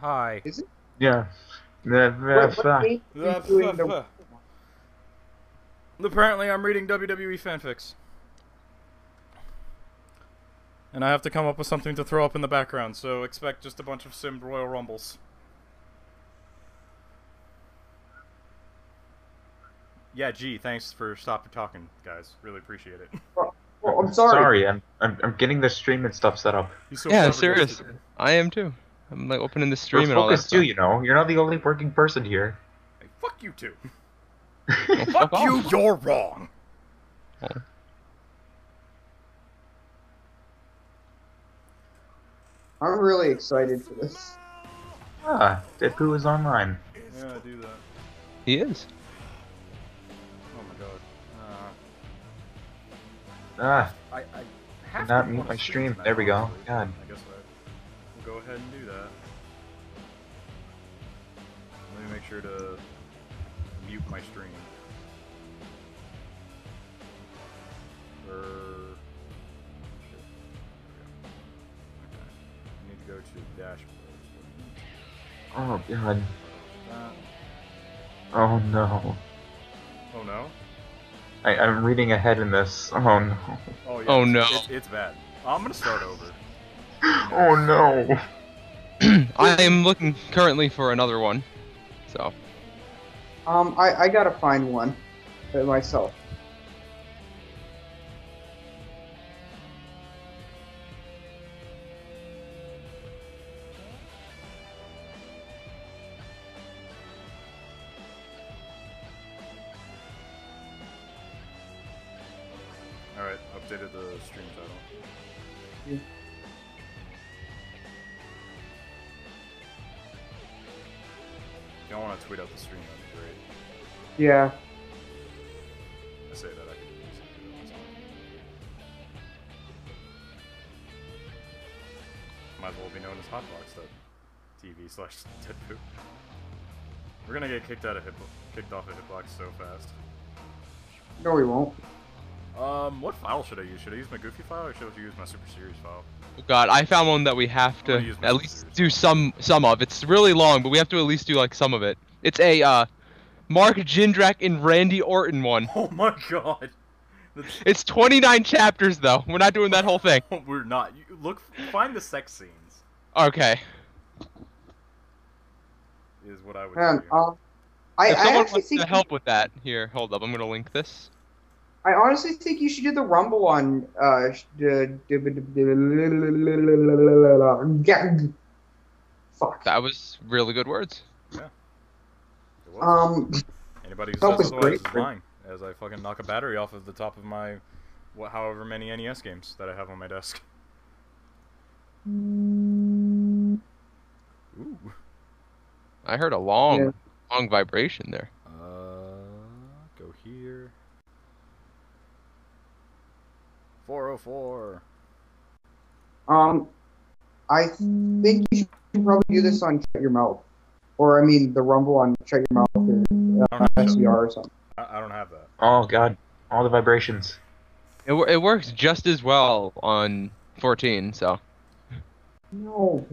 Hi. Is it? Yeah. The- What, the- what game are you doing the- Apparently, I'm reading WWE fanfics. And I have to come up with something to throw up in the background, so expect just a bunch of simmed Royal Rumbles. Yeah, gee, thanks for stopping talking, guys. Really appreciate it. Well, I'm sorry. Sorry, I'm, I'm I'm getting the stream and stuff set up. He's so yeah, clever, serious. I am too. I'm like opening the stream We're and all that focused too, you know. You're not the only working person here. Hey, fuck you too. Oh, Fuck off. you, you're wrong. I'm really excited for this. Ah, Deadpoo is online. Yeah, I do that. He is. Oh my god. Ah, Uh, I, I have Not mute my stream. There we go. honestly. God. Ahead and do that. Let me make sure to mute my stream. Er, shit. There we go. Okay. I need to go to dashboard. oh god. That. Oh no. Oh no. I, I'm reading ahead in this. Oh no. Oh yeah. Oh, it's, no. It's, it's bad. I'm gonna start over. Oh no. I am looking currently for another one. So Um, I, I gotta find one uh, myself. Yeah. I say that I could easily do it myself. Might as well be known as Hotbox.tv slash Deadpoo. We're gonna get kicked out of Hit kicked off of Hitbox so fast. No, we won't. Um, what file should I use? Should I use my Goofy file or should I use my Super Series file? oh God, I found one that we have to gonna use my at least do some some of. It's really long, but we have to at least do like some of it. It's a uh, Mark Jindrak and Randy Orton one. Oh my god! That's- It's 29 chapters though. We're not doing that whole thing. We're not. You, look, find the sex scenes. Okay. Is what I would Man, tell you. um, I, if I someone actually wants think to help with that, here, hold up. I'm gonna link this. I honestly think you should do the rumble on uh fuck. That was really good words. It. Um, Anybody who that says otherwise great. is lying. As I fucking knock a battery off of the top of my, what, however many NES games that I have on my desk. Ooh. I heard a long, Yeah. long vibration there. Uh, go here. 404. um, I think you should probably do this on Shut Your Mouth, or I mean the rumble on Shut Your Mouth or I uh, don't have, SVR or something. I, I don't have that. Oh god. All the vibrations. It, it works just as well on 14, so. No,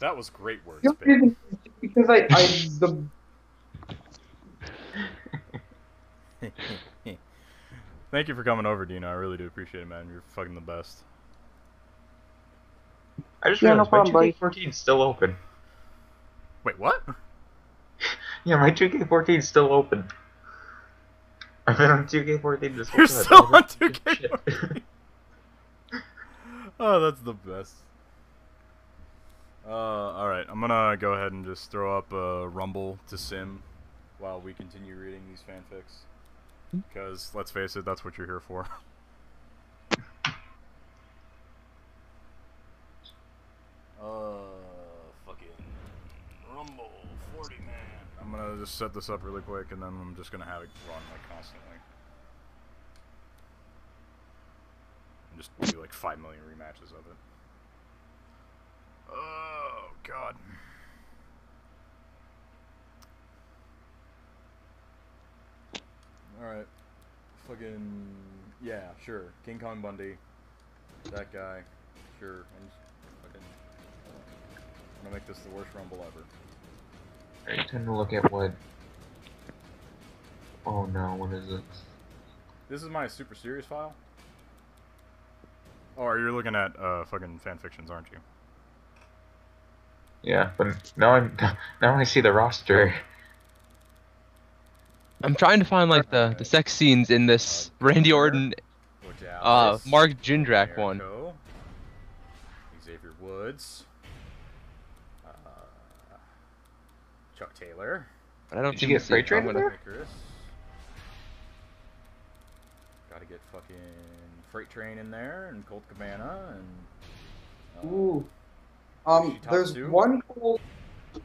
That was great words, you babe. because I, I the Thank you for coming over, Dino. I really do appreciate it, man. You're fucking the best. I just Yeah, no problem, my 2K14 is still open. Wait, what? Yeah, my 2K14 is still open. I've been on 2K14 this whole You're time. still on haven't done shit. 2K14. oh, that's the best. Uh, alright, I'm gonna go ahead and just throw up a rumble to sim while we continue reading these fanfics. Because, let's face it, that's what you're here for. uh, fucking rumble 40, man. I'm gonna just set this up really quick and then I'm just gonna have it run like constantly. And just do like 5 million rematches of it. Oh, God. Alright. Fucking. Yeah, sure. King Kong Bundy. That guy. Sure. I'm fucking. I'm gonna make this the worst rumble ever. Alright, tend to look at what. Oh no, what is this? This is my super serious file. Oh, you're looking at uh fucking fan fictions, aren't you? Yeah, but now I'm now I see the roster. I'm trying to find like the the sex scenes in this Randy Orton, uh, Mark Jindrak one. Xavier Woods, Chuck Taylor, But I don't Did you think get Freight Train I'm in gonna- there? Icarus. Gotta get fucking Freight Train in there, and Colt Cabana, and. uh, Ooh. Um, there's two? one cool.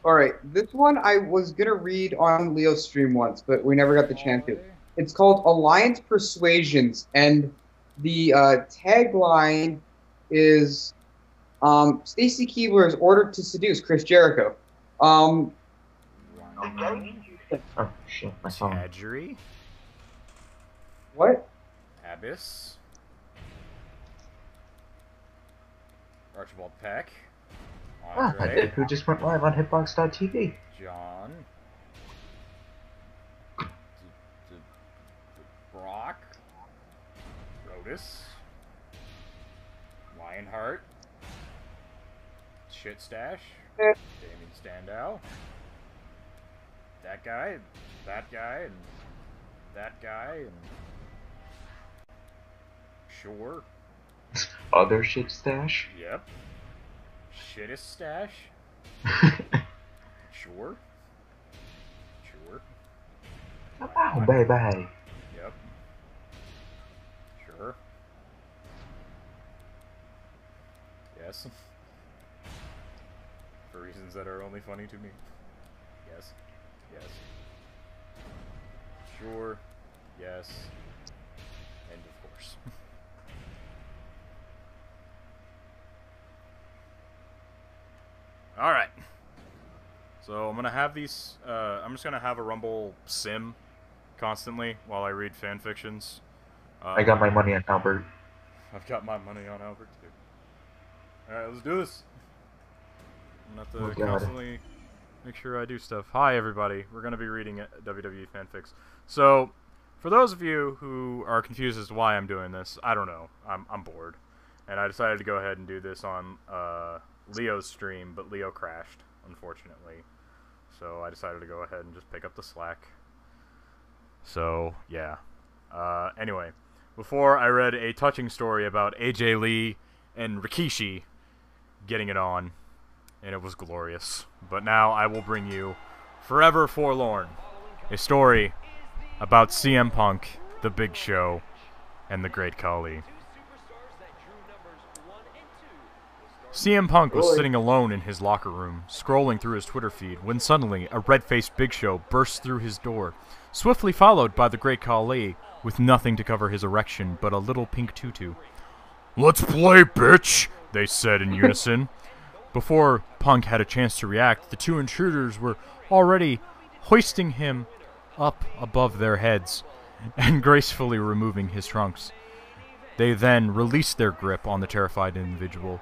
All right, this one I was gonna read on Leo's stream once, but we never got the chance to. It's called Alliance Persuasions, and the uh, tagline is um, Stacy Keibler is ordered to seduce Chris Jericho. Um, Oh shit, my phone. Tadgery, what? Abyss, Archibald Peck, Ah, who just went live on Hitbox.tv? John, D- D- D- Brock, Rotus, Lionheart, Shit Stash, Eh. Damien Sandow, that guy, that guy, and that guy, and sure, Other shit stash? yep, shittest stash, sure, sure. oh, baby. Yep. Sure. Yes. For reasons that are only funny to me. Yes. Yes. Sure. Yes. And of course. Alright. So I'm gonna have these. Uh, I'm just gonna have a Rumble sim constantly while I read fan fictions. Uh, I got my money on Albert. I've got my money on Albert too. All right, let's do this. I'm gonna Oh, have to God. constantly make sure I do stuff. Hi, everybody. We're gonna be reading WWE fanfics. So, for those of you who are confused as to why I'm doing this, I don't know. I'm I'm bored, and I decided to go ahead and do this on uh, Leo's stream, but Leo crashed, unfortunately. So I decided to go ahead and just pick up the slack. So yeah. Uh, anyway, before I read a touching story about AJ Lee and Rikishi getting it on, and it was glorious. But now I will bring you Forever Forlorn, a story about CM Punk, The Big Show, and the Great Khali. CM Punk was sitting alone in his locker room, scrolling through his Twitter feed, when suddenly a red faced Big Show burst through his door, swiftly followed by the Great Khali, with nothing to cover his erection but a little pink tutu. Let's play, bitch! They said in unison. Before Punk had a chance to react, the two intruders were already hoisting him up above their heads and gracefully removing his trunks. They then released their grip on the terrified individual,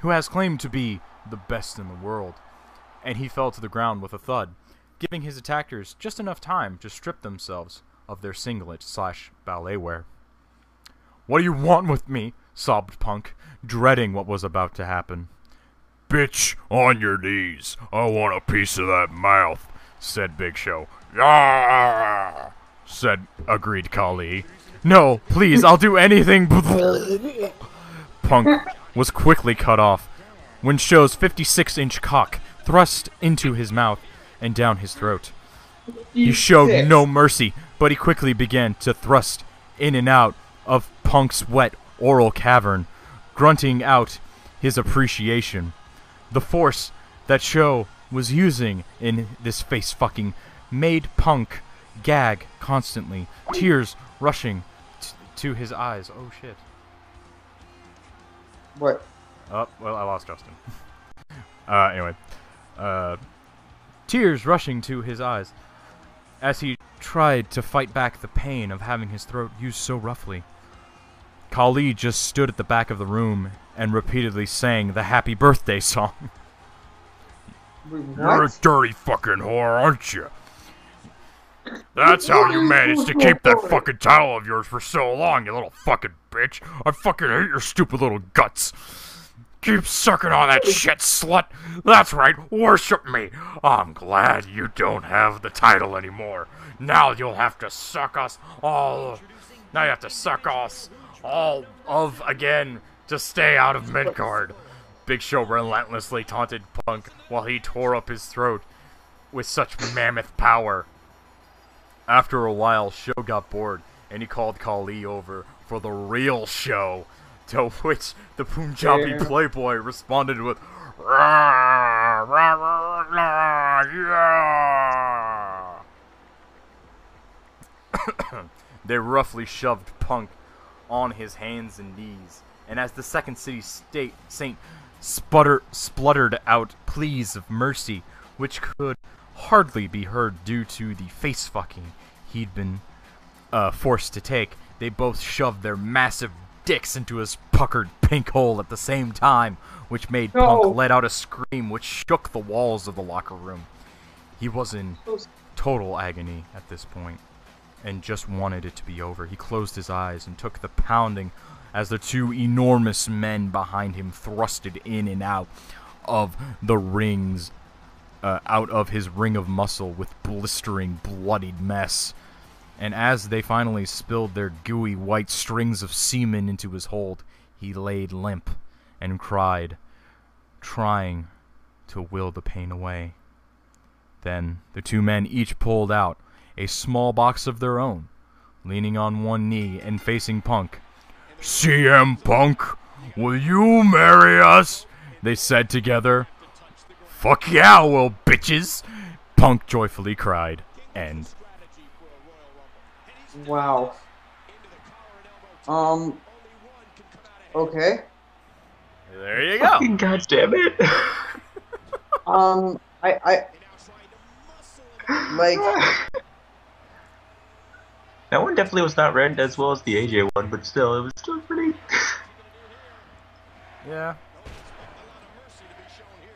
who has claimed to be the best in the world, and he fell to the ground with a thud, giving his attackers just enough time to strip themselves of their singlet slash ballet wear. What do you want with me? sobbed Punk, dreading what was about to happen. Bitch, on your knees. I want a piece of that mouth, said Big Show. Yeah, said agreed Khali. No, please, I'll do anything. Punk was quickly cut off when Show's 56 inch cock thrust into his mouth and down his throat. He showed no mercy, but he quickly began to thrust in and out of Punk's wet oral cavern, grunting out his appreciation. The force that Show was using in this face fucking made Punk gag constantly, tears rushing t- to his eyes. Oh shit. What? Oh, well, I lost Justin. uh, anyway. Uh, tears rushing to his eyes as he tried to fight back the pain of having his throat used so roughly. Khali just stood at the back of the room and repeatedly sang the happy birthday song. Wait, You're a dirty fucking whore, aren't you? That's how you managed to keep that fucking title of yours for so long, you little fucking bitch. I fucking hate your stupid little guts. Keep sucking on that shit, slut. That's right, worship me. I'm glad you don't have the title anymore. Now you'll have to suck us all. Now you have to suck us all of again to stay out of midcard. Big Show relentlessly taunted Punk while he tore up his throat with such mammoth power. After a while, Show got bored and he called Khali over for the real show, to which the Punjabi Yeah. playboy responded with, "Rah, rah, rah, rah, yeah." they roughly shoved Punk on his hands and knees, and as the Second City State Saint sputter spluttered out pleas of mercy, which could hardly be heard due to the face fucking he'd been uh, forced to take, they both shoved their massive dicks into his puckered pink hole at the same time, which made No. Punk let out a scream which shook the walls of the locker room. He was in total agony at this point and just wanted it to be over. He closed his eyes and took the pounding as the two enormous men behind him thrusted in and out of the rings, uh, out of his ring of muscle with blistering, bloodied mess. And as they finally spilled their gooey white strings of semen into his hold, he laid limp and cried, trying to will the pain away. Then the two men each pulled out a small box of their own, leaning on one knee and facing Punk. CM Punk, will you marry us? They said together. Fuck yeah, well, bitches! Punk joyfully cried. End. Wow. Um. Okay. There you go. Fucking God damn it. Um. I. I. Like. that one definitely was not read as well as the AJ one, but still, it was still pretty. Yeah.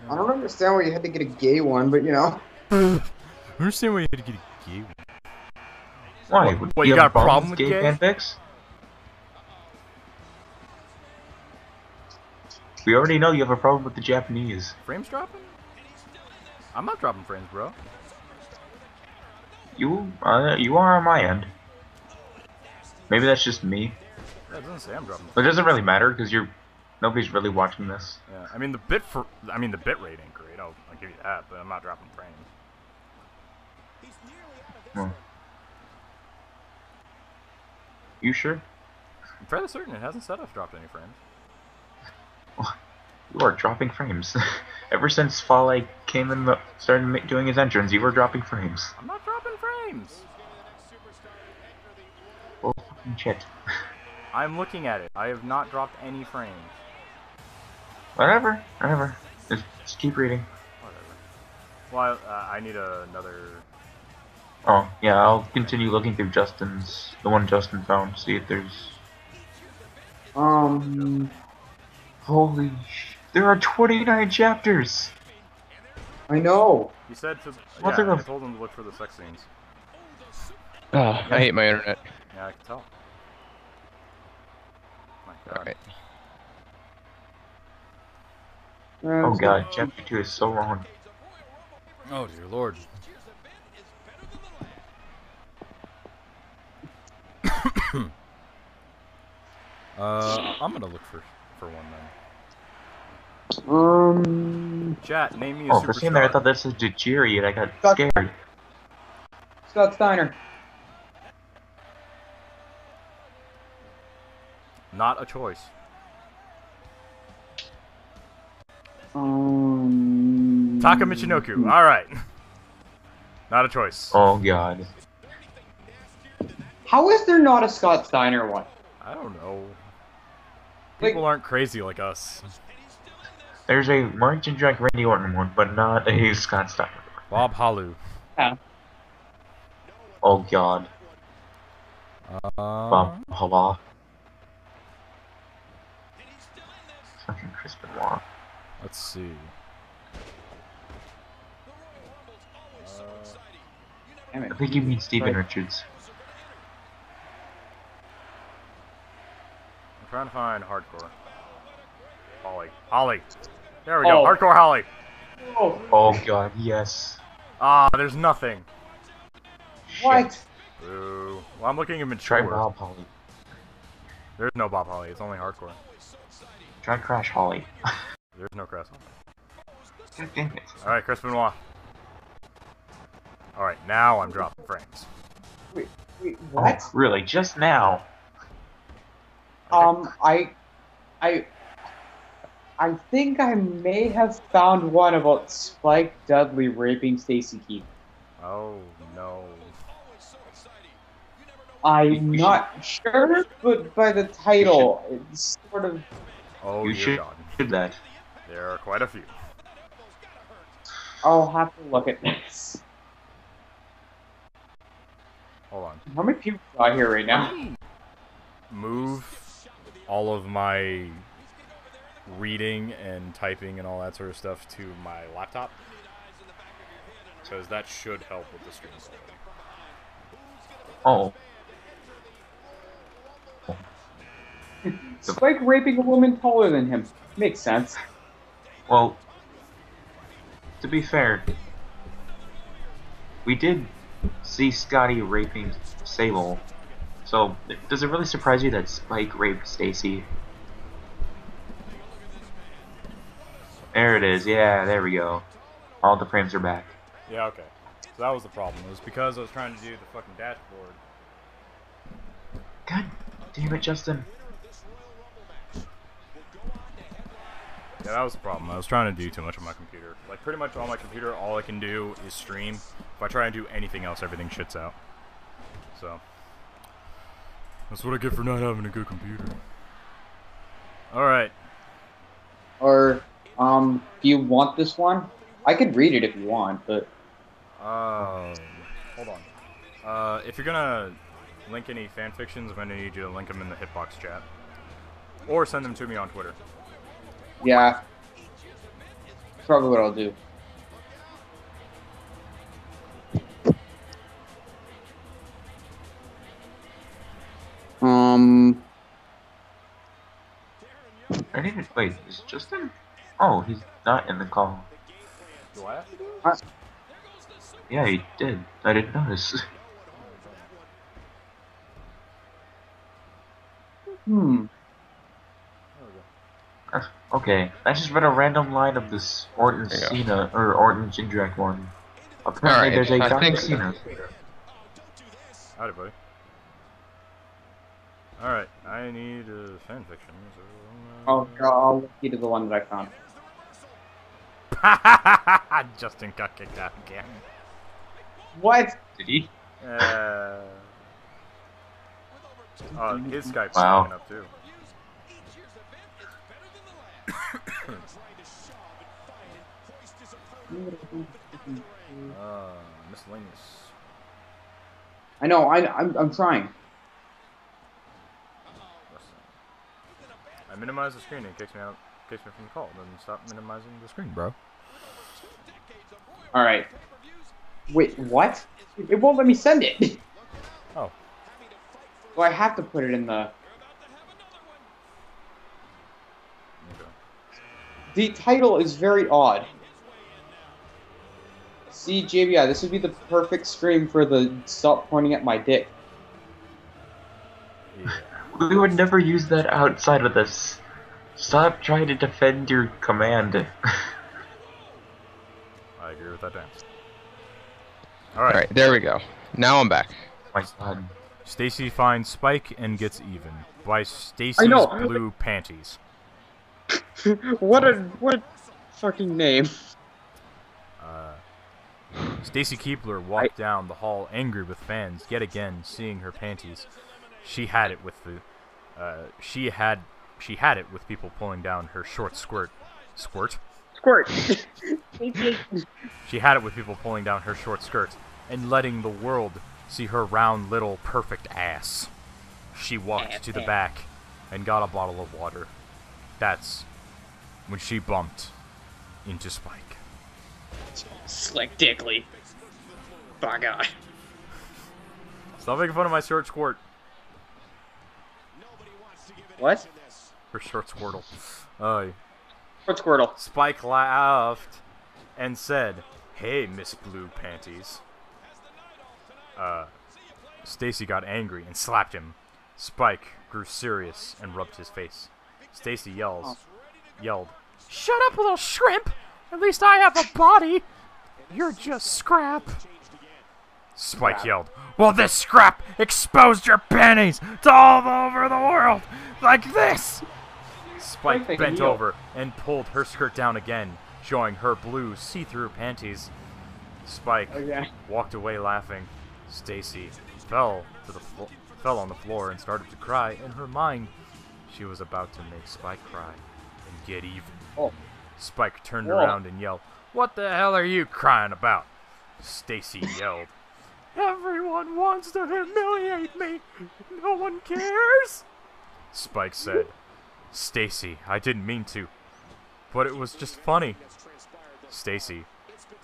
I don't understand why you had to get a gay one, but you know. I understand why you had to get a gay one. Why? What- what, you have got a problem with gay gay? fanfics? We already know you have a problem with the Japanese. Frames dropping? I'm not dropping frames, bro. You, uh, you are on my end. Maybe that's just me. Yeah, it doesn't say I'm dropping. But it doesn't really matter because you're nobody's really watching this. Yeah, I mean the bit for, I mean the bit rate ain't great. I'll, I'll give you that, but I'm not dropping frames. Well. You sure? I'm fairly certain it hasn't said I've dropped any frames. You are dropping frames. Ever since Fale came in, the, started doing his entrance, you were dropping frames. I'm not dropping frames. Well, fucking shit. I'm looking at it. I have not dropped any frames. Whatever, whatever. Just, just keep reading. Whatever. Well, uh, I need a, another. Oh, yeah, I'll continue looking through Justin's, the one Justin found, see if there's... Um. Holy sh... There are 29 chapters! I know. You said to. What's yeah, it I told him to look for the sex scenes. Ah, I hate my internet. Yeah, I can tell. My God. Alright. Oh god, chapter 2 is so long. Oh dear lord. uh, I'm gonna look for for one then. Um. Chat, name me a Oh, for a second there I thought this was Jiri and I got Fuck. scared. Scott Steiner. Not a choice. Um. Taka Michinoku. All right. Not a choice. Oh god. How is there not a Scott Steiner one? I don't know. Like- People aren't crazy like us. There's a Mark Jindrak Randy Orton one, but not a Scott Steiner. Bob Halu. Yeah. Oh god. Uh, Bob Hala. Fucking Chris Benoit. let's see. Damn it. I think you mean Steven Right. Richards. I'm trying to find hardcore. Holly. Holly. There we Oh. go. Hardcore Holly. Oh, Oh god, yes. Ah, there's nothing. what? Boo. Well, I'm looking at Try mature. Bob Holly. There's no Bob Holly. It's only hardcore. Try Crash Holly. There's no Crash God damn it. All right, Chris Benoit. All right, now I'm dropping frames. Wait, wait, what? Oh, really? Just now? Um, I, I, I think I may have found one about Spike Dudley raping Stacy Keith. Oh no. I'm not sure, but by the title, it's sort of. Oh you dear should God. do that. There are quite a few. I'll have to look at this. Hold on. How many people are here right now? Move all of my reading and typing and all that sort of stuff to my laptop. Because that should help with the stream quality. Oh. Spike raping a woman taller than him. Makes sense. Well, to be fair, we did see Scotty raping Sable. So, does it really surprise you that Spike raped Stacy? There it is. Yeah, there we go. All the frames are back. Yeah, okay. So that was the problem. It was because I was trying to do the fucking dashboard. God damn it, Justin. Yeah, that was the problem. I was trying to do too much on my computer. Like, pretty much on my computer, all I can do is stream. If I try and do anything else, everything shits out. So. That's what I get for not having a good computer. Alright. Or, um, do you want this one? I could read it if you want, but Um, hold on. Uh, if you're gonna link any fan fictions, I'm gonna need you to link them in the hitbox chat, or send them to me on Twitter. Yeah. Probably what I'll do. Um, I didn't. Wait, is Justin? Oh, he's not in the call. Do I have to do it? Yeah, he did. I didn't notice. hmm. There we go. okay, I just read a random line of this Orton There. Cena or Orton Jindrak one. Apparently, Alright, there's a I Dr. think- Cena. Howdy, buddy. Alright, I need a fan fiction. So, Oh, God, I'll look you to the one that I found. uh... Justin got kicked out again. What? Did he? Uh... Oh, his Skype's Wow. up too. Uh, miscellaneous. I know. I, I'm. I'm trying. I minimize the screen and it kicks me out, kicks me from the call. Then stop minimizing the screen, bro. All right. Wait. What? It won't let me send it. Oh, So I have to put it in the. okay. The title is very odd. See, JBI, this would be the perfect stream for the stop pointing at my dick. We would never use that outside of this. Stop trying to defend your command. I agree with that dance. All right. Alright, there we go. Now I'm back. My God. Stacy finds Spike and gets even by Stacy's blue panties. what a what a fucking name. Uh, Stacy Keibler walked down the hall angry with fans yet again seeing her panties. She had it with the uh, she had she had it with people pulling down her short squirt squirt. Squirt. She had it with people pulling down her short skirt and letting the world see her round little perfect ass. She walked to the back and got a bottle of water. That's when she bumped into Spike. Slick Dickley. By God. Stop making fun of my short squirt. What? Or short squirtle. Uh, What's Squirtle? Spike laughed and said, Hey, Miss Blue Panties. Uh, Stacy got angry and slapped him. Spike grew serious and rubbed his face. Stacy yells, yelled, Shut up, little shrimp! At least I have a body! You're just scrap! Spike yelled, Well, this scrap exposed your panties to all over the world! Like this! Spike bent heel. over and pulled her skirt down again, showing her blue see-through panties. Spike Oh, yeah. walked away laughing. Stacy fell to the flo- fell on the floor and started to cry. In her mind, she was about to make Spike cry and get even. Oh. Spike turned Whoa. around and yelled, "What the hell are you crying about?" Stacy yelled, "Everyone wants to humiliate me. No one cares." Spike said, "Stacy, I didn't mean to, but it was just funny." Stacy,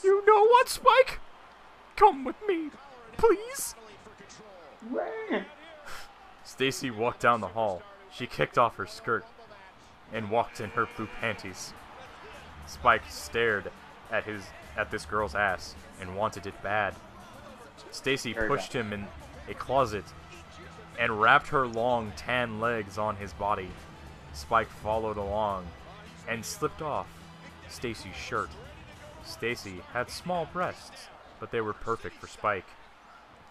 "You know what, Spike? Come with me, please." Stacy walked down the hall. She kicked off her skirt and walked in her blue panties. Spike stared at his at this girl's ass and wanted it bad. Stacy pushed him in a closet and wrapped her long tan legs on his body. Spike followed along and slipped off Stacy's shirt. Stacy had small breasts, but they were perfect for Spike.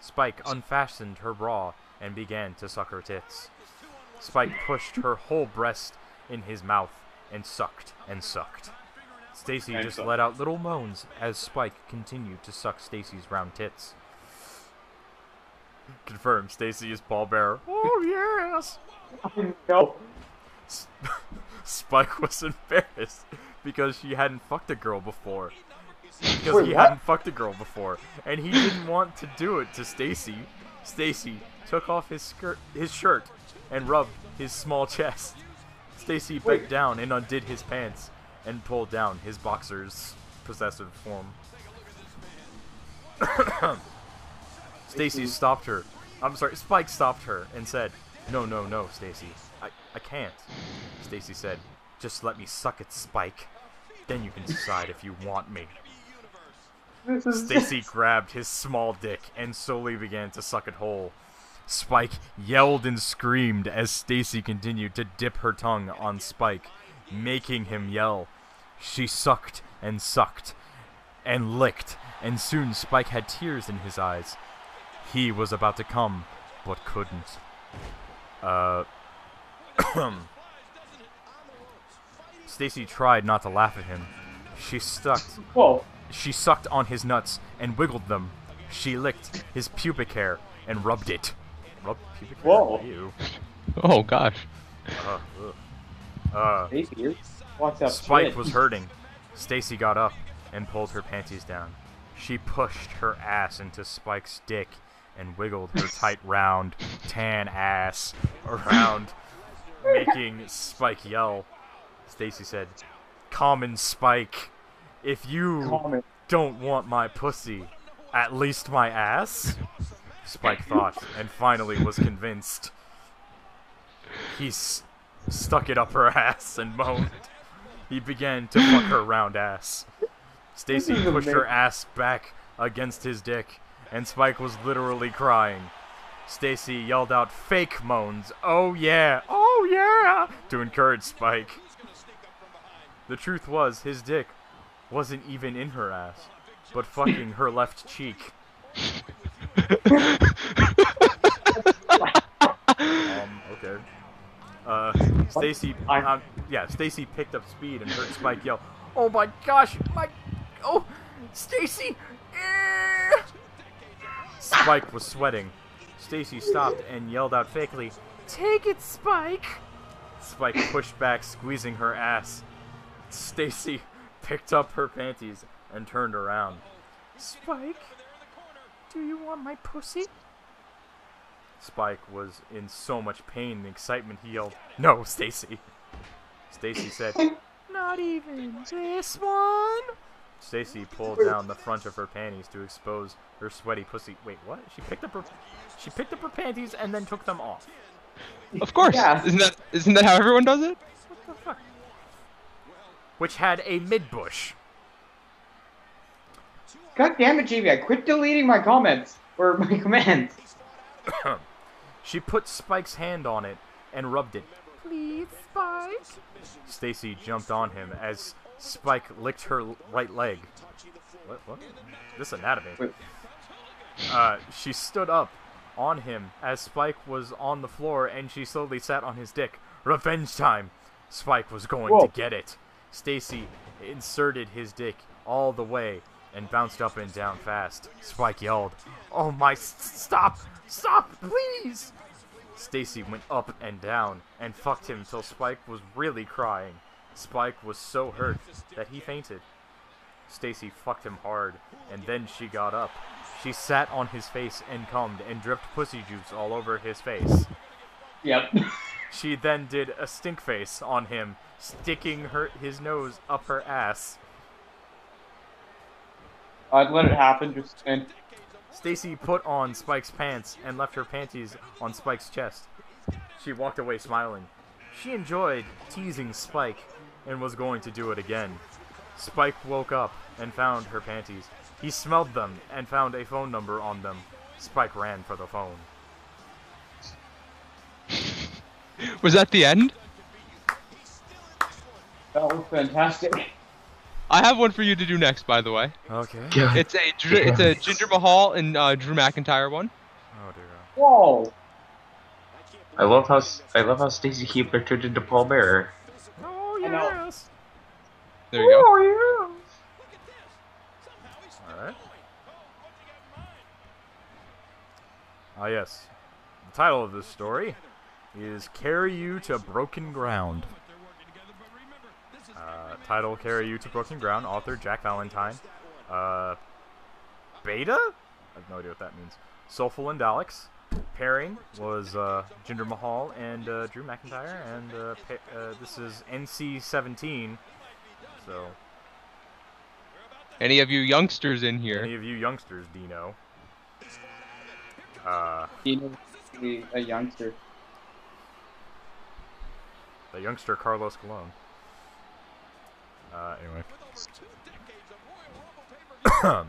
Spike unfastened her bra and began to suck her tits. Spike pushed her whole breast in his mouth and sucked and sucked. Stacy just sucked. let out little moans as Spike continued to suck Stacy's round tits. Confirmed, Stacy is Paul Bearer. Oh yes! no. Spike was embarrassed because she hadn't fucked a girl before. Because Wait, he what? hadn't fucked a girl before, and he didn't want to do it to Stacy. Stacy took off his skirt, his shirt, and rubbed his small chest. Stacy bent down and undid his pants and pulled down his boxer's possessive form. Stacy stopped her. I'm sorry, Spike stopped her and said, "No, no, no, Stacy. I I can't." Stacy said, "Just let me suck it, Spike. Then you can decide if you want me." Stacy grabbed his small dick and slowly began to suck it whole. Spike yelled and screamed as Stacy continued to dip her tongue on Spike, making him yell. She sucked and sucked and licked, and soon Spike had tears in his eyes. He was about to come, but couldn't. Uh. Stacy tried not to laugh at him. She stuck Whoa. she sucked on his nuts and wiggled them. She licked his pubic hair and rubbed it. Rubbed pubic hair? Whoa. Ew. Oh gosh. Uh, uh, Stacy, you're walks up Spike was hurting. Stacy got up and pulled her panties down. She pushed her ass into Spike's dick and wiggled her tight, round, tan ass around, making Spike yell. Stacy said, Common Spike, if you Comment. don't want my pussy, at least my ass? Spike thought, and finally was convinced. He s- stuck it up her ass and moaned. He began to fuck her round ass. Stacy pushed her ass back against his dick, and Spike was literally crying. Stacy yelled out fake moans, oh yeah, oh yeah, to encourage Spike. The truth was, his dick wasn't even in her ass, but fucking her left cheek. um, okay. Uh, Stacy, I- um, yeah, Stacy picked up speed and heard Spike yell, "Oh my gosh, my, oh, Stacy!" eh." Spike was sweating. Stacy stopped and yelled out fakely, "Take it, Spike!" Spike pushed back, squeezing her ass. Stacy picked up her panties and turned around. Spike, do you want my pussy? Spike was in so much pain and excitement he yelled, No, Stacy. Stacy said, Not even this one? Stacy pulled down the front of her panties to expose her sweaty pussy. Wait, what? She picked up her she picked up her panties and then took them off. Of course. Yeah. Isn't that isn't that how everyone does it? What the fuck? Which had a mid bush. God damn it, JV! I quit deleting my comments or my commands. She put Spike's hand on it and rubbed it. Please, Spike. Stacy jumped on him as Spike licked her right leg. What? What? This anatomy. Uh, she stood up on him as Spike was on the floor, and she slowly sat on his dick. Revenge time. Spike was going Whoa. to get it. Stacy inserted his dick all the way and bounced up and down fast. Spike yelled, "Oh my! Stop! Stop, please!" Stacy went up and down and fucked him till Spike was really crying. Spike was so hurt that he fainted. Stacy fucked him hard, and then she got up. She sat on his face and cummed and dripped pussy juice all over his face. Yep. She then did a stink face on him, sticking her his nose up her ass. I'd let it happen. Just and Stacy put on Spike's pants and left her panties on Spike's chest. She walked away smiling. She enjoyed teasing Spike and was going to do it again. Spike woke up and found her panties. He smelled them and found a phone number on them. Spike ran for the phone. Was that the end? that was fantastic. I have one for you to do next, by the way. Okay. It's a Dr- it's a Jinder Mahal and uh, Drew McIntyre one. Oh dear. Whoa. I love how s- I love how Stacy Keibler turned into Paul Bearer. Oh I know. yes. There you go. Oh All right. Ah yes. The title of this story is "Carry You to Broken Ground." Uh, title: Carry You to Broken Ground. Author: Jack Valentine. Uh, beta? I have no idea what that means. Soulful and Daleks. Pairing was uh, Jinder Mahal and uh, Drew McIntyre, and uh, pa- uh, this is NC-17. So, Any of you youngsters in here? any of you youngsters, Dino? Uh, He knows to be a youngster. the youngster Carlos Colon. Uh, anyway.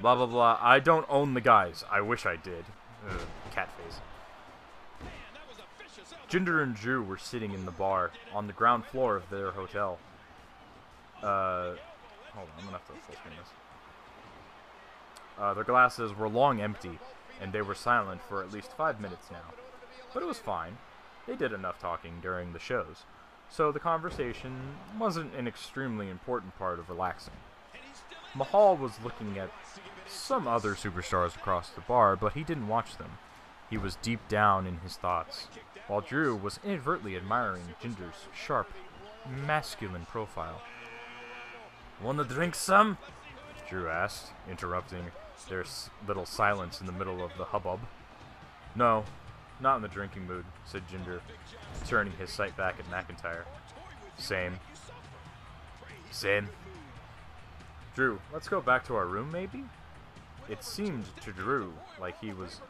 blah blah blah. I don't own the guys. I wish I did. Uh, cat face. Jinder and Drew were sitting in the bar on the ground floor of their hotel. Uh, hold on, I'm gonna have to full screen this. Uh, their glasses were long empty, and they were silent for at least five minutes now. But it was fine. They did enough talking during the shows, so the conversation wasn't an extremely important part of relaxing. Mahal was looking at some other superstars across the bar, but he didn't watch them. He was deep down in his thoughts, while Drew was inadvertently admiring Jinder's sharp, masculine profile. Wanna drink some? Drew asked, interrupting their little silence in the middle of the hubbub. No, not in the drinking mood, said Jinder, turning his sight back at McIntyre. Same. Same. Drew, let's go back to our room, maybe? It seemed to Drew like he was,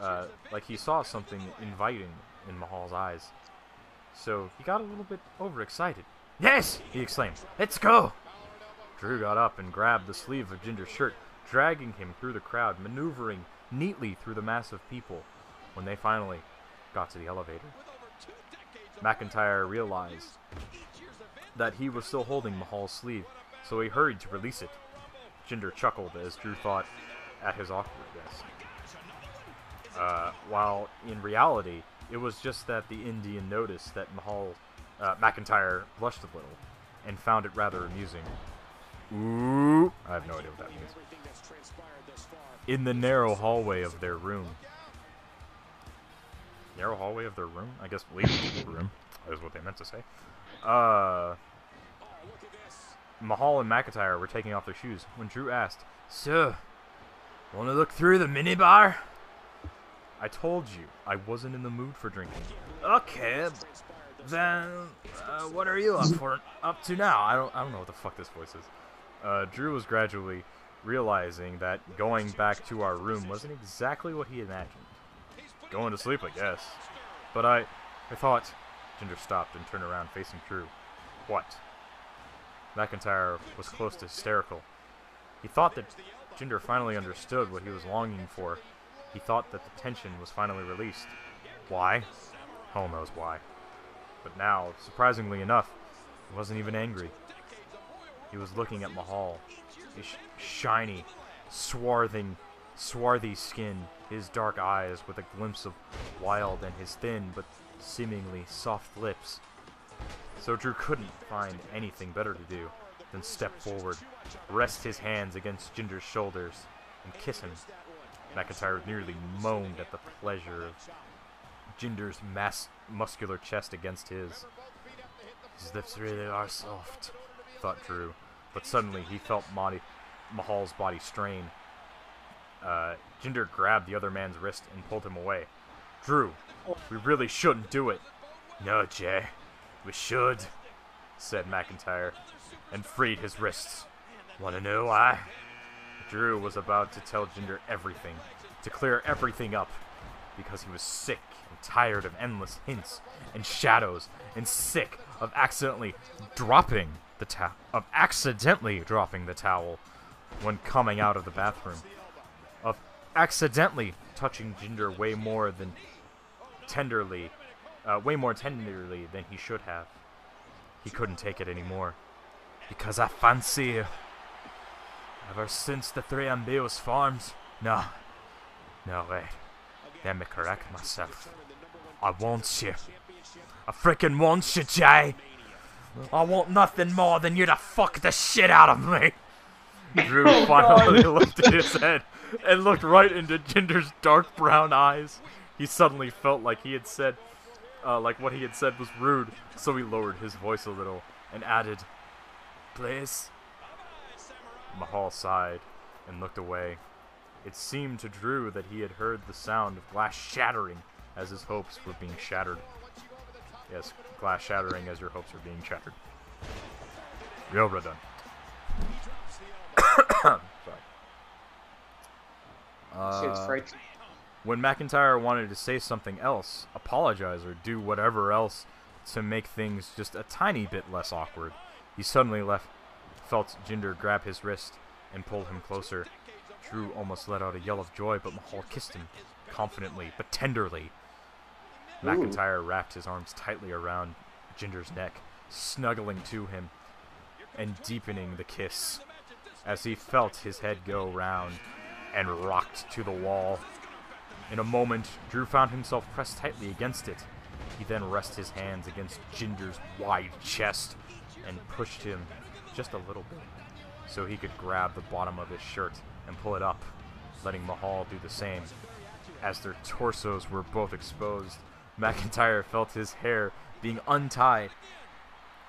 uh, like he saw something inviting in Mahal's eyes. So he got a little bit overexcited. Yes! he exclaimed. Let's go! Drew got up and grabbed the sleeve of Jinder's shirt, dragging him through the crowd, maneuvering neatly through the mass of people when they finally got to the elevator. McIntyre realized that he was still holding Mahal's sleeve, so he hurried to release it. Jinder chuckled as Drew thought at his awkwardness. Uh, while in reality, it was just that the Indian noticed that Mahal, uh, McIntyre blushed a little and found it rather amusing. Ooh, I have no idea what that means. In the narrow hallway of their room. Narrow hallway of their room? I guess leading to the room is what they meant to say. Uh, Mahal and McIntyre were taking off their shoes when Drew asked, So, want to look through the minibar? I told you I wasn't in the mood for drinking. Okay, Then, uh, what are you up for? Up to now? I don't. I don't know what the fuck this voice is. Uh, Drew was gradually realizing that going back to our room wasn't exactly what he imagined. Going to sleep, I guess. But I, I thought. Jinder stopped and turned around, facing Drew. What? McIntyre was close to hysterical. He thought that Jinder finally understood what he was longing for. He thought that the tension was finally released. Why? Hell knows why. But now, surprisingly enough, he wasn't even angry. He was looking at Mahal. His sh- shiny, swarthing, swarthy skin, his dark eyes with a glimpse of wild and his thin but seemingly soft lips. So Drew couldn't find anything better to do than step forward, rest his hands against Jinder's shoulders, and kiss him. McIntyre nearly moaned at the pleasure of Jinder's mass muscular chest against his. His lips really are soft, thought Drew, but suddenly he felt Mahal's body strain. Uh, Jinder grabbed the other man's wrist and pulled him away. Drew, we really shouldn't do it. No, Jay, we should, said McIntyre, and freed his wrists. Want to know why? Drew was about to tell Jinder everything, to clear everything up, because he was sick and tired of endless hints and shadows, and sick of accidentally dropping the towel, of accidentally dropping the towel when coming out of the bathroom, accidentally touching Jinder way more than tenderly, uh, way more tenderly than he should have. He couldn't take it anymore. Because I fancy you. Ever since the three Ambios farms? No. No, wait. Let me correct myself. I want you. I freaking want you, Jay. I want nothing more than you to fuck the shit out of me. Drew Oh, finally lifted his head and looked right into Jinder's dark brown eyes. He suddenly felt like he had said, uh, like what he had said was rude, so he lowered his voice a little and added, Please. Mahal sighed and looked away. It seemed to Drew that he had heard the sound of glass shattering as his hopes were being shattered. Yes, glass shattering as your hopes are being shattered. Real. Sorry. Uh, when McIntyre wanted to say something else, apologize, or do whatever else to make things just a tiny bit less awkward, he suddenly left, felt Jinder grab his wrist and pull him closer. Drew almost let out a yell of joy, but Mahal kissed him, confidently but tenderly. McIntyre wrapped his arms tightly around Jinder's neck, snuggling to him and deepening the kiss as he felt his head go round and rocked to the wall. In a moment, Drew found himself pressed tightly against it. He then rested his hands against Jinder's wide chest and pushed him just a little bit so he could grab the bottom of his shirt and pull it up, letting Mahal do the same. As their torsos were both exposed, McIntyre felt his hair being untied,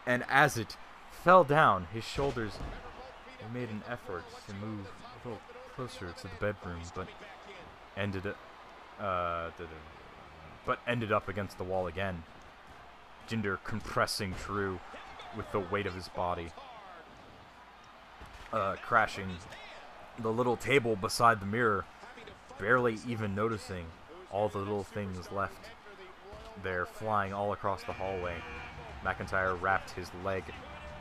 and as it fell down his shoulders, made an effort to move a little closer to the bedroom, but ended it, uh, but ended up against the wall again. Jinder compressing Drew with the weight of his body, uh, crashing the little table beside the mirror, barely even noticing all the little things left there flying all across the hallway. McIntyre wrapped his leg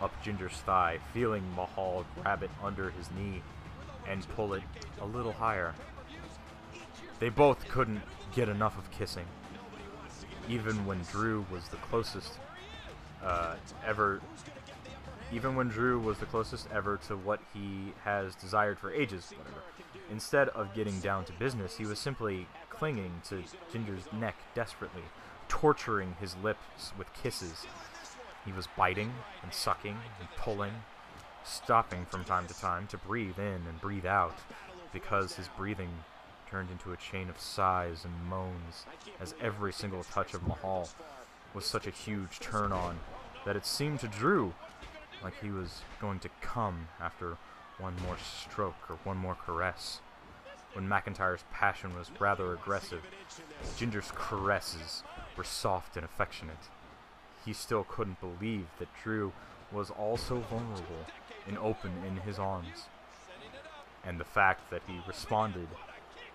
up Jinder's thigh, feeling Mahal grab it under his knee and pull it a little higher. They both couldn't get enough of kissing. Even when Drew was the closest uh, ever even when Drew was the closest ever to what he has desired for ages, whatever. Instead of getting down to business, he was simply clinging to Jinder's neck desperately, torturing his lips with kisses. He was biting and sucking and pulling, stopping from time to time to breathe in and breathe out, because his breathing turned into a chain of sighs and moans, as every single touch of Mahal was such a huge turn on that it seemed to Drew like he was going to come after one more stroke or one more caress. When McIntyre's passion was rather aggressive, Jinder's caresses were soft and affectionate. he still couldn't believe that Drew was also vulnerable and open in his arms. And the fact that he responded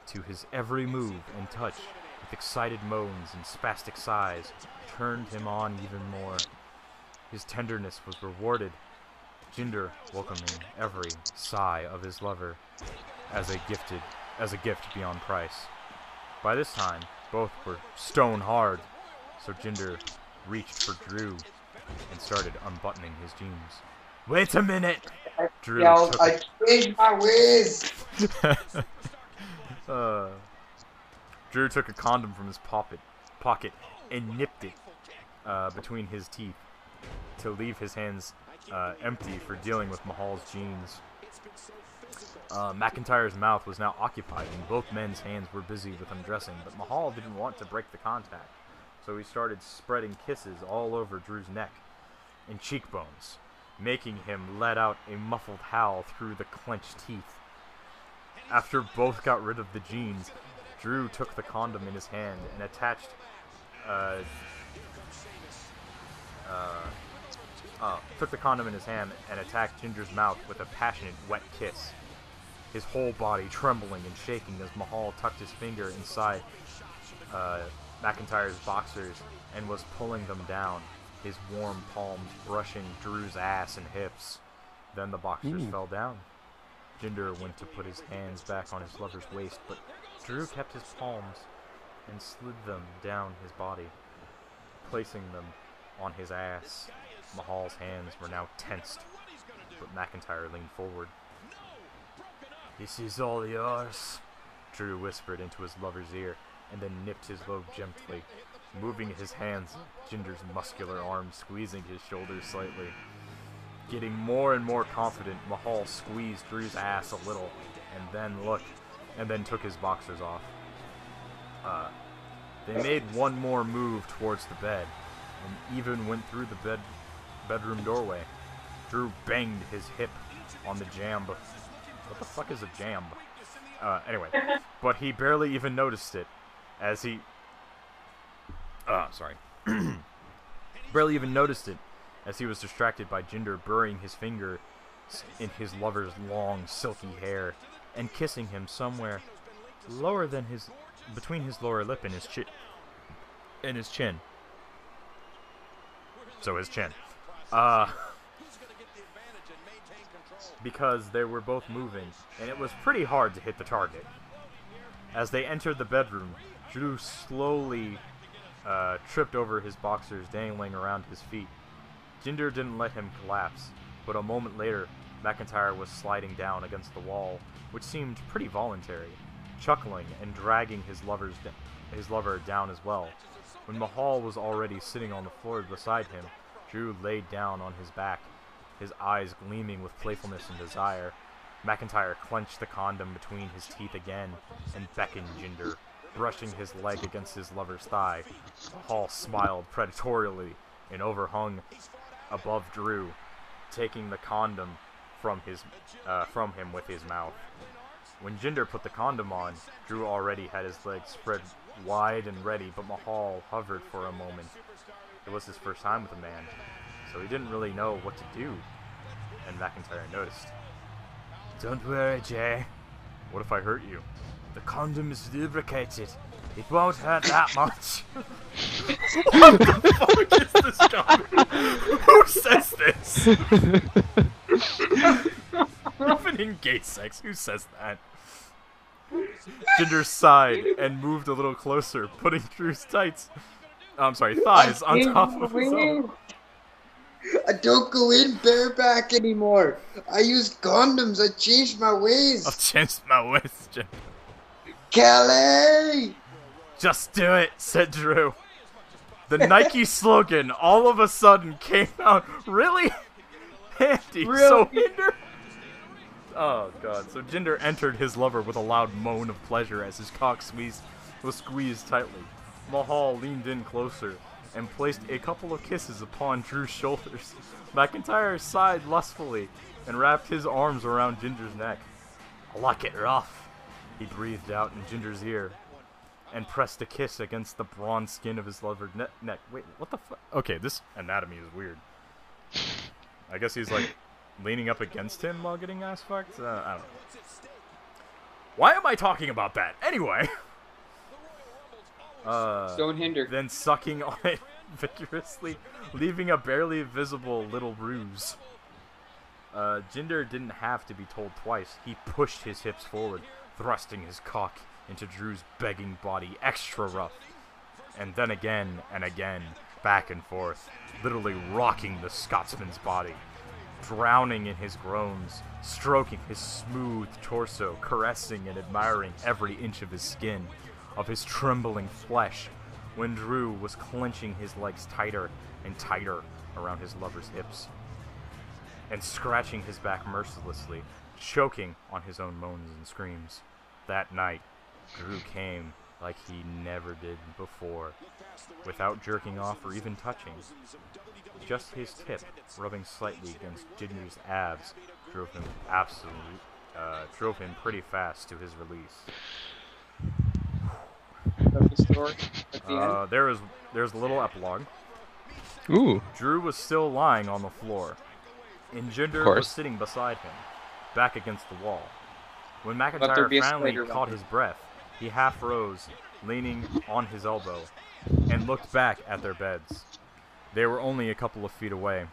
to his every move and touch with excited moans and spastic sighs turned him on even more. His tenderness was rewarded, Jinder welcoming every sigh of his lover as a gifted as a gift beyond price. By this time, both were stone hard, so Jinder reached for Drew and started unbuttoning his jeans. Wait a minute! Drew I changed my ways. uh, Drew took a condom from his pocket, pocket and nipped it uh, between his teeth to leave his hands uh, empty for dealing with Mahal's jeans. Uh, McIntyre's mouth was now occupied, and both men's hands were busy with undressing, but Mahal didn't want to break the contact, so he started spreading kisses all over Drew's neck and cheekbones, making him let out a muffled howl through the clenched teeth. After both got rid of the jeans, Drew took the condom in his hand and attached uh, uh, uh, took the condom in his hand and attacked Jinder's mouth with a passionate, wet kiss. His whole body trembling and shaking as Mahal tucked his finger inside uh, McIntyre's boxers and was pulling them down, his warm palms brushing Drew's ass and hips. Then the boxers Ooh. fell down. Jinder went to put his hands back on his lover's waist, but Drew kept his palms and slid them down his body, placing them on his ass. Mahal's hands were now tensed, but McIntyre leaned forward. This is all yours, Drew whispered into his lover's ear, and then nipped his lobe gently, moving his hands, Jinder's muscular arm squeezing his shoulders slightly. Getting more and more confident, Mahal squeezed Drew's ass a little, and then looked, and then took his boxers off. Uh, they made one more move towards the bed, and even went through the bed bedroom doorway. Drew banged his hip on the jamb. What the fuck is a jamb? Uh, anyway, but he barely even noticed it, as he. Uh, sorry. barely even noticed it, as he was distracted by Jinder burying his finger in his lover's long, silky hair and kissing him somewhere lower than his, between his lower lip and his chin, and his chin. So his chin. Uh, because they were both moving, and it was pretty hard to hit the target. As they entered the bedroom, Drew slowly uh, tripped over his boxers dangling around his feet. Jinder didn't let him collapse, but a moment later, McIntyre was sliding down against the wall, which seemed pretty voluntary, chuckling and dragging his lover's his lover down as well. When Mahal was already sitting on the floor beside him, Drew laid down on his back, his eyes gleaming with playfulness and desire. McIntyre clenched the condom between his teeth again and beckoned Jinder, brushing his leg against his lover's thigh. Mahal smiled predatorially and overhung above Drew, taking the condom from his uh, from him with his mouth. When Jinder put the condom on, Drew already had his legs spread wide and ready, but Mahal hovered for a moment. It was his first time with a man, so he didn't really know what to do. And McIntyre noticed. Don't worry, Jay. What if I hurt you? The condom is lubricated. It won't hurt that much. what the fuck is this guy? Who says this? Even in gay sex, who says that? Jinder sighed and moved a little closer, putting Drew's tights, oh, I'm sorry, thighs on top of his own. I don't go in bareback anymore. I use condoms. I changed my ways. I've changed my ways, Jim. Kelly! Just do it, said Drew. The Nike slogan all of a sudden came out really handy. So Really? Jinder. Oh god. So Jinder entered his lover with a loud moan of pleasure as his cock squeezed was squeezed tightly. Mahal leaned in closer and placed a couple of kisses upon Drew's shoulders. McIntyre sighed lustfully and wrapped his arms around Jinder's neck. I like it rough, he breathed out in Jinder's ear. and pressed a kiss against the bronze skin of his lover's ne- neck. Wait, what the fuck? Okay, this anatomy is weird. I guess he's like leaning up against him while getting ass fucked. Uh, I don't know. Why am I talking about that? Anyway. Uh, Don't hinder. then sucking on it vigorously, leaving a barely visible little bruise. Uh, Jinder didn't have to be told twice. He pushed his hips forward, thrusting his cock into Drew's begging body extra rough. And then again and again, back and forth, literally rocking the Scotsman's body, drowning in his groans, stroking his smooth torso, caressing and admiring every inch of his skin, of his trembling flesh, when Drew was clenching his legs tighter and tighter around his lover's hips, and scratching his back mercilessly, choking on his own moans and screams. That night, Drew came like he never did before, without jerking off or even touching. Just his tip rubbing slightly against Jinder's abs drove him absolute, uh, drove him pretty fast to his release. That's the story at the end. Uh, there is there's a little epilogue. Ooh. Drew was still lying on the floor, and Jinder was sitting beside him, back against the wall. When McIntyre finally caught his breath, he half rose, leaning on his elbow, and looked back at their beds. They were only a couple of feet away.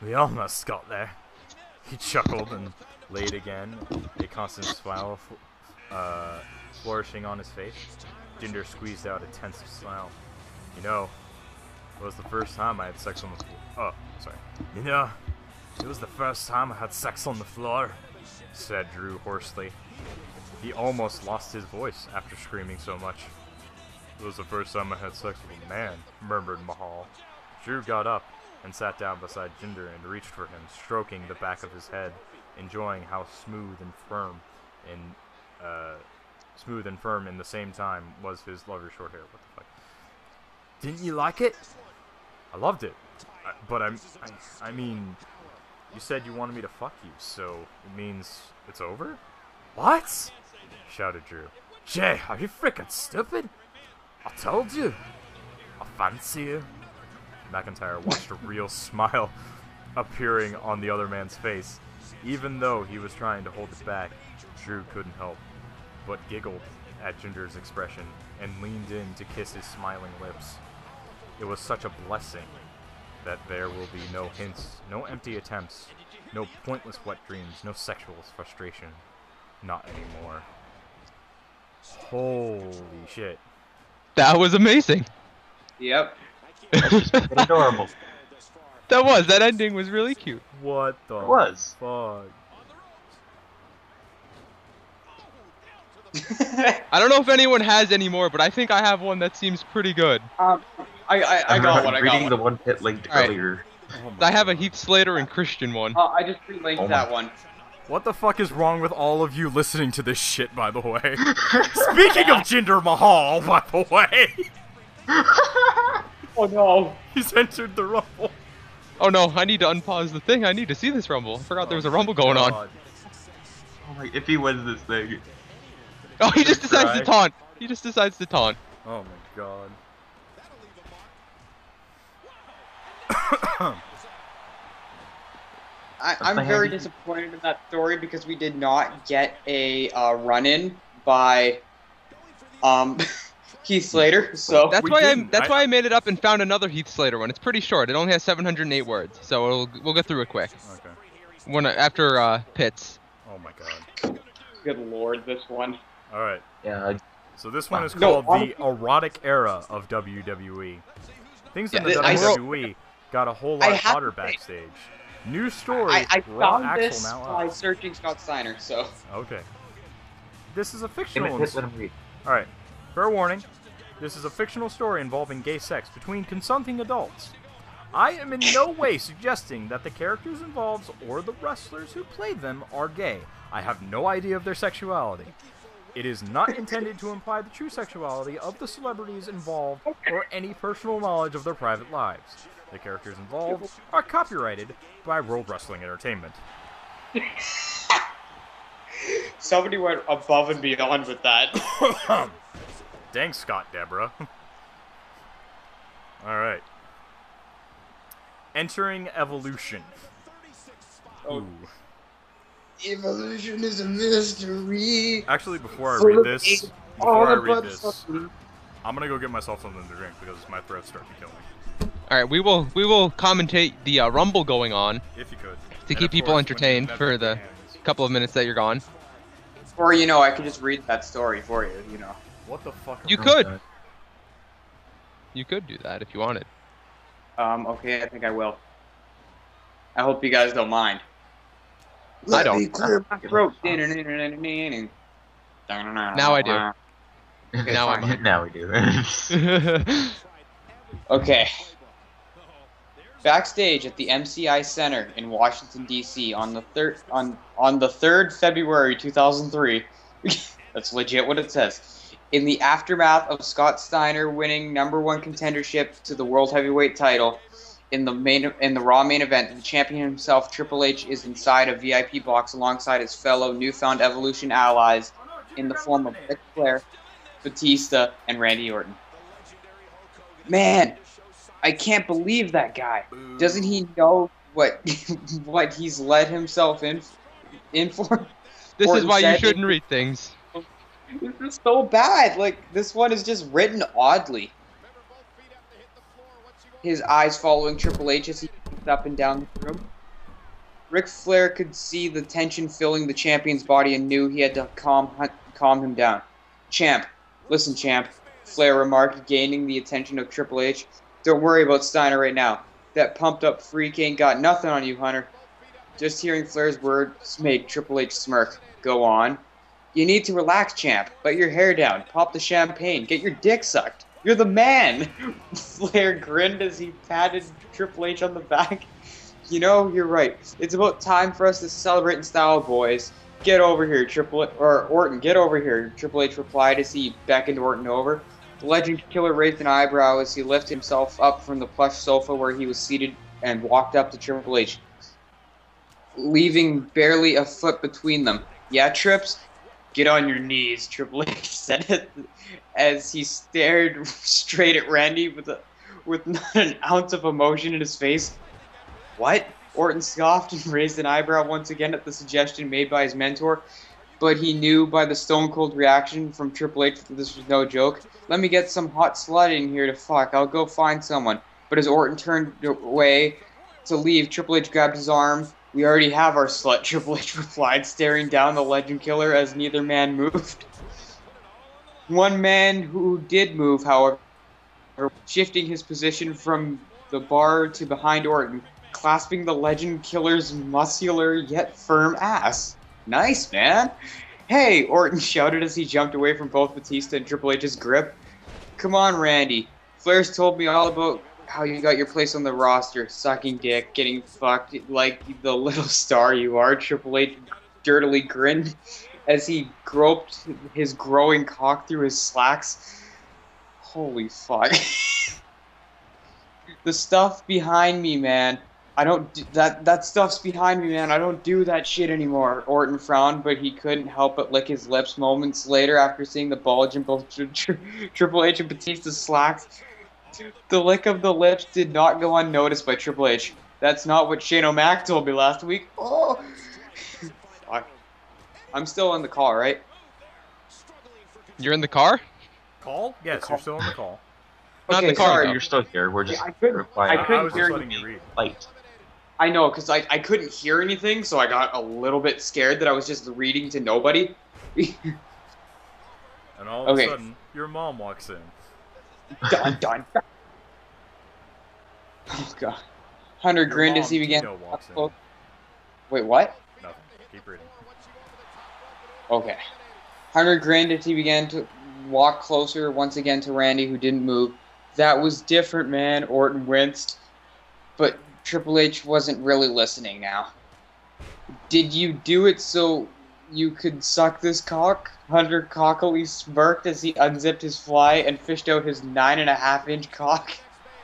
We almost got there. He chuckled and laid again, a constant smile uh, flourishing on his face. Jinder squeezed out a tense smile. You know, it was the first time I had sex on the floor. Oh, sorry. You know, it was the first time I had sex on the floor, said Drew hoarsely. He almost lost his voice after screaming so much. It was the first time I had sex with a man, murmured Mahal. Drew got up and sat down beside Jinder and reached for him, stroking the back of his head, enjoying how smooth and firm and uh, smooth and firm in the same time was his lover's short hair. What the fuck? Didn't you like it? I loved it, I, but I'm, I, I mean, you said you wanted me to fuck you, so it means it's over? What? shouted Drew. Jay, are you freaking stupid? I told you. I fancy you. McIntyre watched a real smile appearing on the other man's face. Even though he was trying to hold it back, Drew couldn't help but giggled at Jinder's expression and leaned in to kiss his smiling lips. It was such a blessing that there will be no hints, no empty attempts, no pointless wet dreams, no sexual frustration. Not anymore. Holy shit. That was amazing. Yep. adorable. That was. That ending was really cute. What the It was. fuck? I don't know if anyone has any more, but I think I have one that seems pretty good. um, I, I, I I'm got one. I got reading one. the one Pit linked Alright. earlier. Oh I have a Heath Slater and Christian one. Uh, I just relinked Oh that one. What the fuck is wrong with all of you listening to this shit, by the way? Speaking of Jinder Mahal, by the way, Oh no. he's entered the rumble. Oh no, I need to unpause the thing. I need to see this rumble. I forgot there was a rumble going on. God. Oh my, if he wins this thing. Oh, he just decides to taunt. He just decides to taunt. Oh my god. I, That's I'm very disappointed in that story because we did not get a uh, run-in by um, Heath Slater. So That's We why I didn't. that's I- why I made it up and found another Heath Slater one. It's pretty short. It only has 708 words, so it'll, we'll get through it quick. Okay. When after uh, pits. Oh my god. good lord, this one. All right. Yeah, So this one is called honestly- the erotic era of WWE. Things in Yeah, the I wrote- WWE got a whole I lot have hotter to backstage. New story. I, I found Axel this now by up. searching Scott Steiner. So Okay. This is a fictional. it, Pit, let him read. Alright, fair warning. This is a fictional story involving gay sex between consenting adults. I am in no way suggesting that the characters involved or the wrestlers who played them are gay. I have no idea of their sexuality. It is not intended to imply the true sexuality of the celebrities involved or any personal knowledge of their private lives. The characters involved are copyrighted by World Wrestling Entertainment. somebody went above and beyond with that. Dang Scott Deborah. Alright. Entering evolution. Oh. Ooh. Evolution is a mystery. Actually, before I read this, before I read this, I'm gonna go get myself something to drink because my throat's starting to kill me. All right, we will we will commentate the uh, rumble going on If you could. to And keep people course, entertained for the hands- couple of minutes that you're gone. or you know, I could just read that story for you. You know. What the fuck? You could. God. You could do that if you wanted. Um. Okay, I think I will. I hope you guys don't mind. I don't. me clear my throat. Now Now I do. Okay, now fine. now we do. Okay. Backstage at the MCI Center in Washington D.C. on the third on on the third February 2003. That's legit what it says. In the aftermath of Scott Steiner winning number one contendership to the world heavyweight title, in the main in the Raw main event, the champion himself, Triple H, is inside a VIP box alongside his fellow newfound Evolution allies, in the form of Ric Flair, Batista, and Randy Orton. Man, I can't believe that guy. Doesn't he know what what he's let himself in in for? this is why you shouldn't read things. This is so bad. Like this one is just written oddly. His eyes following Triple H as he moved up and down the room. Ric Flair could see the tension filling the champion's body and knew he had to calm calm him down. Champ, listen, champ. Flair remarked, gaining the attention of Triple H. Don't worry about Steiner right now. That pumped up freak ain't got nothing on you, Hunter. Just hearing Flair's words made Triple H smirk. Go on. You need to relax, champ. Let your hair down. Pop the champagne. Get your dick sucked. You're the man. Flair grinned as he patted Triple H on the back. You know, you're right. It's about time for us to celebrate in style, boys. Get over here, Triple H, or Orton. Get over here. Triple H replied as he beckoned Orton over. The legend killer raised an eyebrow as he lifted himself up from the plush sofa where he was seated and walked up to Triple H, leaving barely a foot between them. Yeah, Trips, get on your knees, Triple H said it as he stared straight at Randy with a, with not an ounce of emotion in his face. What? Orton scoffed and raised an eyebrow once again at the suggestion made by his mentor, but he knew by the stone cold reaction from Triple H that this was no joke. Let me get some hot slut in here to fuck. I'll go find someone. But as Orton turned away to leave, Triple H grabbed his arm. We already have our slut, Triple H replied, staring down the legend killer as neither man moved. One man who did move, however, shifting his position from the bar to behind Orton, clasping the legend killer's muscular yet firm ass. Nice, man. Hey, Orton shouted as he jumped away from both Batista and Triple H's grip. Come on, Randy. Flair's told me all about how you got your place on the roster, sucking dick, getting fucked like the little star you are. Triple H dirtily grinned as he groped his growing cock through his slacks. Holy fuck. the stuff behind me, man. I don't that that stuff's behind me, man. I don't do that shit anymore. Orton frowned, but he couldn't help but lick his lips moments later after seeing the bulge in both tri- tri- Triple H and Batista's slacks. The lick of the lips did not go unnoticed by Triple H. That's not what Shane O'Mac told me last week. Oh, fuck. I'm still on the call, right? You're in the car? Call? Yes, call. you're still on the call. Not in the car, sorry. You're still here. We're just I couldn't- replying I I, couldn't was hear just letting you read. I know, because I, I couldn't hear anything, so I got a little bit scared that I was just reading to nobody. And all of Okay. a sudden, your mom walks in. dun, dun, dun. Oh, God. Hunter Your grinned as he began. Oh, Wait, what? Nothing. Keep reading. Okay. Hunter grinned as he began to walk closer once again to Randy, who didn't move. That was different, man. Orton winced. But Triple H wasn't really listening now. Did you do it so you could suck this cock? Hunter cockily smirked as he unzipped his fly and fished out his nine and a half inch cock.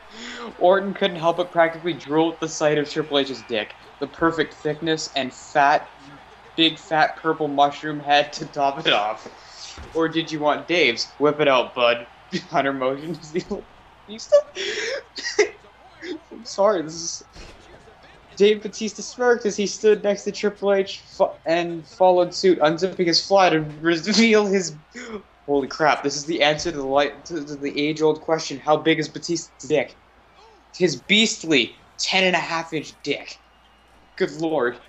Orton couldn't help but practically drool at the sight of Triple H's dick. The perfect thickness and fat big fat purple mushroom head to top it off? Or did you want Dave's? Whip it out, bud. Hunter motion. You still? I'm sorry. This is. Dave Batista smirked as he stood next to Triple H and followed suit, unzipping his fly to reveal his. Holy crap! This is the answer to the light to the age-old question: How big is Batista's dick? His beastly ten and a half inch dick. Good lord.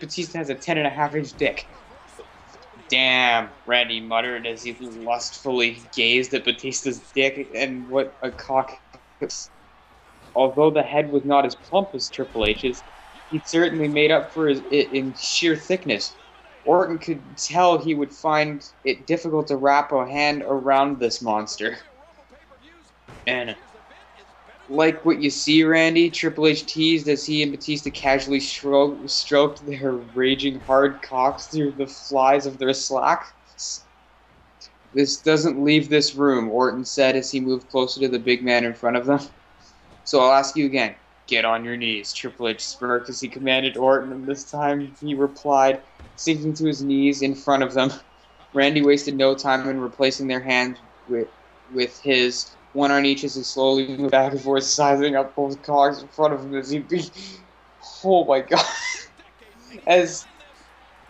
Batista has a ten and a half inch dick. Damn, Randy muttered as he lustfully gazed at Batista's dick and what a cock. Although the head was not as plump as Triple H's, he certainly made up for his, it in sheer thickness. Orton could tell he would find it difficult to wrap a hand around this monster. And like what you see, Randy, Triple H teased as he and Batista casually stro- stroked their raging hard cocks through the flies of their slacks. This doesn't leave this room, Orton said as he moved closer to the big man in front of them. So I'll ask you again. Get on your knees, Triple H smirked as he commanded Orton, and this time he replied, sinking to his knees in front of them. Randy wasted no time in replacing their hands with, with his, one on each as he slowly moved back and forth, sizing up both cogs in front of him as he be. Oh my god. As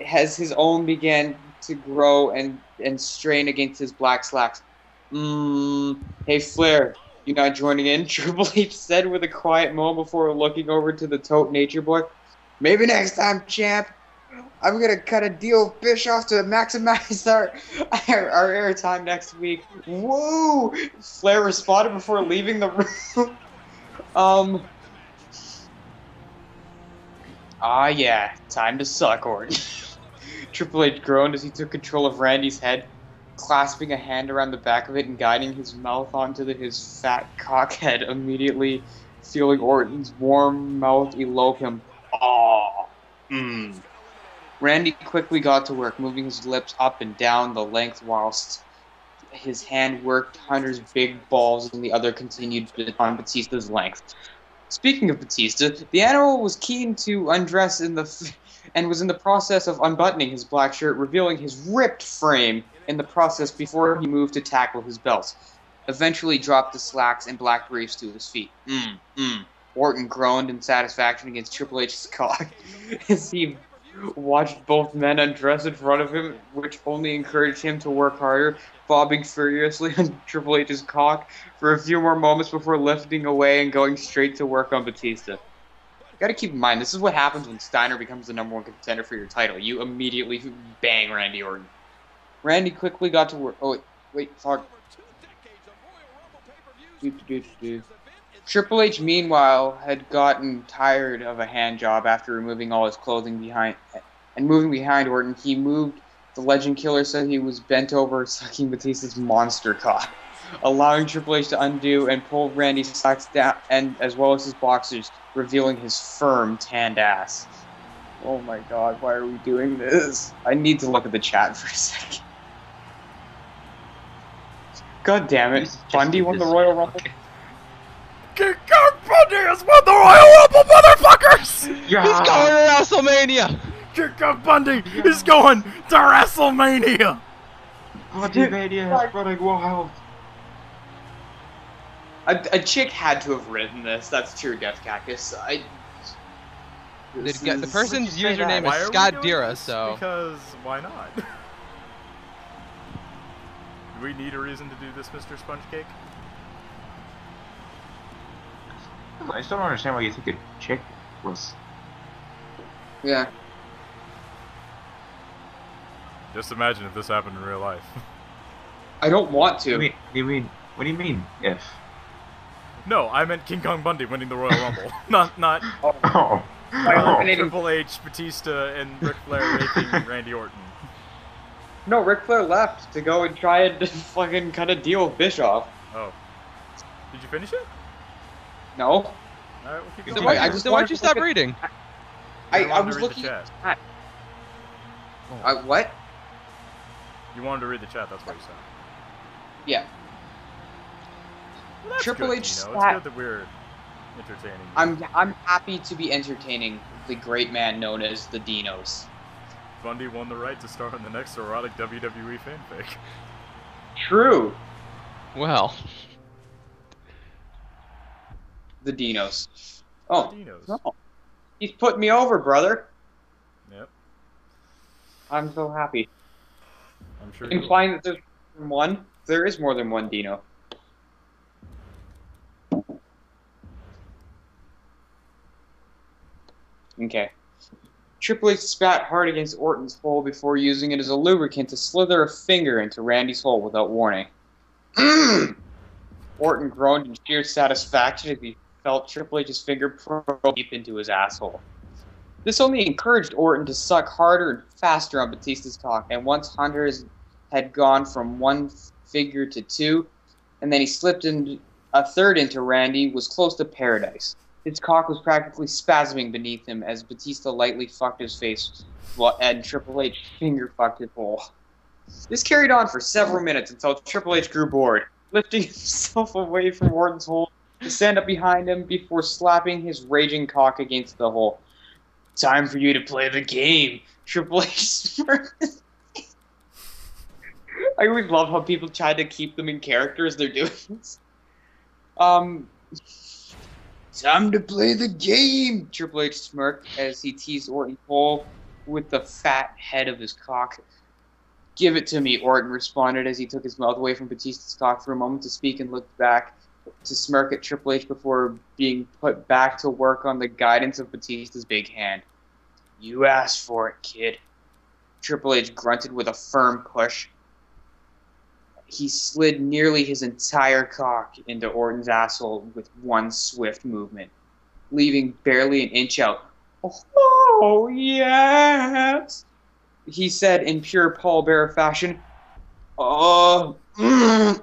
as his own began to grow and, and strain against his black slacks. Mmm. Hey Flair, you not joining in? Triple H said with a quiet moan before looking over to the tote nature boy. Maybe next time, champ. I'm gonna cut a deal with Bischoff to maximize our our, our airtime next week. Woo! Flair responded before leaving the room. um. Ah, yeah. Time to suck, Orton. Triple H groaned as he took control of Randy's head, clasping a hand around the back of it and guiding his mouth onto the, his fat cockhead, immediately feeling Orton's warm mouth elope him. Ah. Mmm. Randy quickly got to work, moving his lips up and down the length whilst his hand worked Hunter's big balls and the other continued on Batista's length. Speaking of Batista, the animal was keen to undress in the f- and was in the process of unbuttoning his black shirt, revealing his ripped frame in the process before he moved to tackle his belt. Eventually dropped the slacks and black briefs to his feet. Mmm, mmm. Orton groaned in satisfaction against Triple H's cock as he watched both men undress in front of him, which only encouraged him to work harder, bobbing furiously on Triple H's cock for a few more moments before lifting away and going straight to work on Batista. You Gotta keep in mind, this is what happens when Steiner becomes the number one contender for your title. You immediately bang Randy Orton. Randy quickly got to work. Oh, wait, wait, fuck. Do, do, do. Triple H, meanwhile, had gotten tired of a hand job after removing all his clothing behind and moving behind Orton. He moved the Legend Killer so he was bent over, sucking Batista's monster cock, allowing Triple H to undo and pull Randy's socks down, and as well as his boxers, revealing his firm tanned ass. Oh my God! Why are we doing this? I need to look at the chat for a second. God damn it! Just- just Bundy won the. Royal Rumble. King Kong Bundy has won the Royal Rumble, motherfuckers! Yeah. He's going to WrestleMania. King Kong Bundy is going to WrestleMania! Bloody Mania is running wild. A, a chick had to have written this. That's true, Death Cactus. I. The, the person's username is Scott doing Dira, so Because why not? do we need a reason to do this, Mr. Sponge Cake? I still don't understand why you think a chick was. Yeah. Just imagine if this happened in real life. I don't want What do you to. mean? What do you mean? What do you mean? If? no, I meant King Kong Bundy winning the Royal Rumble, not not Oh. By oh. eliminating- Triple H, Batista, and Ric Flair raping Randy Orton. No, Ric Flair left to go and try and fucking cut a deal with Bischoff. Oh, did you finish it? No, All right, we'll keep then going. why, I just then why'd you stop look at- reading? I, wanted I to was read the looking chat. at. Uh, what? You wanted to read the chat, that's what you said. Yeah. Well, Triple good, H Dino. spat- It's good that we're entertaining. I'm I'm happy to be entertaining the great man known as the Dinos. Bundy won the right to star in the next erotic WWE fanfic. True. Well, The Dinos. Oh, Dinos. no. He's put me over, brother. Yep, I'm so happy. I'm sure. you will. Implying that there's more than one. There is more than one Dino. Okay. Triple H spat hard against Orton's hole before using it as a lubricant to slither a finger into Randy's hole without warning. Orton groaned in sheer satisfaction as he felt Triple H's finger probe deep into his asshole. This only encouraged Orton to suck harder and faster on Batista's cock, and once Hunter had gone from one figure to two, and then he slipped in a third into Randy, was close to paradise. His cock was practically spasming beneath him as Batista lightly fucked his face, while and Triple H finger fucked his hole. This carried on for several minutes until Triple H grew bored, lifting himself away from Orton's hole to stand up behind him before slapping his raging cock against the hole. Time for you to play the game, Triple H. I. Always love how people try to keep them in character as they're doing this. Um, time to play the game, Triple H smirked as he teased Orton Cole with the fat head of his cock. Give it to me, Orton responded as he took his mouth away from Batista's cock for a moment to speak and looked back to smirk at Triple H before being put back to work on the guidance of Batista's big hand. You asked for it, kid. Triple H grunted with a firm push. He slid nearly his entire cock into Orton's asshole with one swift movement, leaving barely an inch out. Oh, yes! He said in pure Paul Bearer fashion. Oh, mm.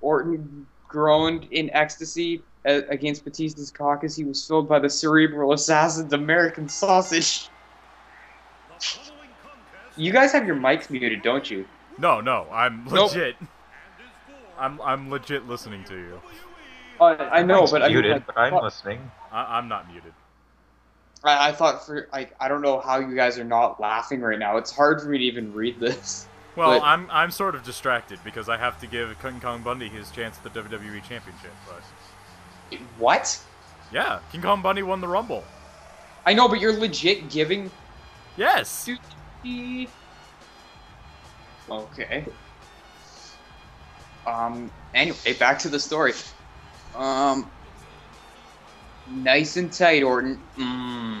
Orton groaned in ecstasy against Batista's cock as he was filled by the cerebral assassin's American sausage. You guys have your mics muted, don't you? No, no, I'm Nope. legit. I'm I'm legit listening to you. Uh, I know, Mike's but I, mean, muted, I, but I'm thought- listening. I, I'm not muted. I, I thought for like I don't know how you guys are not laughing right now. It's hard for me to even read this. Well, But- I'm I'm sort of distracted because I have to give King Kong Bundy his chance at the WWE Championship. But What? yeah, King Kong Bundy won the Rumble. I know, but you're legit giving. Yes. Dude, Okay. Um. Anyway, back to the story. Um. Nice and tight, Orton. Mmm.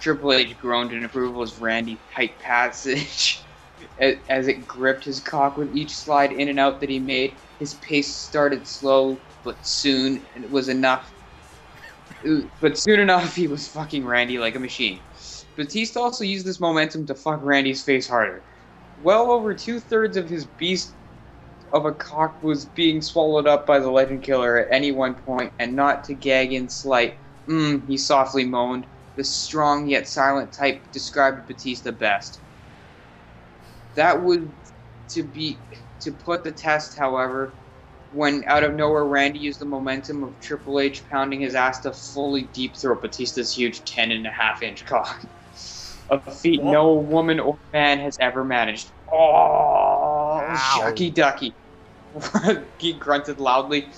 Triple H groaned in approval as Randy tight passage. As, as it gripped his cock with each slide in and out that he made, his pace started slow, but soon it was enough. But soon enough, he was fucking Randy like a machine. Batista also used this momentum to fuck Randy's face harder. Well over two thirds of his beast of a cock was being swallowed up by the legend killer at any one point, and not to gag in slight. Mmm, he softly moaned. The strong yet silent type described Batista best. That would to be to put the test, however, when out of nowhere Randy used the momentum of Triple H pounding his ass to fully deep throat Batista's huge ten and a half inch cock. A feat no woman or man has ever managed. Oh, Ow. shucky ducky. he grunted loudly.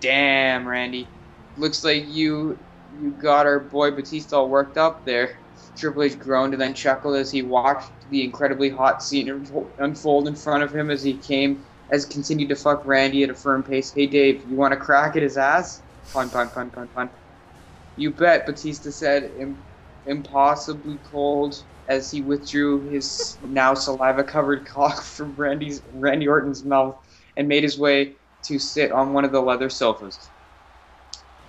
Damn, Randy. Looks like you you got our boy Batista all worked up there. Triple H groaned and then chuckled as he watched the incredibly hot scene unfold in front of him as he came as continued to fuck Randy at a firm pace. Hey Dave, you want to crack at his ass? Pun pun pun pun pun. You bet, Batista said, Im- impossibly cold as he withdrew his now saliva-covered cock from Randy's Randy Orton's mouth and made his way to sit on one of the leather sofas.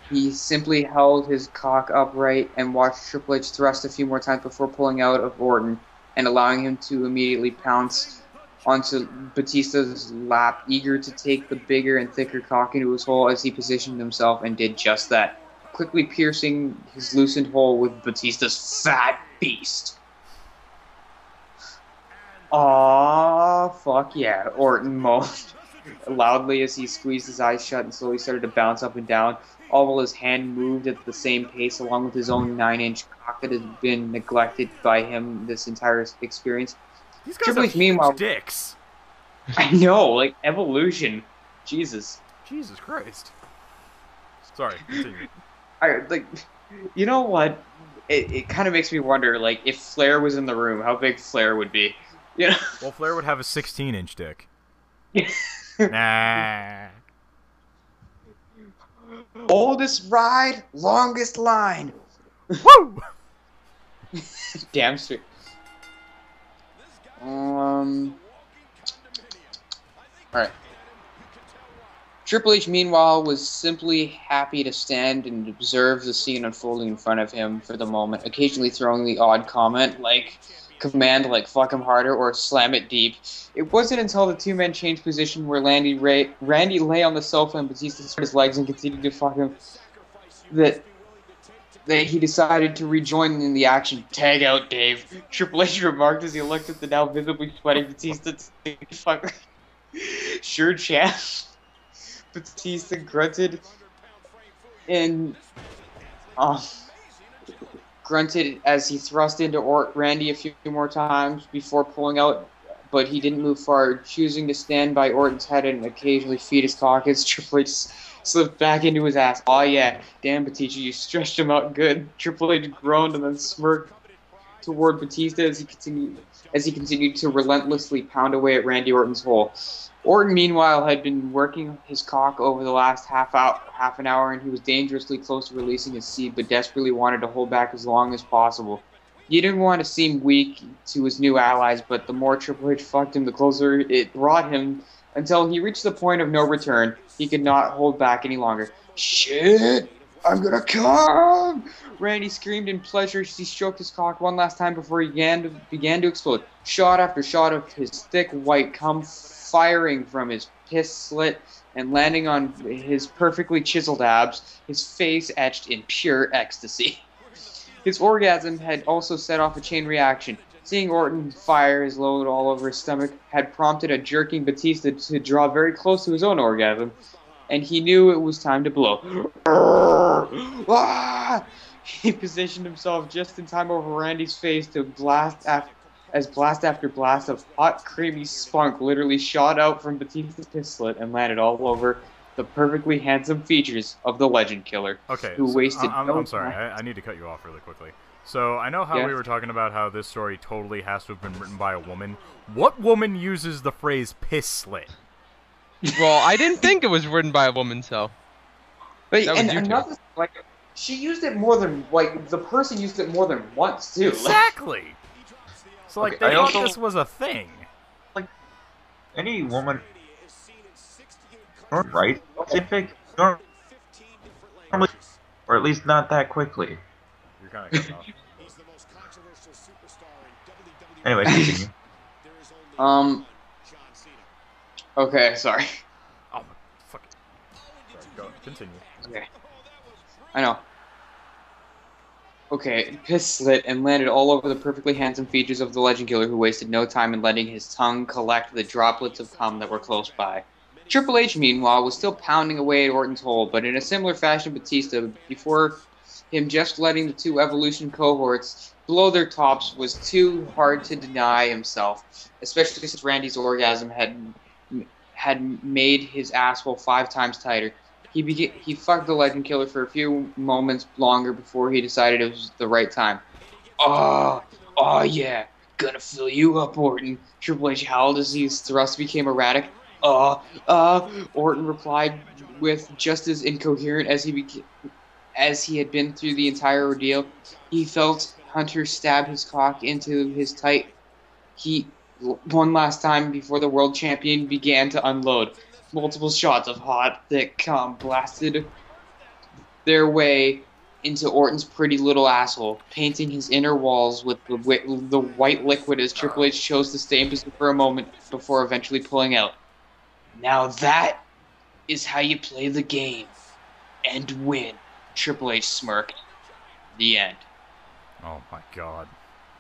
He simply held his cock upright and watched Triple H thrust a few more times before pulling out of Orton and allowing him to immediately pounce onto Batista's lap, eager to take the bigger and thicker cock into his hole as he positioned himself and did just that, quickly piercing his loosened hole with Batista's fat beast. Aw, fuck yeah, Orton moaned. loudly as he squeezed his eyes shut and slowly started to bounce up and down, all while his hand moved at the same pace along with his own nine-inch cock that had been neglected by him this entire experience. These guys Triple H, meanwhile- dicks. I know, like evolution. Jesus. Jesus Christ. Sorry, continue. I like, you know what? It, it kind of makes me wonder, like, if Flair was in the room, how big Flair would be. You know? well, Flair would have a 16-inch dick. nah. Oldest ride, longest line. Woo! Damn straight. Um. Alright. Triple H, meanwhile, was simply happy to stand and observe the scene unfolding in front of him for the moment, occasionally throwing the odd comment like command like fuck him harder or slam it deep. It wasn't until the two men changed position where Randy, Ray, Randy lay on the sofa and Batista spread his legs and continued to fuck him that that he decided to rejoin in the action. Tag out, Dave. Triple H remarked as he looked at the now visibly sweating Batista. Fuck. sure, champ. Batista grunted and uh, grunted as he thrust into or- Randy a few more times before pulling out, but he didn't move far, choosing to stand by Orton's head and occasionally feed his cock as Triple H slipped back into his ass. Oh yeah, damn Batista, you stretched him out good. Triple H groaned and then smirked toward Batista as he continued as he continued to relentlessly pound away at Randy Orton's hole. Orton, meanwhile, had been working his cock over the last half hour, half an hour, and he was dangerously close to releasing his seed, but desperately wanted to hold back as long as possible. He didn't want to seem weak to his new allies, but the more Triple H fucked him, the closer it brought him until he reached the point of no return. He could not hold back any longer. Shit! I'm gonna come! Randy screamed in pleasure as he stroked his cock one last time before he began to, began to explode. Shot after shot of his thick white cum firing from his piss slit and landing on his perfectly chiseled abs, his face etched in pure ecstasy. His orgasm had also set off a chain reaction. Seeing Orton fire his load all over his stomach had prompted a jerking Batista to draw very close to his own orgasm, and he knew it was time to blow. Ah! He positioned himself just in time over Randy's face to blast after, as blast after blast of hot, creamy spunk literally shot out from Batista's pistol and landed all over the perfectly handsome features of the Legend Killer. Okay, Who so wasted I- I'm, no I'm sorry. I, I need to cut you off really quickly. So I know how Yeah. we were talking about how this story totally has to have been written by a woman. What woman uses the phrase "piss slit"? Well, I didn't think it was written by a woman, so. But That was and another like she used it more than like the person used it more than once too. Like, Exactly. So like Okay, they I thought also- this was a thing. Like any woman, right? Specific, normally, or at least not that quickly. You're kind of. Anyway, um. Okay, sorry. Oh, fuck. Sorry, go. Continue. Okay. I know. Okay, piss slit and landed all over the perfectly handsome features of the legend killer who wasted no time in letting his tongue collect the droplets of cum that were close by. Triple H, meanwhile, was still pounding away at Orton's hole, but in a similar fashion, Batista, before him just letting the two evolution cohorts blow their tops, was too hard to deny himself, especially since Randy's orgasm had had made his asshole five times tighter. He he fucked the legend killer for a few moments longer before he decided it was the right time. Oh, oh yeah, gonna fill you up, Orton. Triple H howled as his thrust became erratic. Uh, uh, Orton replied with just as incoherent as he beca- as he had been through the entire ordeal. He felt Hunter stab his cock into his tight heat one last time before the world champion began to unload. Multiple shots of hot, thick cum blasted their way into Orton's pretty little asshole, painting his inner walls with the, wi- the white liquid as Triple H chose to stay in position for a moment before eventually pulling out. Now that is how you play the game and win. Triple H smirked. The end. Oh my god.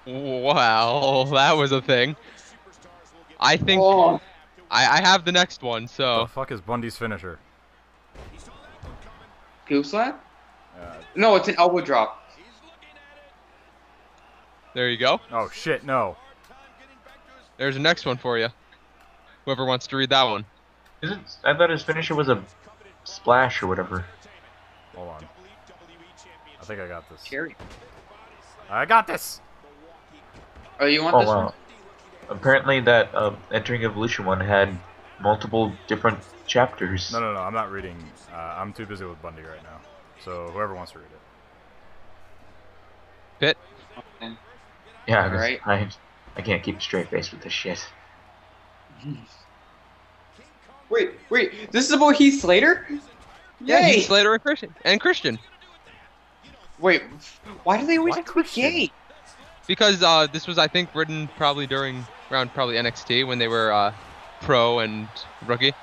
Wow, that was a thing. I think Oh, I, I have the next one, so. The fuck is Bundy's finisher? Goop slap? Uh, No, it's an elbow drop. there you go. oh shit, no. There's the next one for you. Whoever wants to read that one. Isn't I thought his finisher was a splash or whatever. Hold on. I think I got this. Cherry. I got this. Oh, you want Oh this wow. one? Apparently that uh, entering evolution one had multiple different chapters. No, no, no. I'm not reading. Uh, I'm too busy with Bundy right now. So whoever wants to read it. Pit. Yeah, Alright. I I can't keep a straight face with this shit. Wait, wait. This is about Heath Slater? Yeah, Yay! Heath Slater and Christian. And Christian. Wait, why do they always Why have to be gay? Because uh, this was, I think, written probably during around probably NXT when they were uh, pro and rookie.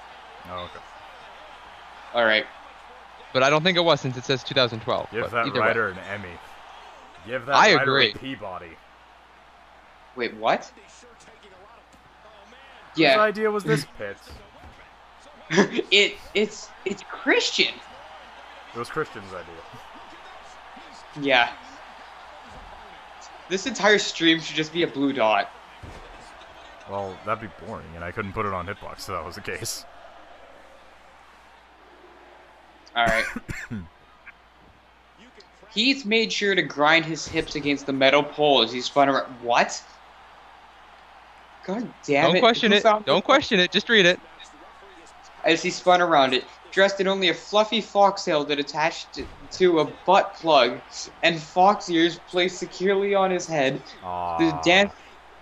Oh, okay. All right. But I don't think it was since it says 2012. Give but that either way. writer an Emmy. Give that I writer agree. a Peabody. Wait, what? Whose Yeah, idea was this, Pitts? it it's it's Christian. It was Christian's idea. Yeah. This entire stream should just be a blue dot. Well, that'd be boring, and I couldn't put it on Hitbox if that was the case. All right. Heath made sure to grind his hips against the metal pole as he spun around. What? God damn Don't it! question it. Don't question it. Just read it. as he spun around it, dressed in only a fluffy foxtail that attached to- to a butt plug and fox ears placed securely on his head. Aww. The dance,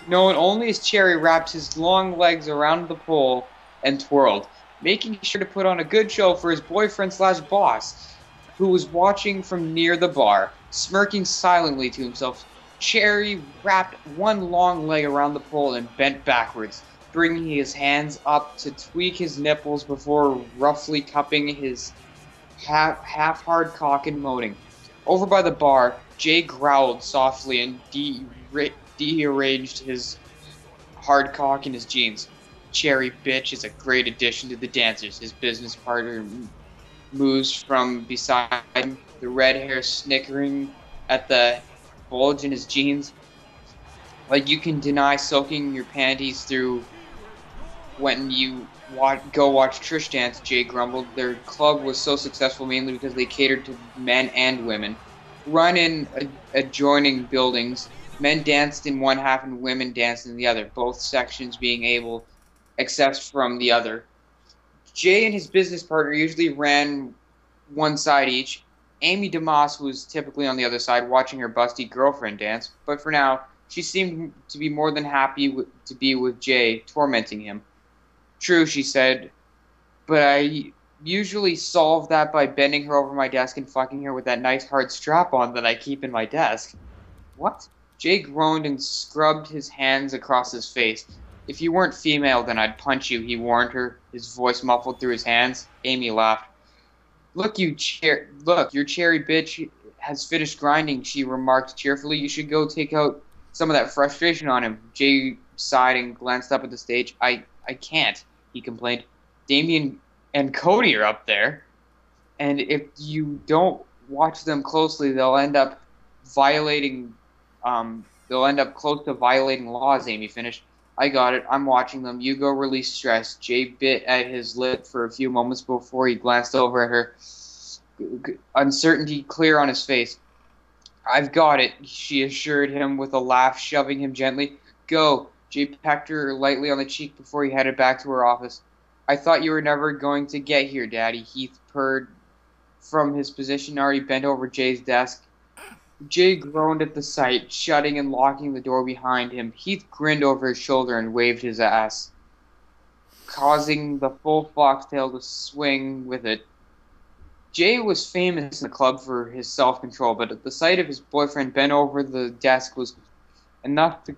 known only as Cherry, wrapped his long legs around the pole and twirled, making sure to put on a good show for his boyfriend slash boss, who was watching from near the bar, smirking silently to himself. Cherry wrapped one long leg around the pole and bent backwards, bringing his hands up to tweak his nipples before roughly cupping his half half hard cock and moaning. Over by the bar, Jay growled softly and de- dearranged his hard cock in his jeans. Cherry bitch is a great addition to the dancers. His business partner moves from beside him, the red hair snickering at the bulge in his jeans. Like you can deny soaking your panties through when you watch, go watch Trish dance, Jay grumbled. Their club was so successful mainly because they catered to men and women. Run in adjoining buildings, men danced in one half and women danced in the other, both sections being able accessed from the other. Jay and his business partner usually ran one side each. Amy Dumas was typically on the other side watching her busty girlfriend dance, but for now, she seemed to be more than happy w- to be with Jay, tormenting him. True, she said, but I usually solve that by bending her over my desk and fucking her with that nice hard strap on that I keep in my desk. What? Jay groaned and scrubbed his hands across his face. If you weren't female, then I'd punch you, he warned her, his voice muffled through his hands. Amy laughed. Look, you cher- look, your cherry bitch has finished grinding, she remarked cheerfully. You should go take out some of that frustration on him. Jay sighed and glanced up at the stage. I, I can't, he complained. Damien and Cody are up there, and if you don't watch them closely, they'll end up violating. Um, they'll end up close to violating laws. Amy finished. I got it. I'm watching them. You go release stress. Jay bit at his lip for a few moments before he glanced over at her, g- uncertainty clear on his face. I've got it, she assured him with a laugh, shoving him gently. Go. Jay pecked her lightly on the cheek before he headed back to her office. I thought you were never going to get here, Daddy, Heath purred from his position already bent over Jay's desk. Jay groaned at the sight, shutting and locking the door behind him. Heath grinned over his shoulder and waved his ass, causing the full foxtail to swing with it. Jay was famous in the club for his self control, but at the sight of his boyfriend bent over the desk was enough to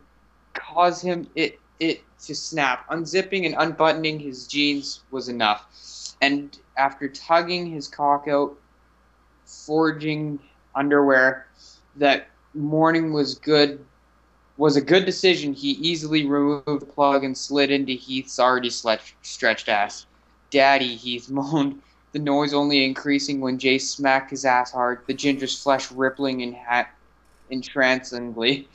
cause him it it to snap. Unzipping and unbuttoning his jeans was enough. And after tugging his cock out, forging underwear, that morning was good was a good decision. He easily removed the plug and slid into Heath's already stretched ass. Daddy, Heath moaned, the noise only increasing when Jay smacked his ass hard, the ginger's flesh rippling in ha- entrancingly.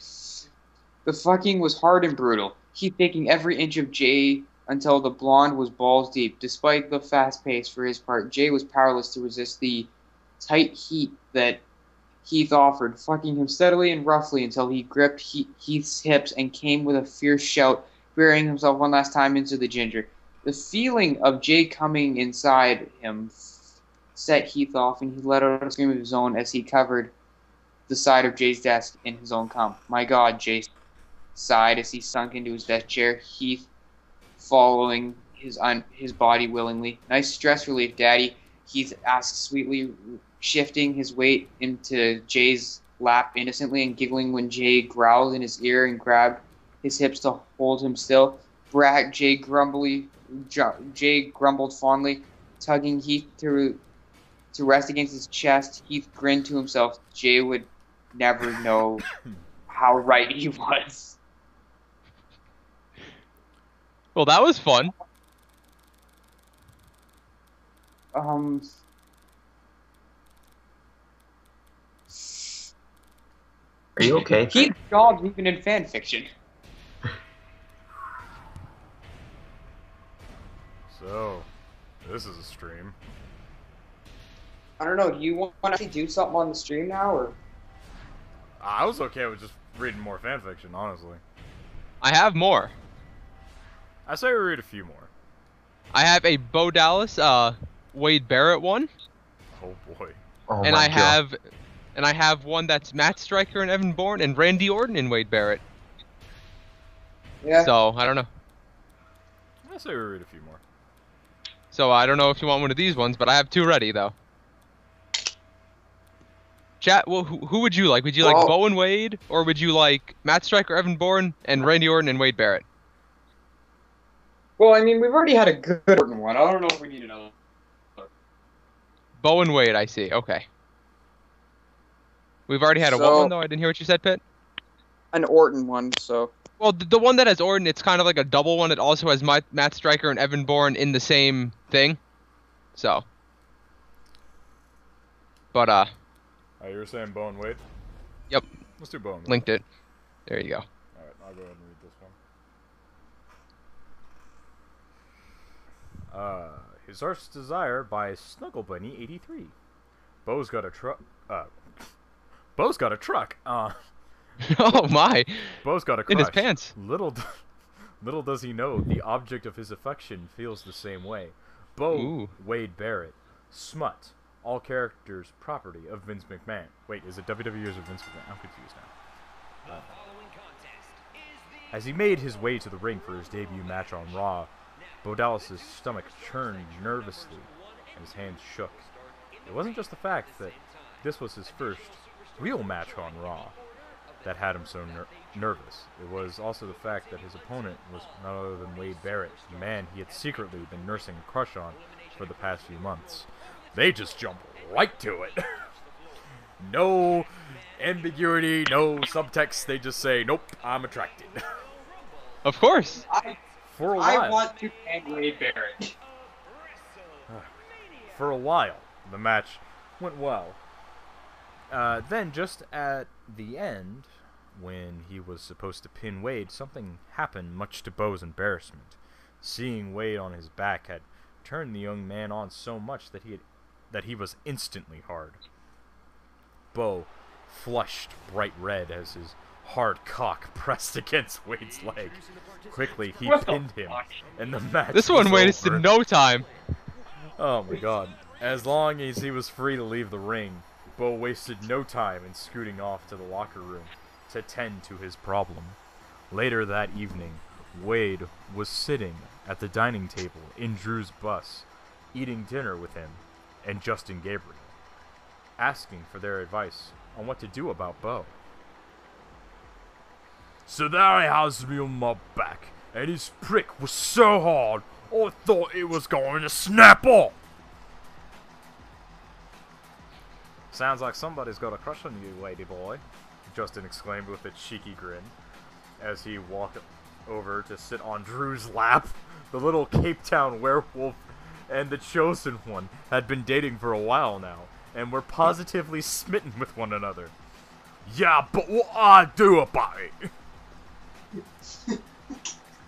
The fucking was hard and brutal. Heath taking every inch of Jay until the blonde was balls deep. Despite the fast pace for his part, Jay was powerless to resist the tight heat that Heath offered, fucking him steadily and roughly until he gripped he- Heath's hips and came with a fierce shout, burying himself one last time into the ginger. The feeling of Jay coming inside him set Heath off, and he let out a scream of his own as he covered the side of Jay's desk in his own cum. My God, Jay sighed as he sunk into his desk chair. Heath following his un- his body willingly. Nice stress relief, Daddy. Heath asked sweetly, shifting his weight into Jay's lap innocently and giggling when Jay growled in his ear and grabbed his hips to hold him still. Brat Jay grumbly, Jay grumbled fondly, tugging Heath to to rest against his chest. Heath grinned to himself. Jay would never know how right he was. Well, that was fun. Um, Are you okay? Heath jobs even in fan fiction. So, this is a stream. I don't know. Do you want to actually do something on the stream now, or I was okay with just reading more fan fiction, honestly. I have more. I say we read a few more. I have a Bo Dallas, uh, Wade Barrett one, Oh boy. Oh and I God. have, and I have one that's Matt Striker and Evan Bourne, and Randy Orton and Wade Barrett. yeah? So I don't know. I say we read a few more. So I don't know if you want one of these ones, but I have two ready though. Chat. Well, who, who would you like? Would you like Well- Bo and Wade, or would you like Matt Striker, Evan Bourne, and Randy Orton and Wade Barrett? Well, I mean, we've already had a good Orton one. I don't know if we need another. Bo and Wade, I see. Okay. We've already had a what So- one though. I didn't hear what you said, Pitt. An Orton one, so Well, the, the one that has Orton, it's kind of like a double one. It also has my, Matt Striker and Evan Bourne in the same thing. So. But uh, Uh, you were saying Bo and Wade? Yep. Let's do Bo and Wade. linked it. There you go. Alright, I'll go ahead and read this one. Uh, His Heart's Desire by Snuggle Bunny 83. Bo's got a truck. Uh, Bo's got a truck. Uh, oh my! Bo's got a crush. In his pants. Little, little does he know, the object of his affection feels the same way. Bo Ooh. Wade Barrett, Smut, all characters property of Vince McMahon. Wait, is it WWE or is it Vince McMahon? I'm confused now. Uh, as he made his way to the ring for his debut match on Raw, Bo Dallas' stomach churned nervously and his hands shook. It wasn't just the fact that this was his first real match on Raw that had him so ner- nervous. It was also the fact that his opponent was none other than Wade Barrett, the man he had secretly been nursing a crush on for the past few months. They just jump right to it. no ambiguity, no subtext. They just say, "Nope, I'm attracted." Of course. I for a while. I want to hang Wade Barrett. For a while, the match went well. Uh, then, just at the end, when he was supposed to pin Wade, something happened, much to Bo's embarrassment. Seeing Wade on his back had turned the young man on so much that he had, that he was instantly hard. Bo flushed bright red as his hard cock pressed against Wade's leg. Quickly, he What pinned him, fuck? and the match. This one was wasted over. no time. Oh my god. As long as he was free to leave the ring, Bo wasted no time in scooting off to the locker room to tend to his problem. Later that evening, Wade was sitting at the dining table in Drew's bus, eating dinner with him and Justin Gabriel, asking for their advice on what to do about Bo. So there he has me on my back, and his prick was so hard, I thought it was going to snap off. Sounds like somebody's got a crush on you, lady boy, Justin exclaimed with a cheeky grin. as he walked over to sit on Drew's lap. The little Cape Town werewolf and the chosen one had been dating for a while now, and were positively smitten with one another. Yeah, but what I do about it?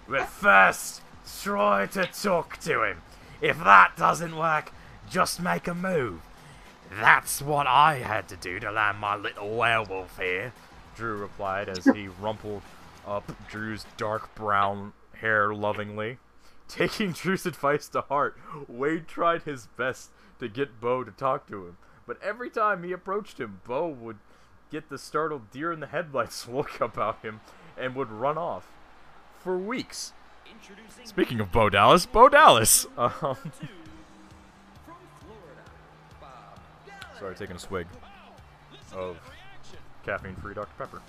but first, try to talk to him. If that doesn't work, just make a move. That's what I had to do to land my little werewolf here, Drew replied as he rumpled up Drew's dark brown hair lovingly. Taking Drew's advice to heart, Wade tried his best to get Bo to talk to him, but every time he approached him, Bo would get the startled deer in the headlights look about him and would run off. For weeks. Speaking of Bo Dallas, Bo Dallas! Um, sorry, taking a swig of caffeine free Dr. Pepper.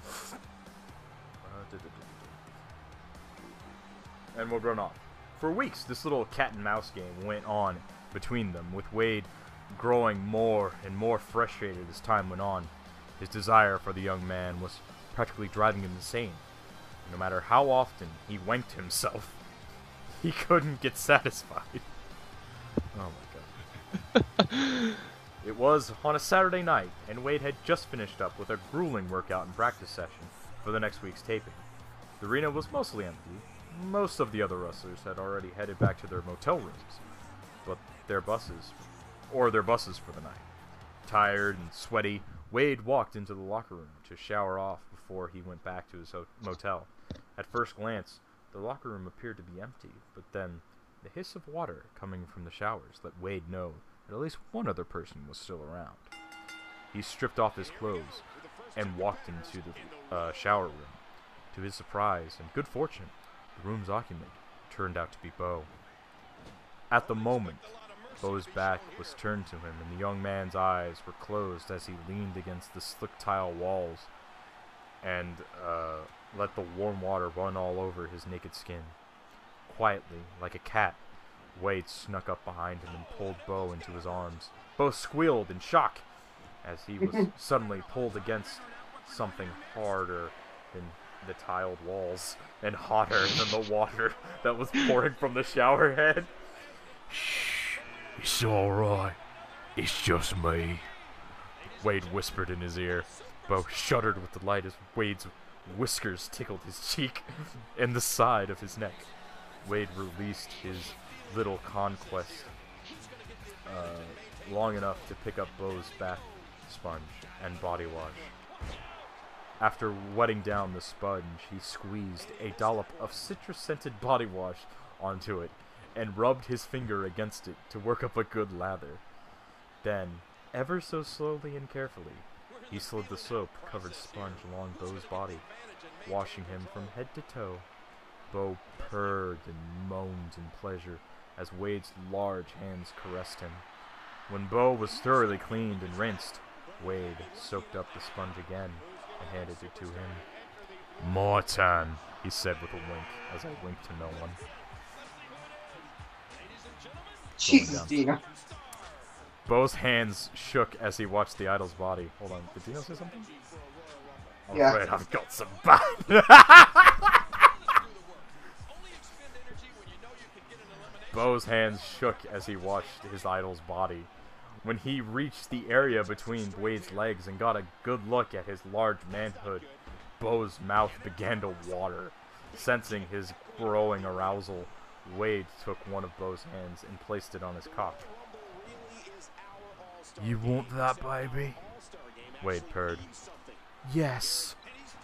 And would run off. For weeks, this little cat and mouse game went on between them, with Wade growing more and more frustrated as time went on. His desire for the young man was practically driving him insane. No matter how often he wanked himself, he couldn't get satisfied. Oh my god. it was on a Saturday night, and Wade had just finished up with a grueling workout and practice session for the next week's taping. The arena was mostly empty. Most of the other wrestlers had already headed back to their motel rooms, but their buses, or their buses for the night. Tired and sweaty, Wade walked into the locker room to shower off before he went back to his motel. At first glance, the locker room appeared to be empty, but then the hiss of water coming from the showers let Wade know that at least one other person was still around. He stripped off his clothes and walked into the uh, shower room. To his surprise and good fortune, the room's occupant turned out to be Bo. At the moment, Bo's back was turned to him, and the young man's eyes were closed as he leaned against the slick tile walls and uh, let the warm water run all over his naked skin. Quietly, like a cat, Wade snuck up behind him and pulled Bo into his arms. Bo squealed in shock as he was suddenly pulled against something harder than the tiled walls and hotter than the water that was pouring from the shower head. Shh, it's alright. It's just me. Wade whispered in his ear. Bo shuddered with delight as Wade's whiskers tickled his cheek and the side of his neck. Wade released his little conquest uh, long enough to pick up Bo's bath sponge and body wash. After wetting down the sponge, he squeezed a dollop of citrus scented body wash onto it and rubbed his finger against it to work up a good lather. Then, ever so slowly and carefully, he slid the soap covered sponge along Bo's body, washing him from head to toe. Bo purred and moaned in pleasure as Wade's large hands caressed him. When Bo was thoroughly cleaned and rinsed, Wade soaked up the sponge again and handed it to him. More time, he said with a wink as I winked to no one. Jesus. Dino. Bo's hands shook as he watched the idol's body. Hold on, did Dino say something? I'm Yeah. I've got some Bo's hands shook as he watched his idol's body. When he reached the area between Wade's legs and got a good look at his large manhood, Bo's mouth began to water. Sensing his growing arousal, Wade took one of Bo's hands and placed it on his cock. You want that, baby? Wade purred. Yes.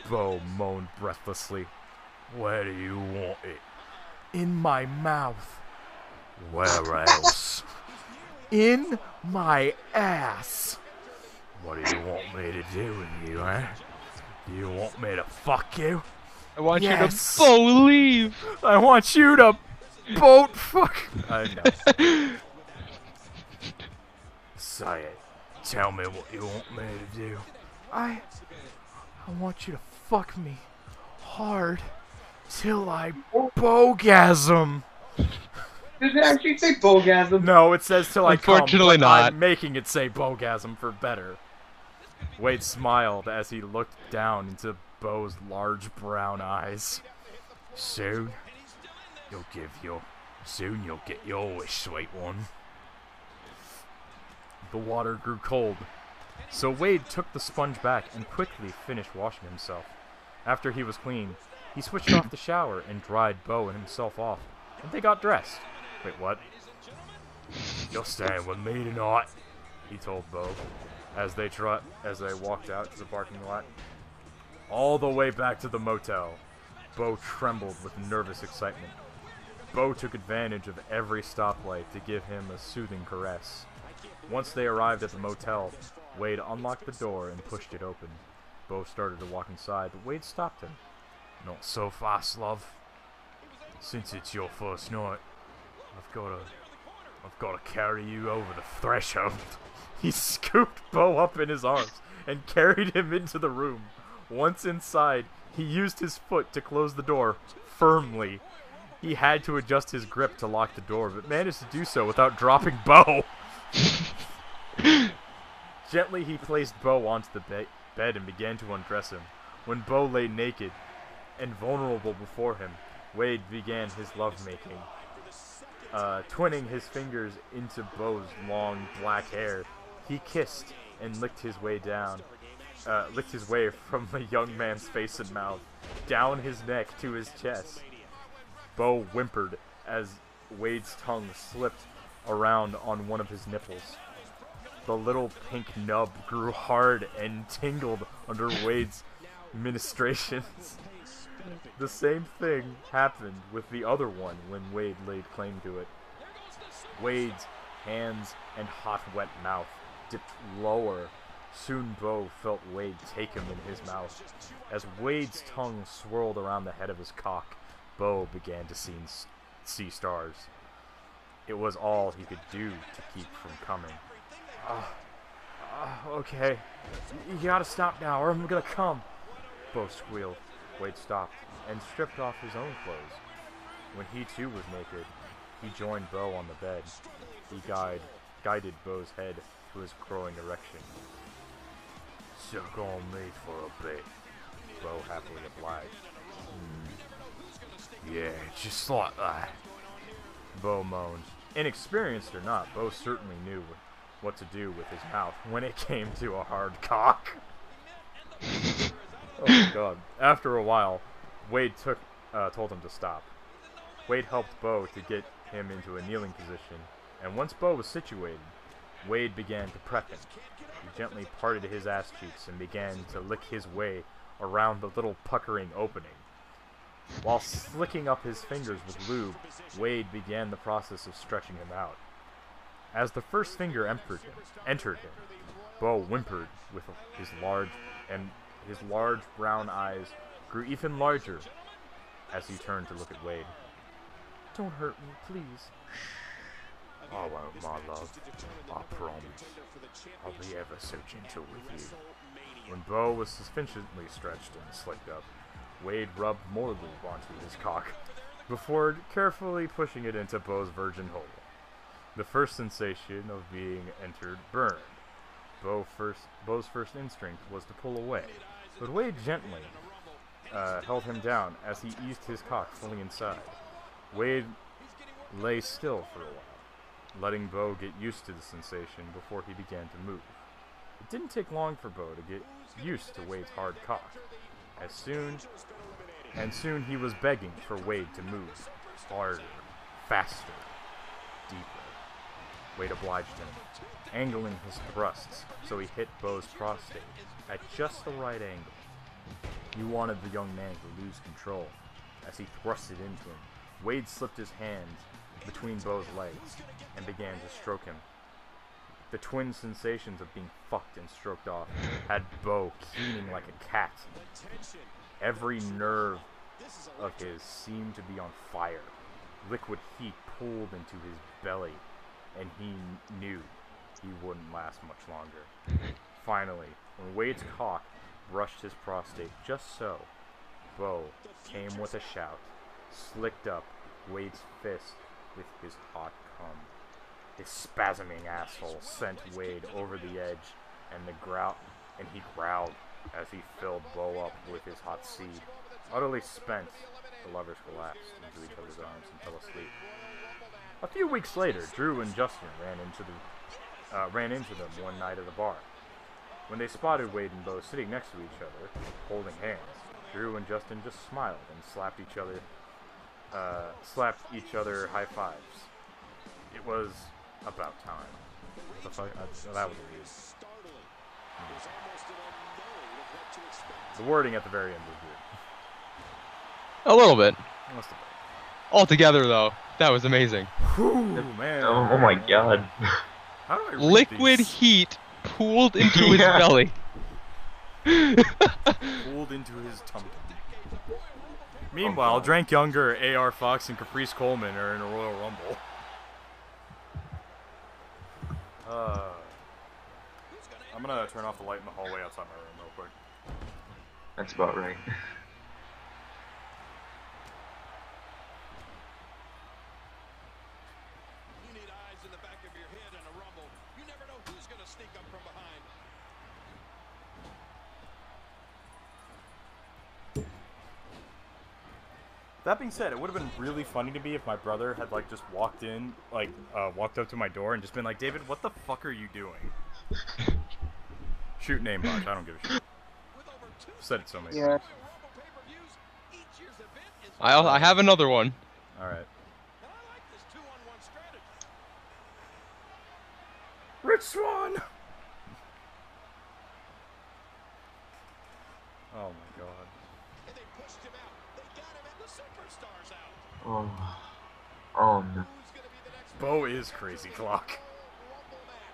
Bo moaned breathlessly. Where do you want it? In my mouth. Where else? In my ass. What do you want me to do with you, eh? Do you want me to fuck you? I want Yes. you to believe. I want you to boat fuck. I know. Say it. Tell me what you want me to do. I. I want you to fuck me hard till I bogasm. Does it actually say bogasm? No, it says till I come. Unfortunately but not. I'm making it say bogasm for better. Wade smiled as he looked down into Bo's large brown eyes. Soon, you'll give your. Soon you'll get your wish, sweet one. The water grew cold, so Wade took the sponge back and quickly finished washing himself. After he was clean, he switched off the shower and dried Bo and himself off, and they got dressed. Wait, what? You're staying with me tonight, he told Bo, as they trot as they walked out to the parking lot. All the way back to the motel, Bo trembled with nervous excitement. Bo took advantage of every stoplight to give him a soothing caress. Once they arrived at the motel, Wade unlocked the door and pushed it open. Bo started to walk inside, but Wade stopped him. Not so fast, love. Since it's your first night, I've got to, I've got to carry you over the threshold. He scooped Bo up in his arms and carried him into the room. Once inside, he used his foot to close the door firmly. He had to adjust his grip to lock the door, but managed to do so without dropping Bo. Gently, he placed Bo onto the be- bed and began to undress him. When Bo lay naked and vulnerable before him, Wade began his lovemaking. Uh, twinning his fingers into Bo's long black hair, he kissed and licked his way down, uh, licked his way from the young man's face and mouth, down his neck to his chest. Bo whimpered as Wade's tongue slipped around on one of his nipples. The little pink nub grew hard and tingled under Wade's ministrations. The same thing happened with the other one when Wade laid claim to it. Wade's hands and hot, wet mouth dipped lower. Soon Bo felt Wade take him in his mouth. As Wade's tongue swirled around the head of his cock, Bo began to see, see stars. It was all he could do to keep from coming. Ah, uh, okay. You gotta stop now, or I'm gonna come. Bo squealed. Wade stopped and stripped off his own clothes. When he too was naked, he joined Bo on the bed. He guide, guided Bo's head to his growing erection. Suck on me for a bit, Bo happily obliged. "Hmm. Yeah, just like that. Bo moaned. Inexperienced or not, Bo certainly knew what to do with his mouth when it came to a hard cock. oh my god. After a while, Wade took uh, told him to stop. Wade helped Bo to get him into a kneeling position, and once Bo was situated, Wade began to prep him. He gently parted his ass cheeks and began to lick his way around the little puckering opening. While slicking up his fingers with lube, Wade began the process of stretching him out. As the first finger entered him, entered him, Bo whimpered with his large and his large brown eyes grew even larger as he turned to look at Wade. Don't hurt me, please. Oh, I won't, my love. I promise. I'll be ever so gentle with you. When Bo was sufficiently stretched and slicked up, Wade rubbed more lube onto his cock before carefully pushing it into Bo's virgin hole. The first sensation of being entered burned. Bo first, Bo's first instinct was to pull away, but Wade gently uh, held him down as he eased his cock fully inside. Wade lay still for a while, letting Bo get used to the sensation before he began to move. It didn't take long for Bo to get used to Wade's hard cock. As soon and soon he was begging for Wade to move harder, faster. Wade obliged him, angling his thrusts so he hit Bo's prostate at just the right angle. He wanted the young man to lose control. As he thrust it into him, Wade slipped his hands between Bo's legs and began to stroke him. The twin sensations of being fucked and stroked off had Bo keening like a cat. Every nerve of his seemed to be on fire. Liquid heat pulled into his belly, and he knew he wouldn't last much longer. Mm-hmm. Finally, when Wade's cock brushed his prostate just so, Bo came with a shout, slicked up Wade's fist with his hot cum. His spasming asshole sent Wade over the edge, and the growl, and he growled as he filled Bo up with his hot seed. Utterly spent, the lovers collapsed into each other's arms and fell asleep. A few weeks later, Drew and Justin ran into the uh, ran into them one night at a bar. When they spotted Wade and Bo sitting next to each other, holding hands, Drew and Justin just smiled and slapped each other, uh, slapped each other high fives. It was about time. The fuck? That was weird. The wording at the very end was weird. A little bit. Must have Altogether, though, that was amazing. been. Ooh, man. Oh, oh my god. How do I Liquid these? heat pooled into his belly. pulled into his tum tum. Meanwhile, God. Drake Younger, AR Fox, and Caprice Coleman are in a Royal Rumble. Uh, I'm gonna turn off the light in the hallway outside my room real quick. That's about right. You need eyes in the back of your head in a rumble. You never know who's going to sneak up from behind. That being said, it would have been really funny to me if my brother had like just walked in, like uh, walked up to my door and just been like, "David, what the fuck are you doing?" Shoot name bunch. I don't give a shit. With over two Said it so many Yeah. times. Rumble pay-per-views, each year's event is I I have another one. All right. And I like this two-on-one strategy. Rich Swann. Oh my god. And they pushed him out. They got him and the superstars out. Um, um. Oh. oh. Oh no. Who's going to be the next Bo is crazy clock.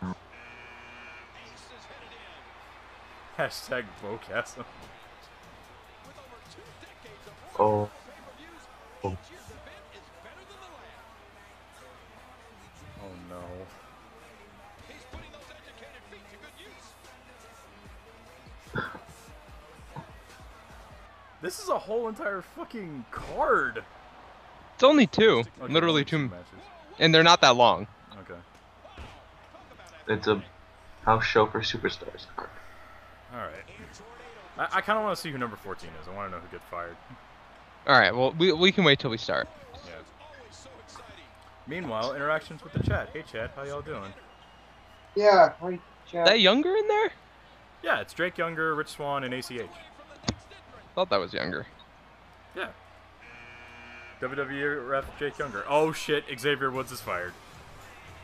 Rumble match? Ace is headed in. Hashtag Bocasm. With over two decades of Oh. Oh. each year's event is better than the last. Oh no. He's putting those educated feet to good use. This is a whole entire fucking card. It's only two, Okay, literally two, matches. and they're not that long. Okay. It's a house show for superstars. All right. I, I kind of want to see who number 14 is. I want to know who gets fired. All right, well we we can wait till we start. Yeah. Always so exciting. Meanwhile, interactions with the chat. Hey, chat. How y'all doing? Yeah. Hi, Chad. that younger in there? Yeah, it's Drake Younger, Rich Swann, and ACH. Thought that was younger. Yeah. WWE ref Jake Younger. Oh shit, Xavier Woods is fired.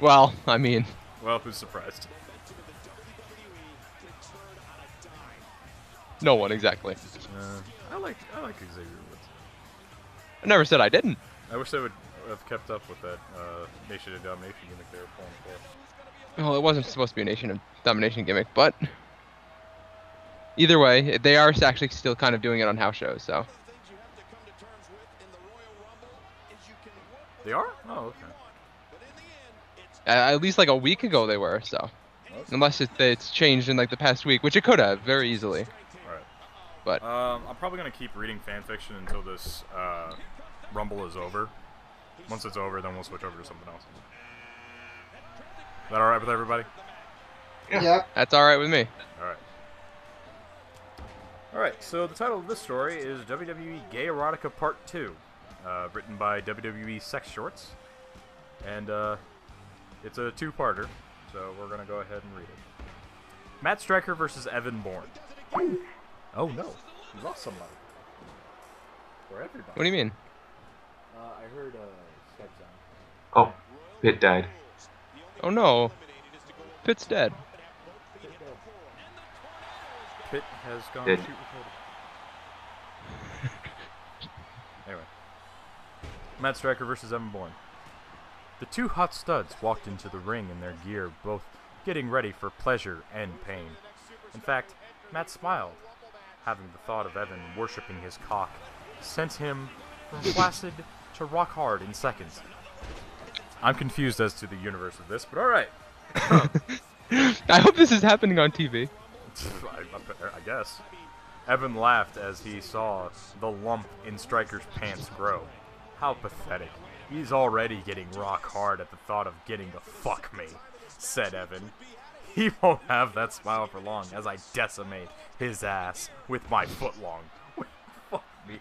Well, I mean, Well, who's surprised? no one exactly. Uh, I like I like Xavier Woods. I never said I didn't. I wish they would have kept up with that uh, Nation of Domination gimmick they were pulling for. Well, it wasn't supposed to be a Nation of Domination gimmick, but either way, they are actually still kind of doing it on house shows. So things you have to come to terms with in the Royal Rumble is you can work They are? Oh, okay. but in the end, it's at at least like a week ago they were. So unless it, it's changed in like the past week, which it could have very easily. Alright. But Um, I'm probably gonna keep reading fan fiction until this uh, Rumble is over. Once it's over, then we'll switch over to something else. Is that alright with everybody? Yeah. that's all right with me. Alright. Alright, so the title of this story is WWE Gay Erotica Part 2, uh, written by WWE Sex Shorts. And uh, it's a two parter, so we're going to go ahead and read it. Matt Striker versus Evan Bourne. Oh no, we lost somebody. For everybody. What do you mean? Uh, I heard uh, Skype's on. Oh, Pitt died. Oh no, Pitt's dead. Pitt has gone Did- to recording. anyway. Matt Striker versus Evan Bourne. The two hot studs walked into the ring in their gear, both getting ready for pleasure and pain. In fact, Matt smiled, having the thought of Evan worshipping his cock sent him from flaccid to rock hard in seconds. I'm confused as to the universe of this, but alright. I hope this is happening on TV. I- I guess. Evan laughed as he saw the lump in Striker's pants grow. How pathetic. He's already getting rock hard at the thought of getting to fuck me, said Evan. He won't have that smile for long as I decimate his ass with my footlong. Fuck me.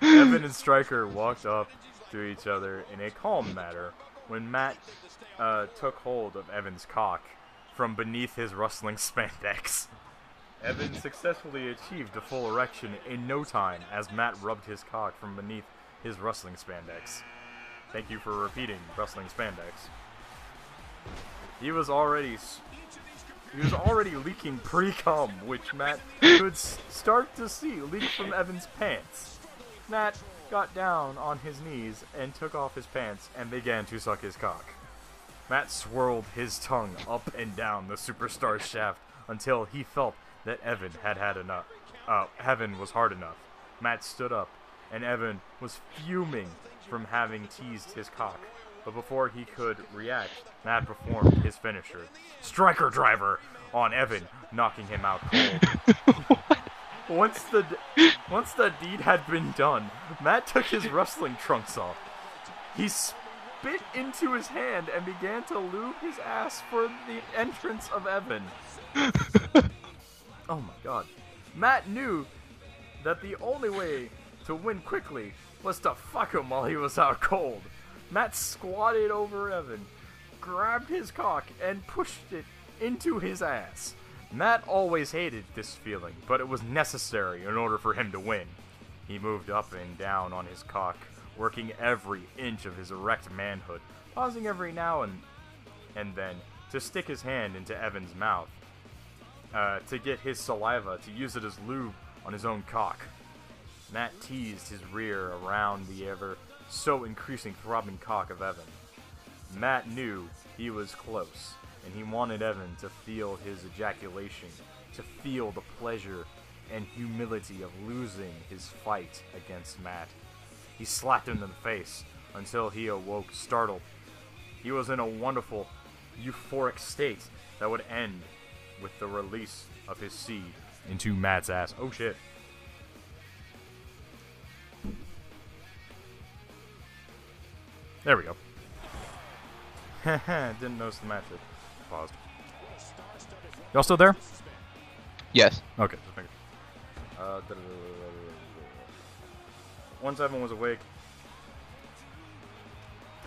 Evan and Striker walked up to each other in a calm manner when Matt uh, took hold of Evan's cock from beneath his rustling spandex. Evan successfully achieved a full erection in no time as Matt rubbed his cock from beneath his rustling spandex. Thank you for repeating rustling spandex. He was already he was already leaking pre-cum, which Matt could start to see leak from Evan's pants. Matt got down on his knees and took off his pants and began to suck his cock. Matt swirled his tongue up and down the superstar shaft until he felt that Evan had had enough. Uh, Evan was hard enough. Matt stood up, and Evan was fuming from having teased his cock. But before he could react, Matt performed his finisher, striker driver, on Evan, knocking him out cold. once the once the deed had been done, Matt took his wrestling trunks off. He spit into his hand and began to lube his ass for the entrance of Evan. oh my god. Matt knew that the only way to win quickly was to fuck him while he was out cold. Matt squatted over Evan, grabbed his cock, and pushed it into his ass. Matt always hated this feeling, but it was necessary in order for him to win. He moved up and down on his cock, working every inch of his erect manhood, pausing every now and and then to stick his hand into Evan's mouth, uh, to get his saliva to use it as lube on his own cock. Matt teased his rear around the ever so increasing throbbing cock of Evan. Matt knew he was close, and he wanted Evan to feel his ejaculation, to feel the pleasure and humility of losing his fight against Matt. He slapped him in the face until he awoke startled. He was in a wonderful, euphoric state that would end with the release of his seed into Matt's ass. Oh shit. There we go. Didn't notice the match. It paused. Y'all still there? Yes. Okay. Just making. Uh, Once Evan was awake.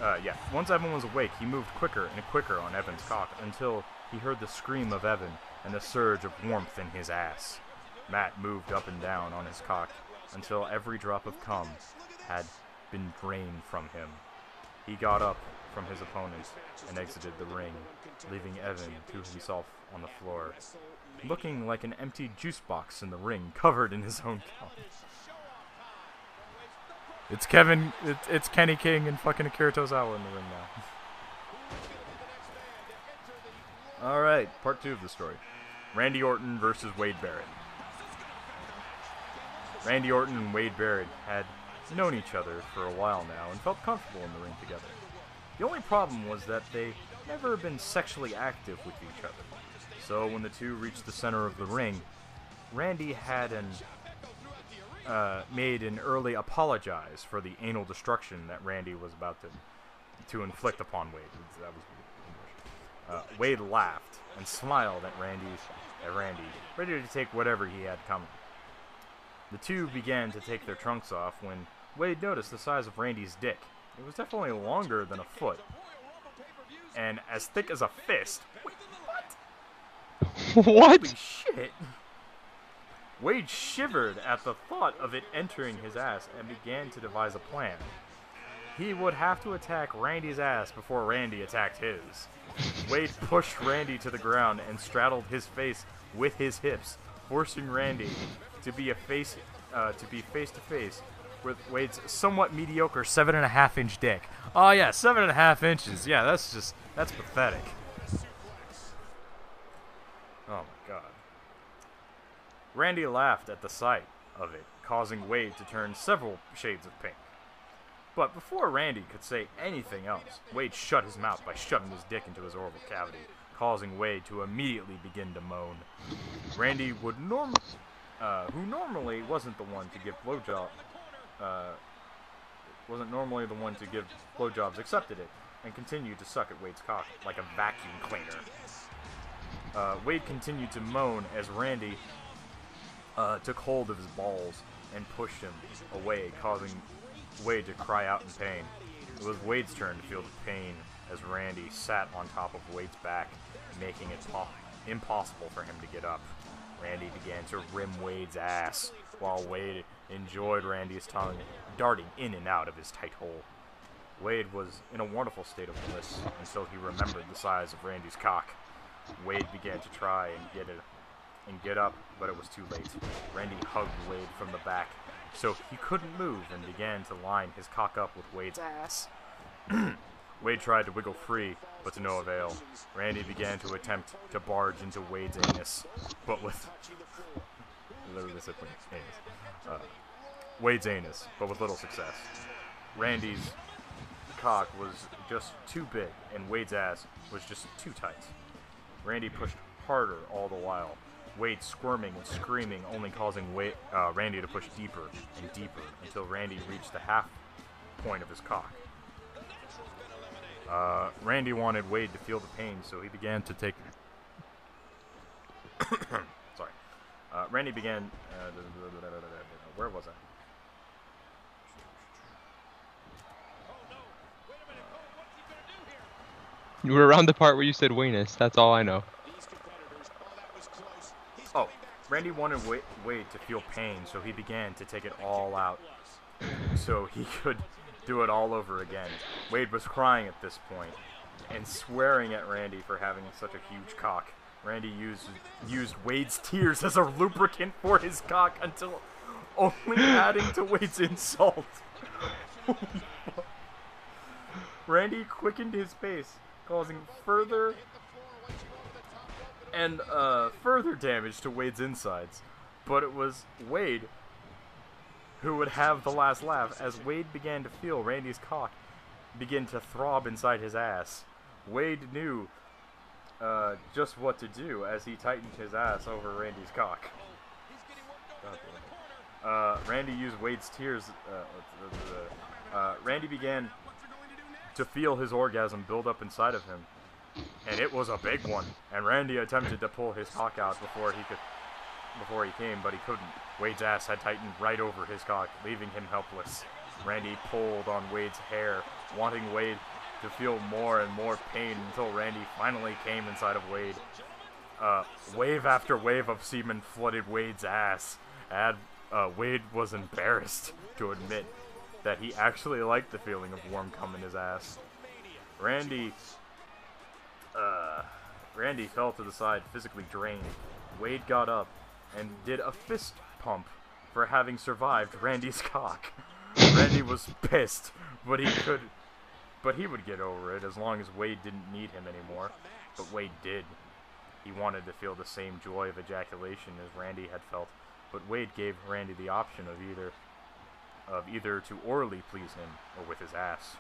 Uh, yeah. Once Evan was awake, he moved quicker and quicker on Evan's cock until he heard the scream of Evan and the surge of warmth in his ass. Matt moved up and down on his cock until every drop of cum had been drained from him. He got up from his opponent and exited the ring, leaving Evan to himself on the floor, looking like an empty juice box in the ring, covered in his own cum. It's Kevin. It's, it's Kenny King and fucking Akira Tozawa in the ring now. All right, part two of the story: Randy Orton versus Wade Barrett. Randy Orton and Wade Barrett had known each other for a while now and felt comfortable in the ring together. The only problem was that they never been sexually active with each other. So when the two reached the center of the ring, Randy had an uh, made an early apologize for the anal destruction that Randy was about to to inflict upon Wade. That was Uh, Wade laughed and smiled at Randy, at Randy, ready to take whatever he had coming. The two began to take their trunks off when Wade noticed the size of Randy's dick. It was definitely longer than a foot, and as thick as a fist. Wait, what? what? Holy shit! Wade shivered at the thought of it entering his ass and began to devise a plan. He would have to attack Randy's ass before Randy attacked his. Wade pushed Randy to the ground and straddled his face with his hips, forcing Randy to be a face uh, to be face to face with Wade's somewhat mediocre seven and a half inch dick. Oh yeah, seven and a half inches. Yeah, that's just that's pathetic. Oh my god. Randy laughed at the sight of it, causing Wade to turn several shades of pink. But before Randy could say anything else, Wade shut his mouth by shoving his dick into his oral cavity, causing Wade to immediately begin to moan. Randy would norm, uh, who normally wasn't the one to give blowjob, uh, wasn't normally the one to give blowjobs, accepted it and continued to suck at Wade's cock like a vacuum cleaner. uh, Wade continued to moan as Randy uh, took hold of his balls and pushed him away, causing Wade to cry out in pain. It was Wade's turn to feel the pain as Randy sat on top of Wade's back, making it po- impossible for him to get up. Randy began to rim Wade's ass, while Wade enjoyed Randy's tongue darting in and out of his tight hole. Wade was in a wonderful state of bliss until he remembered the size of Randy's cock. Wade began to try and get it and get up, but it was too late. Randy hugged Wade from the back, so he couldn't move and began to line his cock up with Wade's ass. Wade tried to wiggle free, but to no avail. Randy began to attempt to barge into Wade's anus, but with literally said anus. Uh, Wade's anus, but with little success. Randy's cock was just too big, and Wade's ass was just too tight. Randy pushed harder all the while, Wade squirming and screaming, only causing Wade, uh, Randy to push deeper and deeper until Randy reached the half point of his cock. Uh, Randy wanted Wade to feel the pain, so he began to take. Sorry. Uh, Randy began. Uh, where was I? You were around the part where you said Waynes. That's all I know. Oh, Randy wanted Wade to feel pain, so he began to take it all out so he could do it all over again. Wade was crying at this point and swearing at Randy for having such a huge cock. Randy used used Wade's tears as a lubricant for his cock until only adding to Wade's insult. Randy quickened his pace, causing further and uh, further damage to Wade's insides. But it was Wade who would have the last laugh as Wade began to feel Randy's cock begin to throb inside his ass. Wade knew uh, just what to do as he tightened his ass over Randy's cock. Uh, Randy used Wade's tears. Uh, uh, Randy began to feel his orgasm build up inside of him, and it was a big one. And Randy attempted to pull his cock out before he could, before he came, but he couldn't. Wade's ass had tightened right over his cock, leaving him helpless. Randy pulled on Wade's hair, wanting Wade to feel more and more pain until Randy finally came inside of Wade. Uh, wave after wave of semen flooded Wade's ass. Ad, uh, Wade was embarrassed to admit that he actually liked the feeling of warm cum in his ass. Randy, uh, Randy fell to the side, physically drained. Wade got up and did a fist pump for having survived Randy's cock. Randy was pissed, but he could, but he would get over it as long as Wade didn't need him anymore. But Wade did. He wanted to feel the same joy of ejaculation as Randy had felt, but Wade gave Randy the option of either of either to orally please him or with his ass.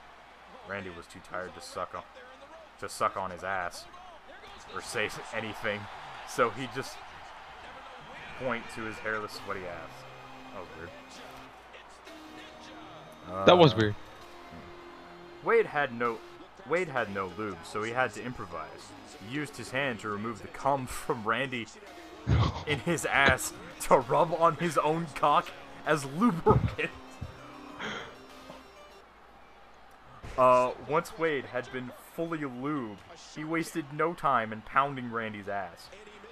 Randy was too tired to suck on to suck on his ass or say anything, so he just point to his hairless, sweaty ass. That was weird. That was Uh, weird. Wade had no Wade had no lube, so he had to improvise. He used his hand to remove the cum from Randy in his ass to rub on his own cock as lubricant. Uh, once Wade had been fully lubed, he wasted no time in pounding Randy's ass.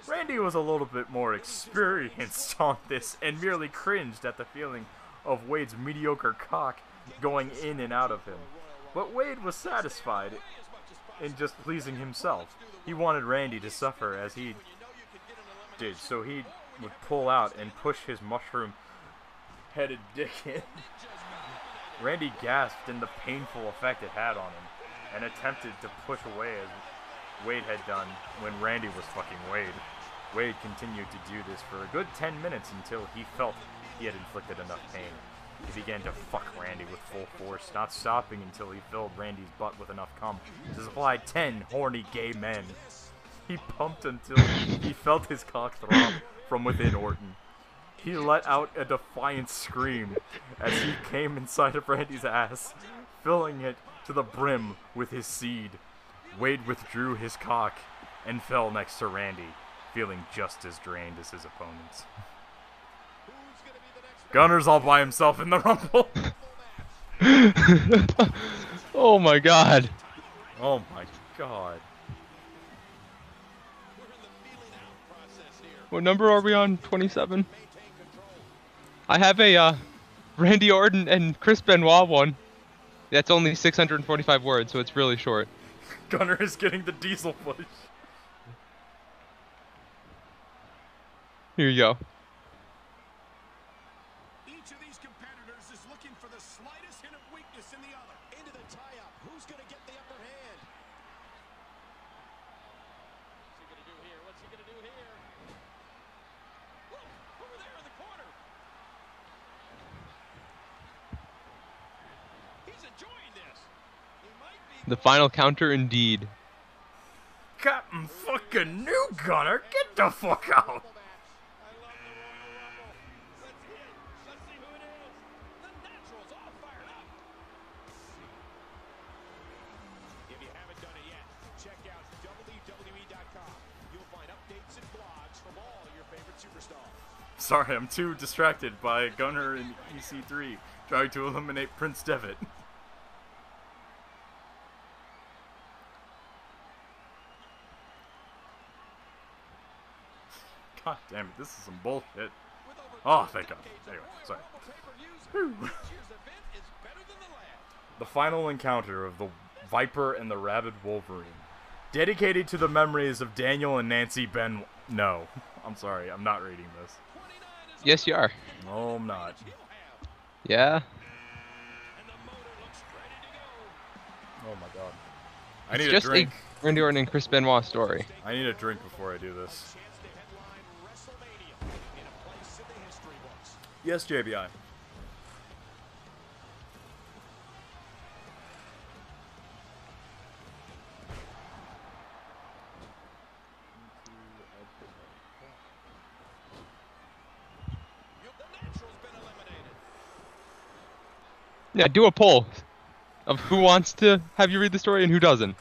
Randy was a little bit more experienced on this and merely cringed at the feeling of Wade's mediocre cock going in and out of him. But Wade was satisfied in just pleasing himself. He wanted Randy to suffer as he did, so he would pull out and push his mushroom headed dick in. Randy gasped in the painful effect it had on him and attempted to push away as Wade had done when Randy was fucking Wade. Wade continued to do this for a good 10 minutes until he felt he had inflicted enough pain. He began to fuck Randy with full force, not stopping until he filled Randy's butt with enough cum to supply 10 horny gay men. He pumped until he felt his cock throb from within Orton. He let out a defiant scream as he came inside of Randy's ass, filling it to the brim with his seed. Wade withdrew his cock and fell next to Randy, feeling just as drained as his opponents. Who's gonna be the next Gunner's all by himself in the Rumble. oh my god. oh my god. We're in the feeling out process here. What number are we on? 27? I have a uh, Randy Orton and Chris Benoit one. That's only 645 words, so it's really short. Gunner is getting the diesel push. Here you go. Each of these competitors is looking for the slightest hint of weakness in the other. Into the tie-up. Who's gonna get the upper hand? What's he gonna do here? What's he gonna do here? Whoa, over there in the corner. He's enjoying this. He might be The final counter indeed. Captain fucking new Gunner, get the fuck out. Sorry, I'm too distracted by Gunner and EC3 trying to eliminate Prince Devitt. God damn it, this is some bullshit. Oh, thank God. Anyway, sorry. The final encounter of the Viper and the Rabid Wolverine. Dedicated to the memories of Daniel and Nancy Ben. No. I'm sorry, I'm not reading this. 29 is Yes, you are. No, I'm not. Yeah. And the motor looks ready to go. Oh my god. I It's need just a drink. a Randy Orton and Chris Benoit story. I need a drink before I do this. Yes, to headline WrestleMania in a place in the history books. Yes, JBL. The Natural's been eliminated. Yeah, do a poll of who wants to have you read the story and who doesn't. Oh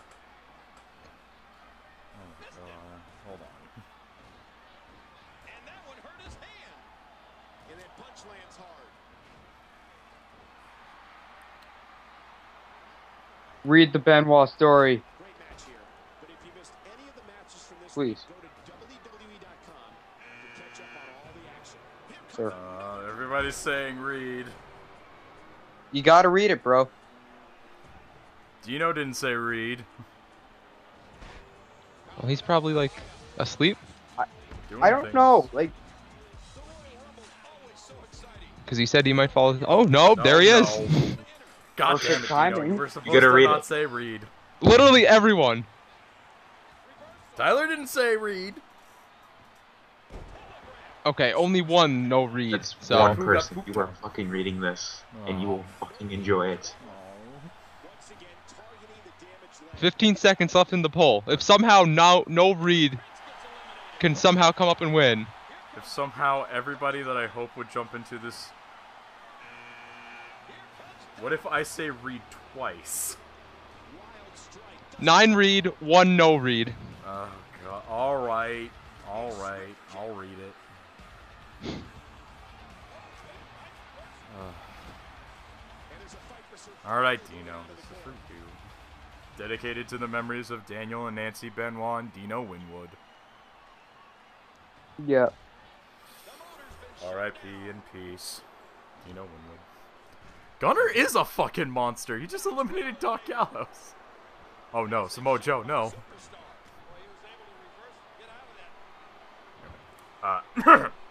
my god. Hold on. And that one hurt his hand. And that punch lands hard. Read the Benoit story. Great match here. But if you missed any of the matches from this Please. week, go to WWE.com to catch up on all the action. Sir. Uh, everybody's saying Reed. You gotta read it, bro. Dino didn't say read. Well, he's probably like asleep Doing I don't things. know. Like, the Royal Rumble's always so exciting. because he said he might fall. Oh no, No, there he is. no. God Perfect damn it, Dino. timing. You were supposed gotta read not it. say Reed. Literally everyone. Tyler didn't say Reed. Okay, only one no read. That's So one person. You are fucking reading this, and you will fucking enjoy it. Once again, targeting the damaged leg. 15 seconds left in the poll. If somehow no no read can somehow come up and win, If somehow everybody that I hope would jump into this. What if I say read twice? Nine read, one no read. Oh god. Alright. Alright. I'll read it. And there's a fight for survival. Alright, Dino. This is for you. Dedicated to the memories of Daniel and Nancy Benoit and Dino Winwood. yeah. R.I.P. in peace. Dino Winwood. Gunner is a fucking monster. He just eliminated Doc Gallows. Oh no, Samoa Joe, no. Superstar. Well, he was able to reverse, get out of that. Uh,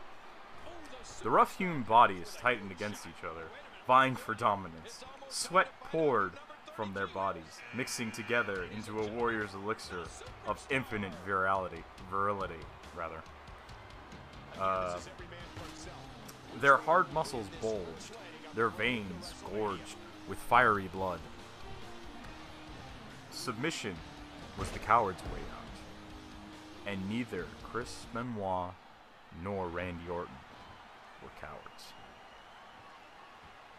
the rough-hewn bodies tightened against each other, vying for dominance. Sweat poured from their bodies, mixing together into a warrior's elixir of infinite virality. Virility, rather. Uh, their hard muscles bulged, their veins gorged with fiery blood. Submission was the coward's way out, and neither Chris Benoit nor Randy Orton were cowards.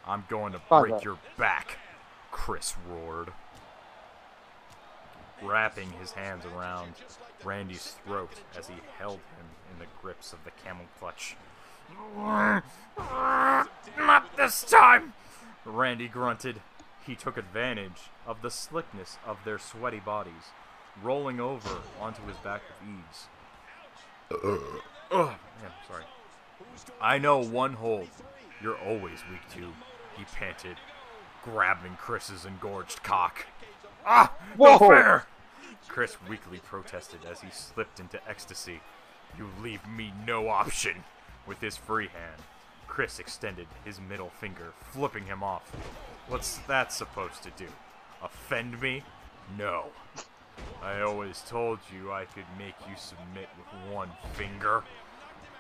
I'm going to break that. your back, Chris roared. wrapping his hands around Randy's throat as he held him in the grips of the camel clutch. Not this time! Randy grunted. He took advantage of the slickness of their sweaty bodies, rolling over onto his back with ease. Ugh, man, sorry. I know one hold. You're always weak to, he panted, grabbing Chris's engorged cock. Ah! No fair! Chris weakly protested as he slipped into ecstasy. You leave me no option. With his free hand, Chris extended his middle finger, flipping him off. What's that supposed to do? Offend me? No. I always told you I could make you submit with one finger.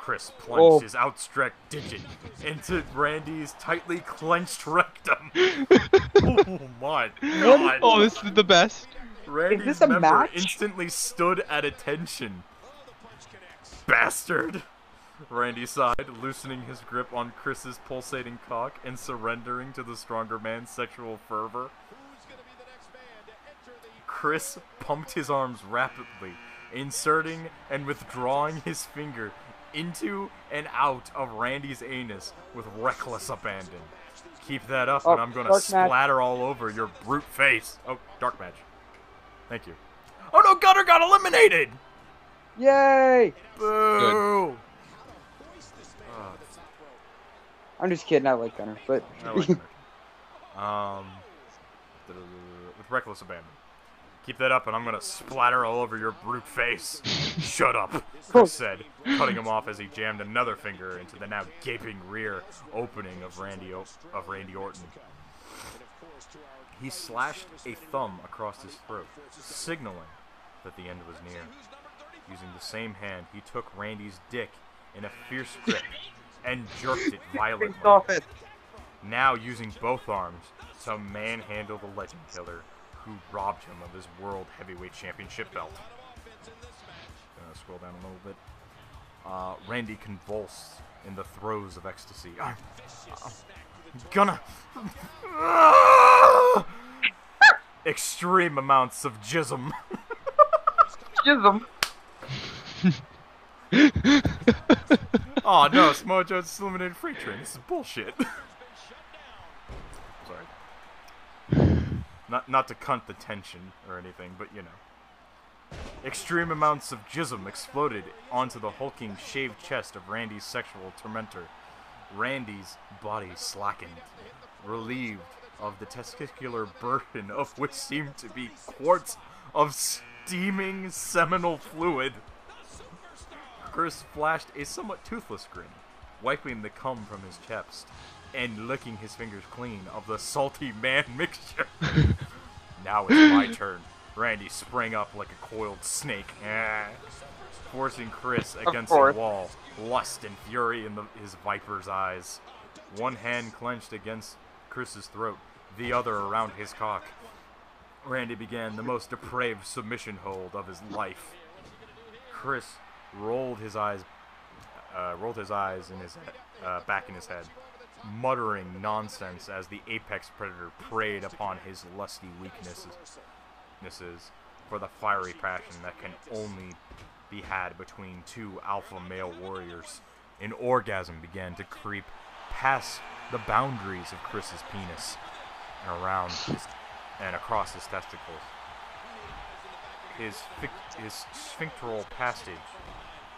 Chris plunged Oh. his outstretched digit into Randy's tightly clenched rectum. oh my god. Oh, this is the best. Randy's this a member match? instantly stood at attention. Bastard! Randy sighed, loosening his grip on Chris's pulsating cock and surrendering to the stronger man's sexual fervor. Chris pumped his arms rapidly, inserting and withdrawing his finger into and out of Randy's anus with reckless abandon. Keep that up, Oh, and I'm gonna dark match. splatter all over your brute face. Oh, dark match. Thank you. Oh no, Gunner got eliminated! Yay! Boo! I'm just kidding. I like Gunner, but I like Gunner. Um, with reckless abandon. Keep that up, and I'm gonna splatter all over your brute face. Shut up, Chris said, cutting him off as he jammed another finger into the now gaping rear opening of Randy o- of Randy Orton. He slashed a thumb across his throat, signaling that the end was near. Using the same hand, he took Randy's dick in a fierce grip and jerked it violently. Now using both arms to manhandle the legend killer who robbed him of his world heavyweight championship belt. Gonna scroll down a little bit. Uh, Randy convulsed in the throes of ecstasy. I'm, I'm gonna. Extreme amounts of jism. Jism. oh no, Samoa Joe's eliminated free train. This is bullshit. Sorry. Not not to cunt the tension or anything, but you know. Extreme amounts of jism exploded onto the hulking, shaved chest of Randy's sexual tormentor. Randy's body slackened, relieved of the testicular burden of which seemed to be quarts of steaming seminal fluid. Chris flashed a somewhat toothless grin, wiping the cum from his chest and licking his fingers clean of the salty man mixture. now it's my turn. Randy sprang up like a coiled snake, eh, forcing Chris against the wall, lust and fury in the, his viper's eyes. One hand clenched against Chris's throat, the other around his cock. Randy began the most depraved submission hold of his life. Chris rolled his eyes, uh, rolled his eyes in his uh, back in his head, muttering nonsense as the apex predator preyed upon his lusty weaknesses, for the fiery passion that can only be had between two alpha male warriors. An orgasm began to creep past the boundaries of Chris's penis and around his and across his testicles. His his sphincteral passage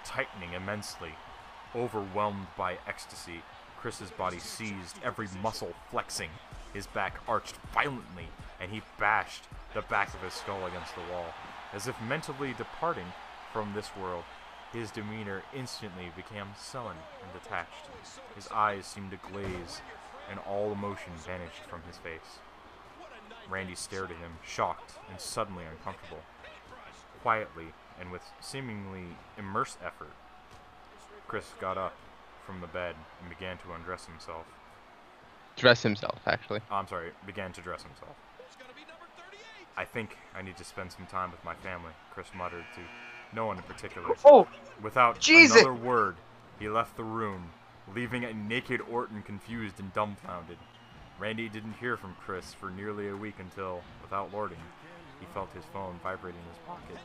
tightening immensely. Overwhelmed by ecstasy, Chris's body seized, every muscle flexing. His back arched violently, and he bashed the back of his skull against the wall. As if mentally departing from this world, his demeanor instantly became sullen and detached. His eyes seemed to glaze, and all emotion vanished from his face. Randy stared at him, shocked and suddenly uncomfortable. Quietly, and with seemingly immense effort, Chris got up from the bed and began to undress himself. Dress himself, actually. Oh, I'm sorry, began to dress himself. I think I need to spend some time with my family, Chris muttered to no one in particular. Oh, Without Jesus! another word, he left the room, leaving a naked Orton confused and dumbfounded. Randy didn't hear from Chris for nearly a week until, without lording, He felt his phone vibrating in his pocket.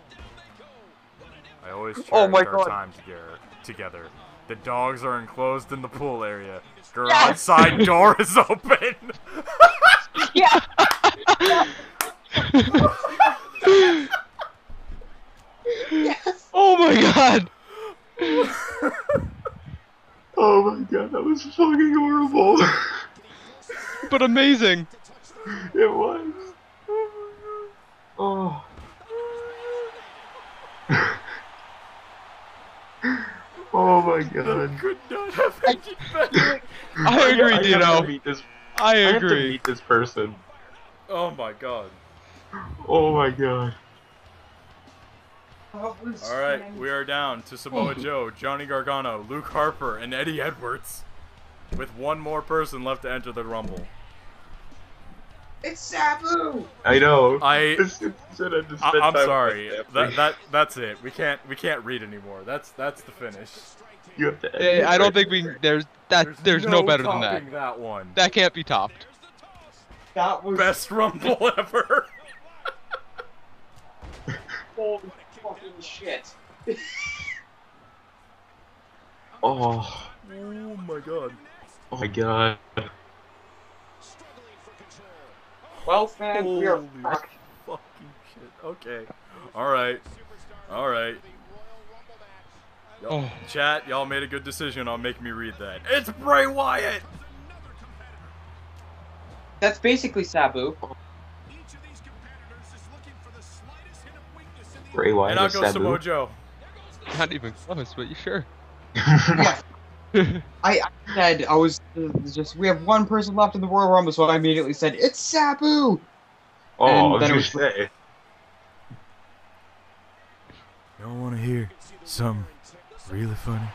I always cherished Oh my our God. time together. Together. The dogs are enclosed in the pool area. Garage side door is open. Yeah. yes. Oh my god! Oh my god, that was fucking horrible. But amazing! it was. Oh. Oh my god. Could not have ended better. I agree, have Dino. to meet this. I I have to meet this person. Oh my god. Oh my god. All right, we are down to Samoa Joe, Johnny Gargano, Luke Harper, and Eddie Edwards, with one more person left to enter the Rumble. It's Sabu. I know. I, This is- should have just I spent I'm sorry. That that that's it. We can't we can't read anymore. That's that's the finish. You have to. I don't think we. There's that. There's, no, better than that. that one. That can't be topped. That was Best Rumble ever. holy fucking shit. Oh. oh my god. Oh my god. Well, fans, we are Holy fucked. fucking shit. Okay. All right. All right. Oh. Chat, y'all made a good decision on making me read that. It's Bray Wyatt. That's basically Sabu. Bray Wyatt And I'll go Sabu. Samoa Joe. Not even close, but you sure? Yeah. I, I said I was uh, just we have one person left in the Royal Rumble, so I immediately said it's Sabu. oh, And I was then it was- say. Y'all want to hear something really funny?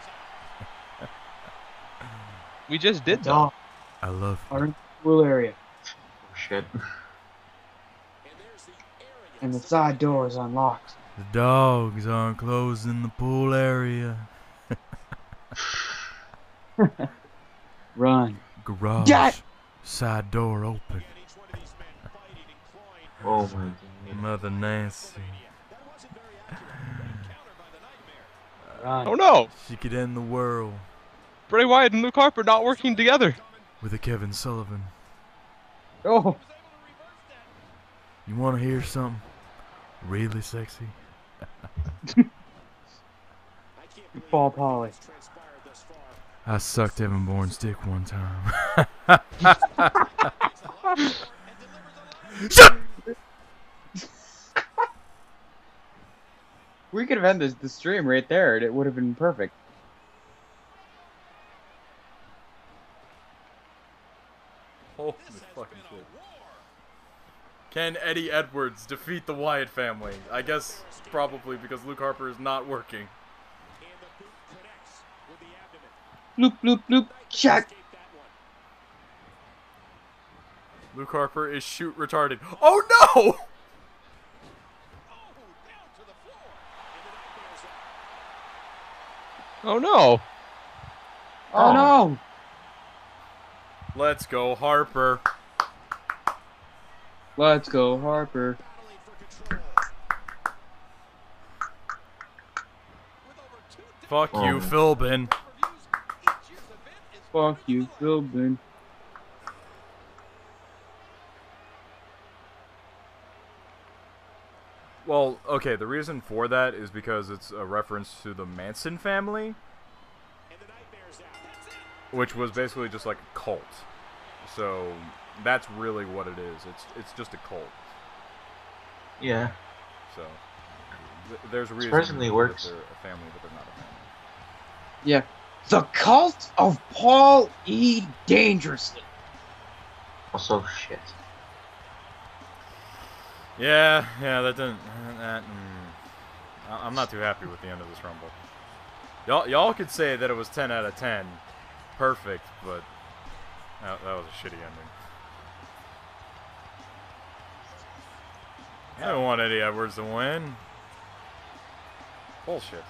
We just did that. Dog I love are in the pool area, Oh, shit. and the side door is unlocked. the dogs are enclosed in the pool area. Run. Garage. Jack! Side door open. Oh my god. Mother Nancy. Run. Oh no! She could end the world Bray Wyatt and Luke Harper not working together. with a Kevin Sullivan. Oh, You want to hear something really sexy? Paul Polly. I sucked Evan Bourne's dick one time. Shut! We could have ended the stream right there, and it would have been perfect. Holy fucking shit. Can Eddie Edwards defeat the Wyatt family? I guess probably because Luke Harper is not working. Bloop bloop bloop. Check. Luke Harper is shoot retarded. Oh no! Oh no! Oh, no. Let's go Harper. Let's go Harper. Fuck you, Oh. Philbin. Fuck you, building. Well, okay, the reason for that is because it's a reference to the Manson family, which was basically just like a cult. So that's really what it is. It's it's just a cult. Yeah. So th- there's a reason Surprisingly that works. they're a family, but they're not a family. Yeah. The cult of Paul E. Dangerously. Also, shit. Yeah, yeah, that didn't. That, mm, I- I'm not too happy with the end of this rumble. Y'all, y'all could say that it was 10 out of 10, perfect, but that, that was a shitty ending. I don't want Eddie Edwards to win. Bullshit.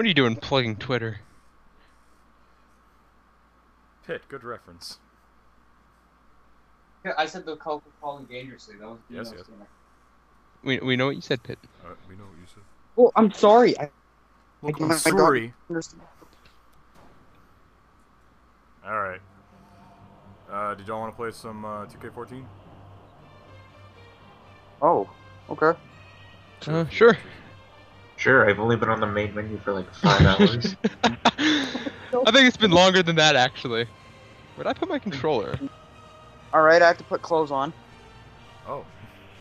What are you doing plugging Twitter? Pit, good reference. Yeah, I said the Coca Cola dangerously. That was Yes, yes. was- We, we know what you said, Pitt. Uh, we know what you said. Well, I'm sorry. I Look, I I'm sorry. understand. All right. Uh, did y'all want to play some uh, 2K14? Oh, okay. Uh, sure. Sure, I've only been on the main menu for like five hours. I think it's been longer than that, actually. Where'd I put my controller? All right, I have to put clothes on. Oh.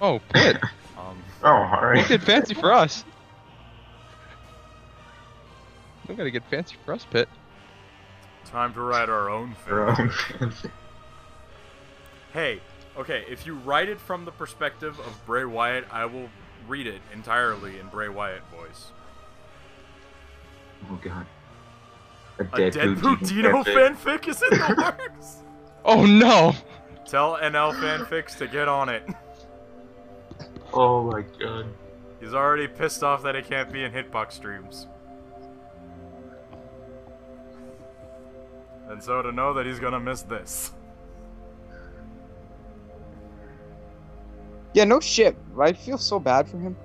Oh, pit. Um. oh, alright. Don't get fancy for us. Don't gotta get fancy for us, Pitt. Time to write our own Your film. own fancy. Hey, okay, if you write it from the perspective of Bray Wyatt, I will read it entirely in Bray Wyatt voice. Oh god. A A dead, Dead Poutine Poutino fanfic. fanfic is in the works. Oh no! Tell NL fanfics to get on it. Oh my god. He's already pissed off that he can't be in Hitbox streams. And so to know that he's gonna miss this. Yeah, no shit. I feel so bad for him.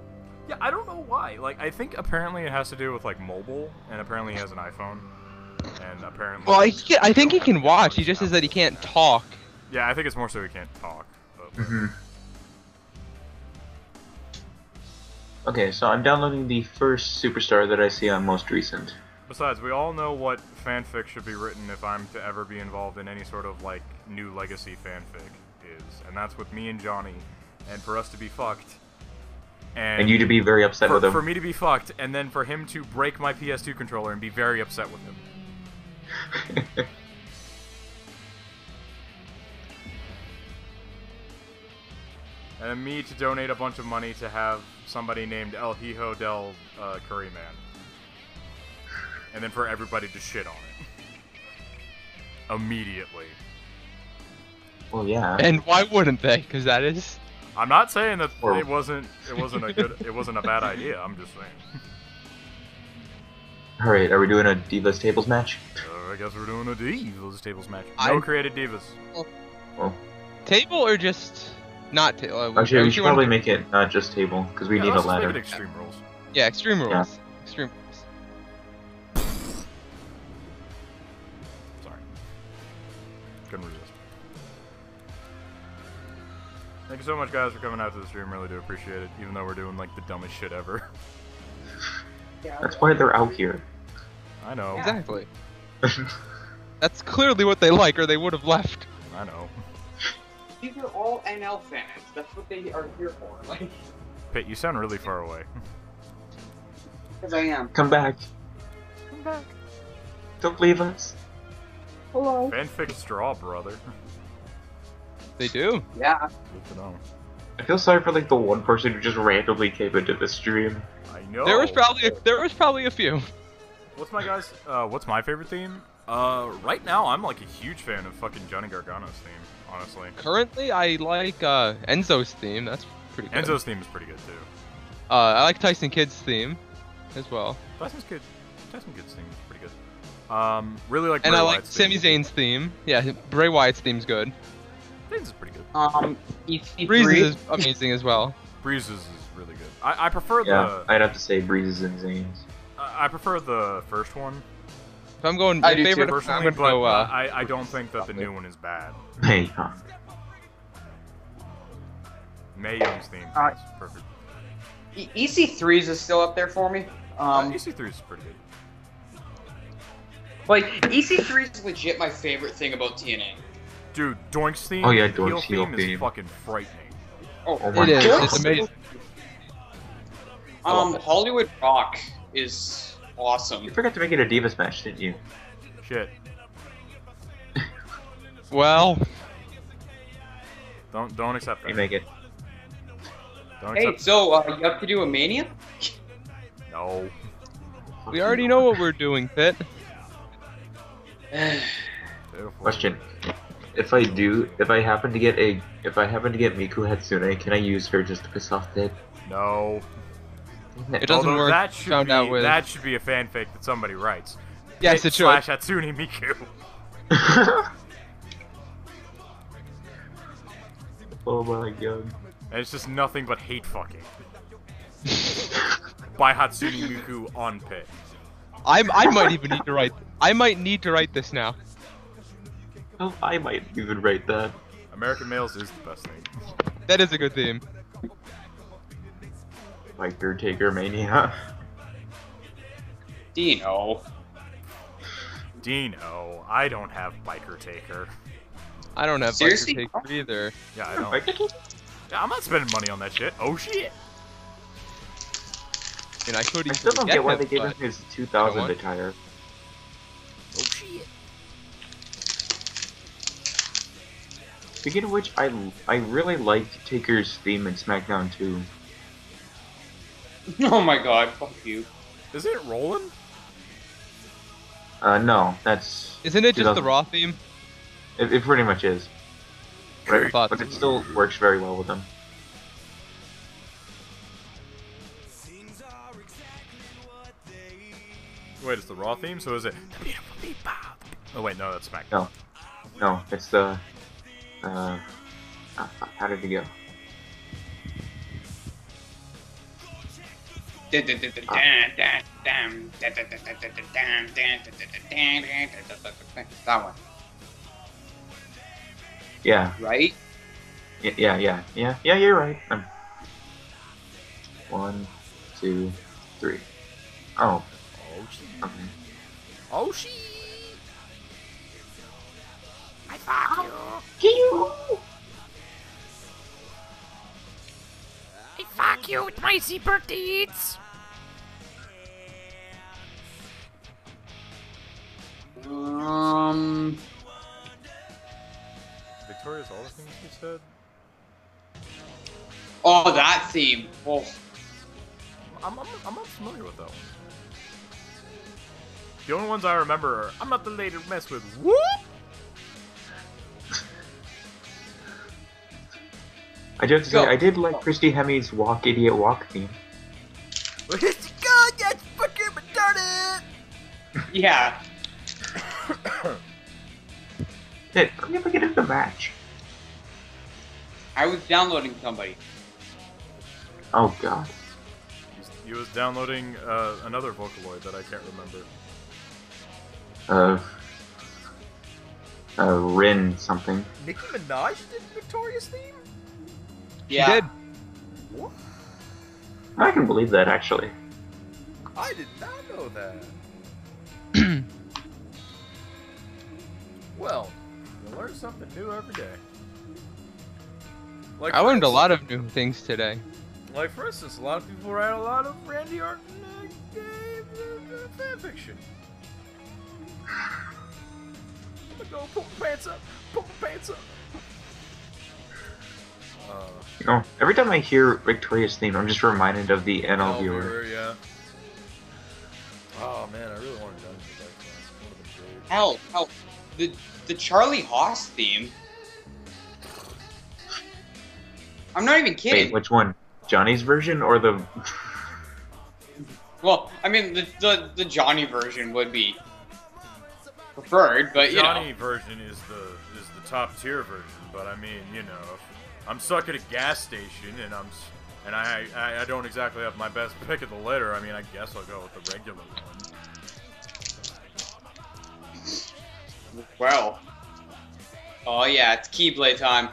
Yeah, I don't know why. Like, I think apparently it has to do with like mobile, and apparently he has an iPhone, and apparently. Well, he can, I think he can watch. He just says that he can't talk. Yeah, I think it's more so he can't talk. But, hmm Okay, so I'm downloading the first superstar that I see on most recent. Besides, we all know what fanfic should be written if I'm to ever be involved in any sort of like new legacy fanfic is, and that's with me and Johnny, and for us to be fucked. And, And you to be very upset for, with him. for me to be fucked, and then for him to break my PS2 controller and be very upset with him. And me to donate a bunch of money to have somebody named El Hijo del uh, Curry Man. And then for everybody to shit on it. Immediately. well, yeah. And why wouldn't they? Because that is. I'm not saying that Or- it wasn't it wasn't a good it wasn't a bad idea. I'm just saying. Alright, are we doing a Divas Tables match? Uh, I guess we're doing a Divas tables match. I- No created Divas. Table or just not table? Uh, Actually, we should one- probably make it not just table, because we Yeah, need a let's just make ladder. it extreme rules. Yeah, extreme rules. Yeah. Extreme Thank you so much, guys, for coming out to the stream. Really do appreciate it. Even though we're doing like the dumbest shit ever. That's why they're out here. I know. Exactly. That's clearly what they like, or they would have left. I know. These are all NL fans. That's what they are here for. Like, Pit, you sound really far away. because I am. Come back. Come back. Don't leave us. Hello. Fanfic straw, brother. They do. Yeah. Good to know. I feel sorry for like the one person who just randomly came into the stream. I know. There was probably a, there was probably a few. What's my guys? Uh, what's my favorite theme? Uh, right now I'm like a huge fan of fucking Johnny Gargano's theme. Honestly, Currently, I like uh, Enzo's theme. That's pretty good. Enzo's theme is pretty good too. Uh, I like Tyson Kidd's theme as well, Tyson's good. Tyson Kidd's theme is pretty good. Um, really like. and Bray I like Wyatt's Sami theme. Zayn's theme. Yeah, Bray Wyatt's theme's good. Zayn's is pretty good. Um, EC3. Breeze's is amazing as well. Breezes is really good. I, I prefer Yeah, the I'd have to say Breezes and Zayn's. I I prefer the first one If I'm going, I my do too, favorite, I'm personally, gonna but go. Uh, I I don't think that the new one is bad. Hey, huh. Mae Young's theme Uh, is perfect. E- EC3s is still up there for me. Um, Um, EC3 is pretty good. like EC3 is legit my favorite thing about TNA. Dude, Doink's theme. Oh, yeah, heel Doink's heel theme, theme. is fucking frightening. Oh, Oh my it is. God. It's amazing. um, Hollywood Rock is awesome. You forgot to make it a Divas match, didn't you? Shit. Well, Don't don't accept that. You make it. Don't Hey, accept. so uh, you have to do a Mania? No. we already know what we're doing, Pitt. Beautiful. Question: If I do, if I happen to get a, if I happen to get Miku Hatsune, can I use her just to piss off Ted? No. It doesn't Although work. That should Found be out with. that should be a fanfic that somebody writes. yes, Pit it should. Slash Hatsune Miku. oh my god. And it's just nothing but hate fucking. By Hatsune Miku on Pit. I'm. I might even need to write. I might need to write this now. Oh, I might even write that. American Males is the best thing. That is a good theme. Biker Taker Mania. Dino. Dino, I don't have Biker Taker. I don't have Seriously? Biker Taker either. Yeah, I don't. Yeah, I'm not spending money on that shit. Oh shit. I mean, I could I easily still don't get get why him, they gave him his 2000 attire. Oh shit. Speaking of which, I I really liked Taker's theme in SmackDown 2. Oh my god, fuck you. Is it rolling? Uh, no, that's Isn't it just the Raw theme? it, it pretty much is. I But, but it still works very well with him. Wait, it's the Raw theme, so is it the beautiful people? Oh wait, no, that's SmackDown. No, no, it's the. Uh, uh, how did it go? That one, Yeah, right? yeah, yeah, yeah, yeah, yeah. You're right. Um, one, two, three. Oh, Oh shit. okay. Oh shit. Fuck you. You. I fuck you with my zipper deeds. Um, Victoria's all the things you said. oh, that theme. Oh, I'm, I'm, I'm not familiar with that one. The only ones I remember are I'm not the lady to mess with. Whoop! I do have to Go. say, I did like Christy Hemme's Walk Idiot Walk theme. God, that's fucking retarded! yeah. Hey, can we ever get into the match? I was downloading somebody. Oh god. He was downloading uh, another Vocaloid that I can't remember. Uh. Uh, Rin something. Nicki Minaj did Victoria's theme? She Yeah. did. What? I can believe that actually. I did not know that. well, you learn something new every day. Like I for learned a lot of new things today. Like for instance, a lot of people write a lot of Randy Orton uh, uh, uh, fan fiction. I'm gonna go pull my pants up, pull my pants up. Uh, You know, every time I hear Victoria's theme, I'm just reminded of the NL viewer. viewer, yeah. Oh man, I really wanted Dungeons and Dragons. Would have been. Hell, hell, the the Charlie Haas theme. I'm not even kidding. Wait, which one? Johnny's version or the? Well, I mean, the, the the Johnny version would be preferred, but you Johnny know, version is the is the top tier version, but I mean, you know, if I'm stuck at a gas station and I'm and I, I I don't exactly have my best pick of the litter. I mean, I guess I'll go with the regular one. well. Oh yeah, it's Keyblade time.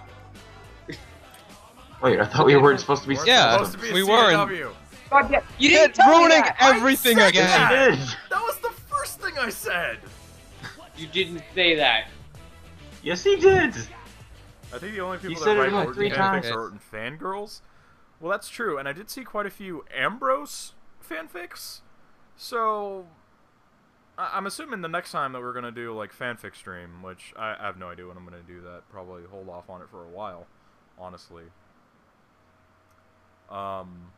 Wait, I thought we weren't supposed to be. We're Yeah, supposed to be we were in- CW. God, yeah, you It's didn't tell me ruining that. everything said again. that. Yes, you did. That was the first thing I said. You didn't say that. Yes, he did. I think the only people said that write like Orton three fanfics times. are Orton fangirls. Well, that's true, and I did see quite a few Ambrose fanfics. So, I- I'm assuming the next time that we're gonna do like fanfic stream, which I, I have no idea when I'm gonna do that. Probably hold off on it for a while, honestly. Um,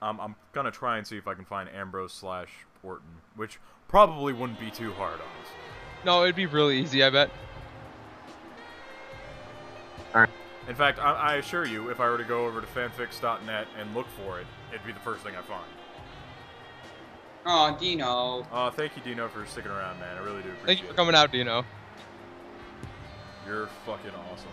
I'm, I'm gonna try and see if I can find Ambrose slash Orton, which probably wouldn't be too hard, honestly. No, it'd be really easy, I bet. In fact, I, I assure you, if I were to go over to fanfix.net and look for it, it'd be the first thing I find. Oh, Dino. Uh, thank you, Dino, for sticking around, man. I really do appreciate it. Thank you for it. coming out, Dino. You're fucking awesome.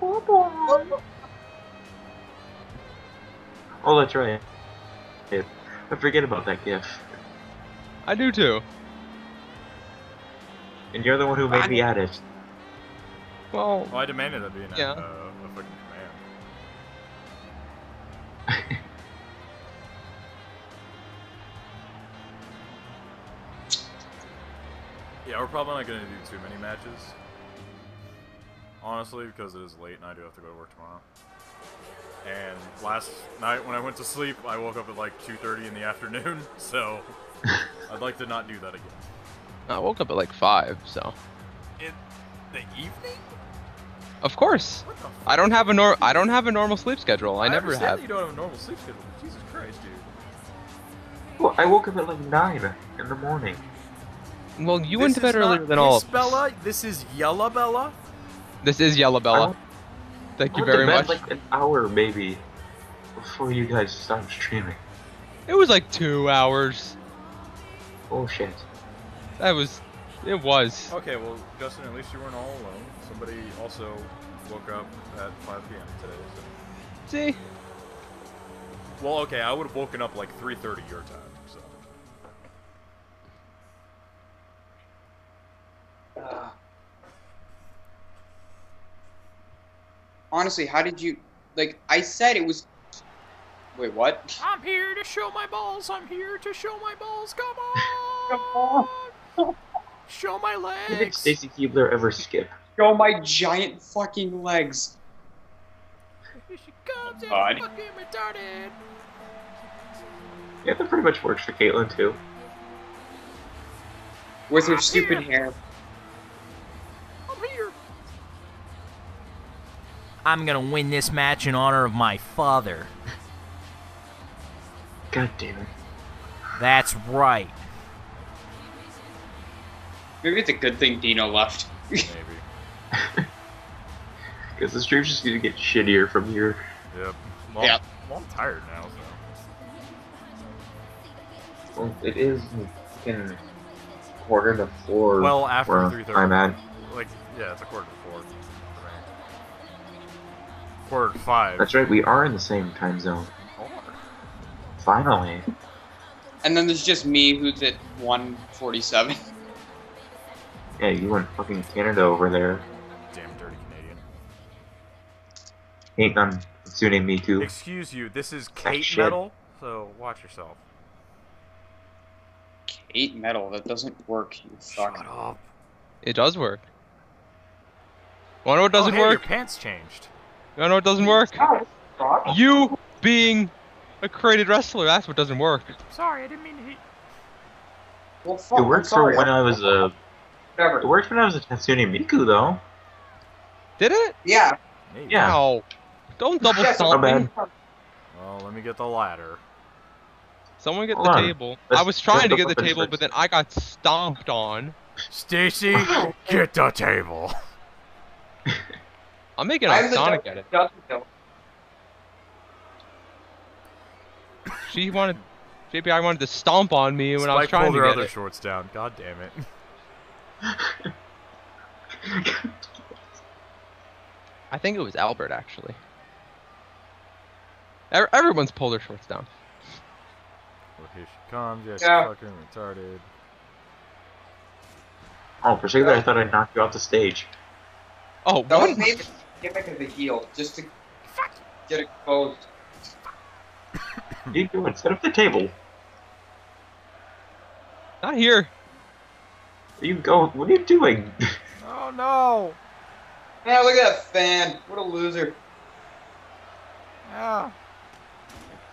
Oh, that's right. Yeah. I forget about that gift. I do too. And you're the one who made me add it. Well, Well, I demanded that be an, Yeah. uh, a fucking command. Yeah, we're probably not gonna do too many matches. Honestly, because it is late and I do have to go to work tomorrow. And last night when I went to sleep, I woke up at like 2:30 in the afternoon, so I'd like to not do that again. I woke up at like five, so In the evening? of course. What the? F- I don't have a nor I don't have a normal sleep schedule. I, never have. That you don't have a normal sleep schedule. Jesus Christ, dude. Well, I woke up at like 9 in the morning. Well, you This went to bed earlier than all Miss of us. Bella. This is Yella Bella. This is Yellow I Bella. Went- Thank you went to very bed much. like an hour maybe before you guys stopped streaming. It was like two hours. Oh shit. That was. It was. Okay, well, Justin, at least you weren't all alone. Somebody also woke up at 5 p.m. today. So. See, Well, okay, I would have woken up like 3:30 your time. So. Uh, honestly, how did you? Like, I said it was. Wait, what? I'm here to show my balls. I'm here to show my balls. Come on. Come on. on. Show my legs. Did you think. Stacy Keibler ever skip? Show my giant fucking legs. Here she comes in God. fucking retarded. Yeah, that pretty much works for Caitlyn too. With her stupid hair. I'm gonna win this match in honor of my father. God damn it. That's right. Maybe it's a good thing Dino left. Maybe. Because the stream's just gonna get shittier from here. Yep. Well, Yep. well, I'm tired now, so. Well, it is fucking quarter to four. Well, after where 3:30. I'm at. Like, yeah, it's a quarter Quarter to five. That's right, we are in the same time zone. Or- Finally. And then there's just me who's at 147. Yeah, you went fucking Canada over there. Damn dirty Canadian. Ain't on Tsune me too. Excuse you, this is Kate shit. Metal, so watch yourself. Kate metal, that doesn't work, you fuck. Shut up. it does work. Wanna know what oh, doesn't oh, hey, Your pants changed. You know what doesn't work? You being a created wrestler. That's what doesn't work. Sorry, I didn't mean to hit. Well, fuck, It I'm worked for when I was a. It Whatever. worked when I was a Hatsune Miku though. Did it? Yeah. Hey, Yeah. No. Don't double Yes, stomp my me. bad. Well, let me get the ladder. Someone get Hold the on. table. Let's- I was trying to get the table, first. but then I got stomped on. Stacy, get the table. I'm making I'm a Sonic at it. dog- dog. She wanted, JPI wanted to stomp on me when I was Spike trying pulled to her get other it. shorts down. God damn it. I think it was Albert actually. Everyone's pulled their shorts down. Well, here she comes. Yeah, she's Yeah. fucking retarded. oh, for a second there, I thought I knocked you off the stage. Oh, That what? was made the gimmick of the heel, just to get exposed. What are you doing? Set up the table. Not here. Where you go? What are you doing? Oh no! Yeah, look at that fan. What a loser. Yeah,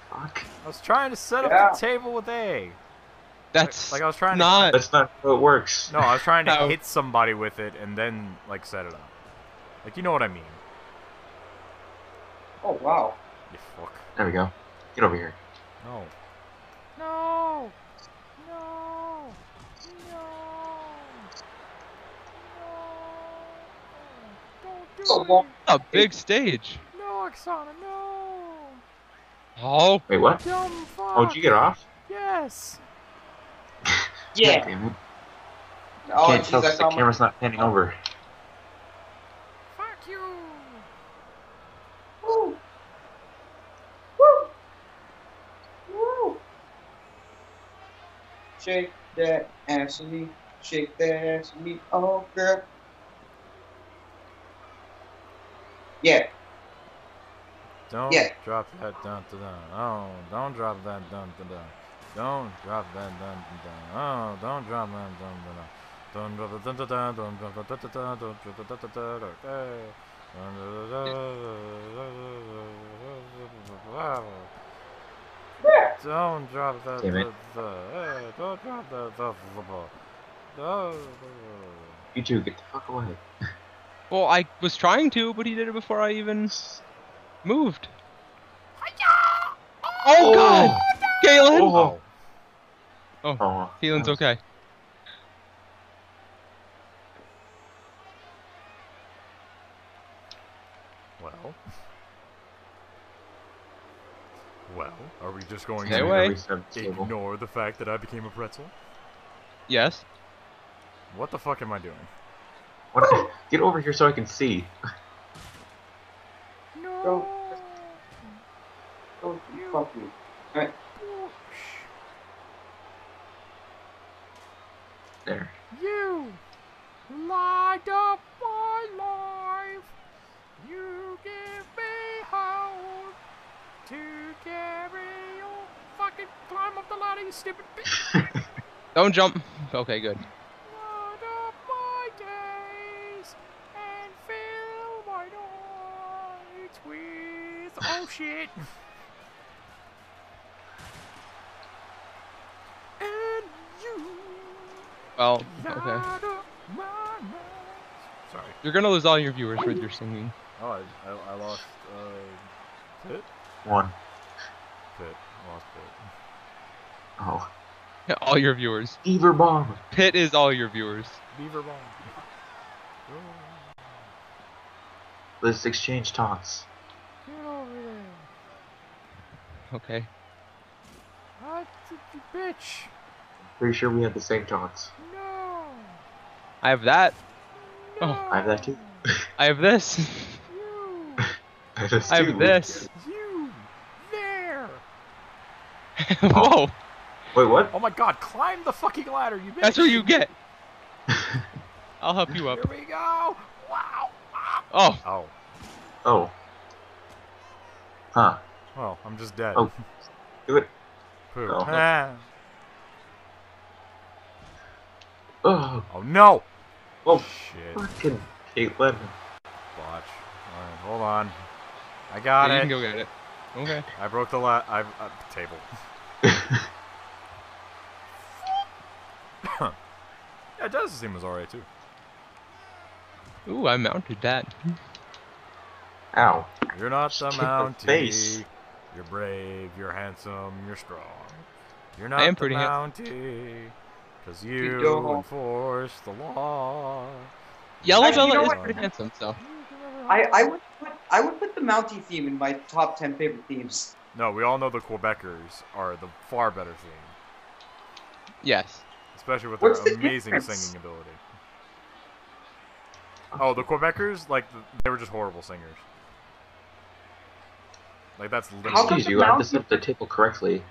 Fuck. I was trying to set up the table with A. That's Like I was trying to. not. That's not how it works. No, I was trying to No. hit somebody with it and then like set it up. Like you know what I mean? Oh, wow. You fuck. There we go. Get over here. No. No! No! No! No! Don't do oh, so. A big stage. No, Oksana, no! Oh. Wait, what? Dumb fuck. Oh, did you get off? Yes. yeah. God it. Oh, Can't tell the camera's not panning over. Shake that ass for me. Shake that ass for me. Oh, girl. Yeah. Don't Yeah. drop that dun dun dun. Oh, don't drop that dun dun dun. Don't drop that dun dun dun. Oh, don't drop that dun dun dun. Don't drop the dun dun dun. Don't drop the dun dun dun. Don't drop the dun dun dun. Okay. Dun dun dun dun. Don't drop that. Damn it. dun dun. Hey, Don't drop that. dun dun dun. Don't- You two, get the fuck away. well, I was trying to, but he did it before I even moved. Oh God, oh. Galen. Oh. Oh. Oh. Galen's oh. okay. Well. Well, are we just going Stay to away. Reset the table. ignore the fact that I became a pretzel? Yes. What the fuck am I doing? What? Get over here so I can see. Go. Oh, fuck you. Alright. There. You lied up my life. You give me hope to carry on. Fucking climb up the ladder, you stupid bitch. Don't jump. Okay, good. Light up my days and fill my nights with. Oh shit. and you Well, okay. light up my nights. Sorry. You're gonna lose all your viewers with your singing. Oh, I, I, I lost, uh, One. Pit. I lost Pit. Oh. All your viewers. Beaver bomb. Pit is all your viewers. Beaver Bomb. Let's exchange taunts. Get over there. Okay. I think you bitch. Pretty sure we have the same taunts. No. I have that. No. Oh. I have that too. I have this. You. I have, I have this. You. Whoa. Wait, what? Oh my god, climb the fucking ladder, you bitch! That's what you get. I'll help you up. Here we go! Wow! Oh, Oh. Oh. Huh. Well, I'm just dead. Oh. Do it. Poo. Oh. Ah. Oh. Oh no! Oh. Shit. Fucking Caitlin. Botch. Alright, hold on. I got yeah, you can go get it. Okay. I broke the la- I uh, table. Yeah, it does seem was alright too. Ooh, I mounted that. Ow. You're not the Kick the Mountie. face. You're brave, you're handsome, you're strong. You're not I am the pretty handsome. Mountie. Because You you don't. enforce the law. Yellow Actually, you Bella know is what? pretty handsome, so. I, I would put I would put the Mountie theme in my top ten favorite themes. No, we all know the Quebecers are the far better theme. Yes. Especially with What's their the amazing difference? singing ability. Oh, the Quebecers, like, they were just horrible singers. Like, that's How literally. come Jeez, the you add Mountie- this up the table correctly.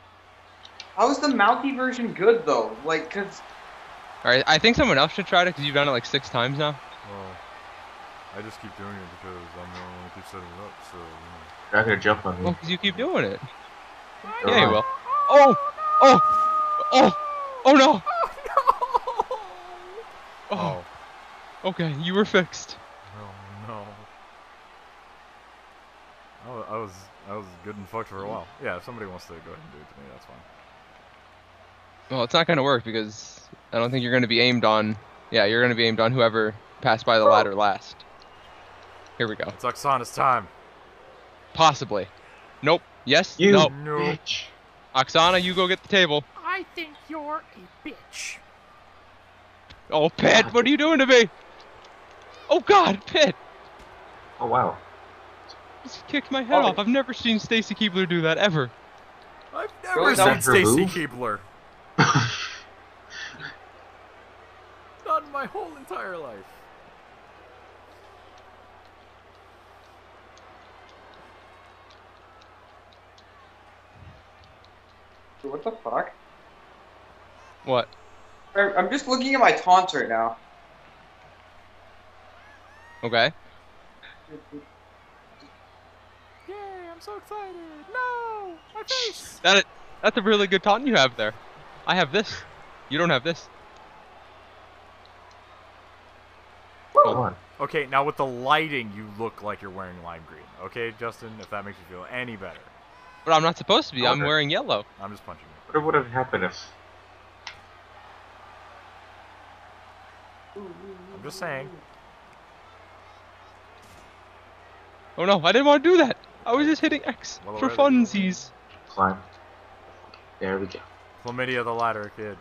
How is the mouthy version good though? Like, cause Alright, I think someone else should try it because you've done it like six times now. Well, I just keep doing it because I'm the only one who keeps setting it up, so, you know. You're not gonna jump on Well, because you keep doing it. Go Yeah, you will. Oh! Oh! Oh! Oh no! Oh, Oh, okay, you were fixed. oh no. I I was, I was good and fucked for a while. Yeah, if somebody wants to go ahead and do it to me, that's fine. Well, it's not gonna work because I don't think you're gonna be aimed on. Yeah, you're gonna be aimed on whoever passed by the oh. ladder last. Here we go. It's Oksana's time. Possibly. Nope. Yes. You No. No. bitch. Oksana, you go get the table. I think you're a bitch. Oh, Pit, what are you doing to me? Oh God, Pit. Oh wow. Just kicked my head Oh. off. I've never seen Stacy Keibler do that ever. I've never Is seen Stacy move? Keibler. Not in my whole entire life. What the fuck? What? I- I'm just looking at my taunts right now. Okay. Yay, I'm so excited. No, my face. That that's a really good taunt you have there. I have this. You don't have this. Come on. Okay, now with the lighting, you look like you're wearing lime green. Okay, Justin, if that makes you feel any better. But I'm not supposed to be. I'm Okay. wearing yellow. I'm just punching you. What would have happened if I'm just saying. Oh no, I didn't want to do that. I was just hitting X Well, for funsies. climb? There we go. Chlamydia the ladder, kid.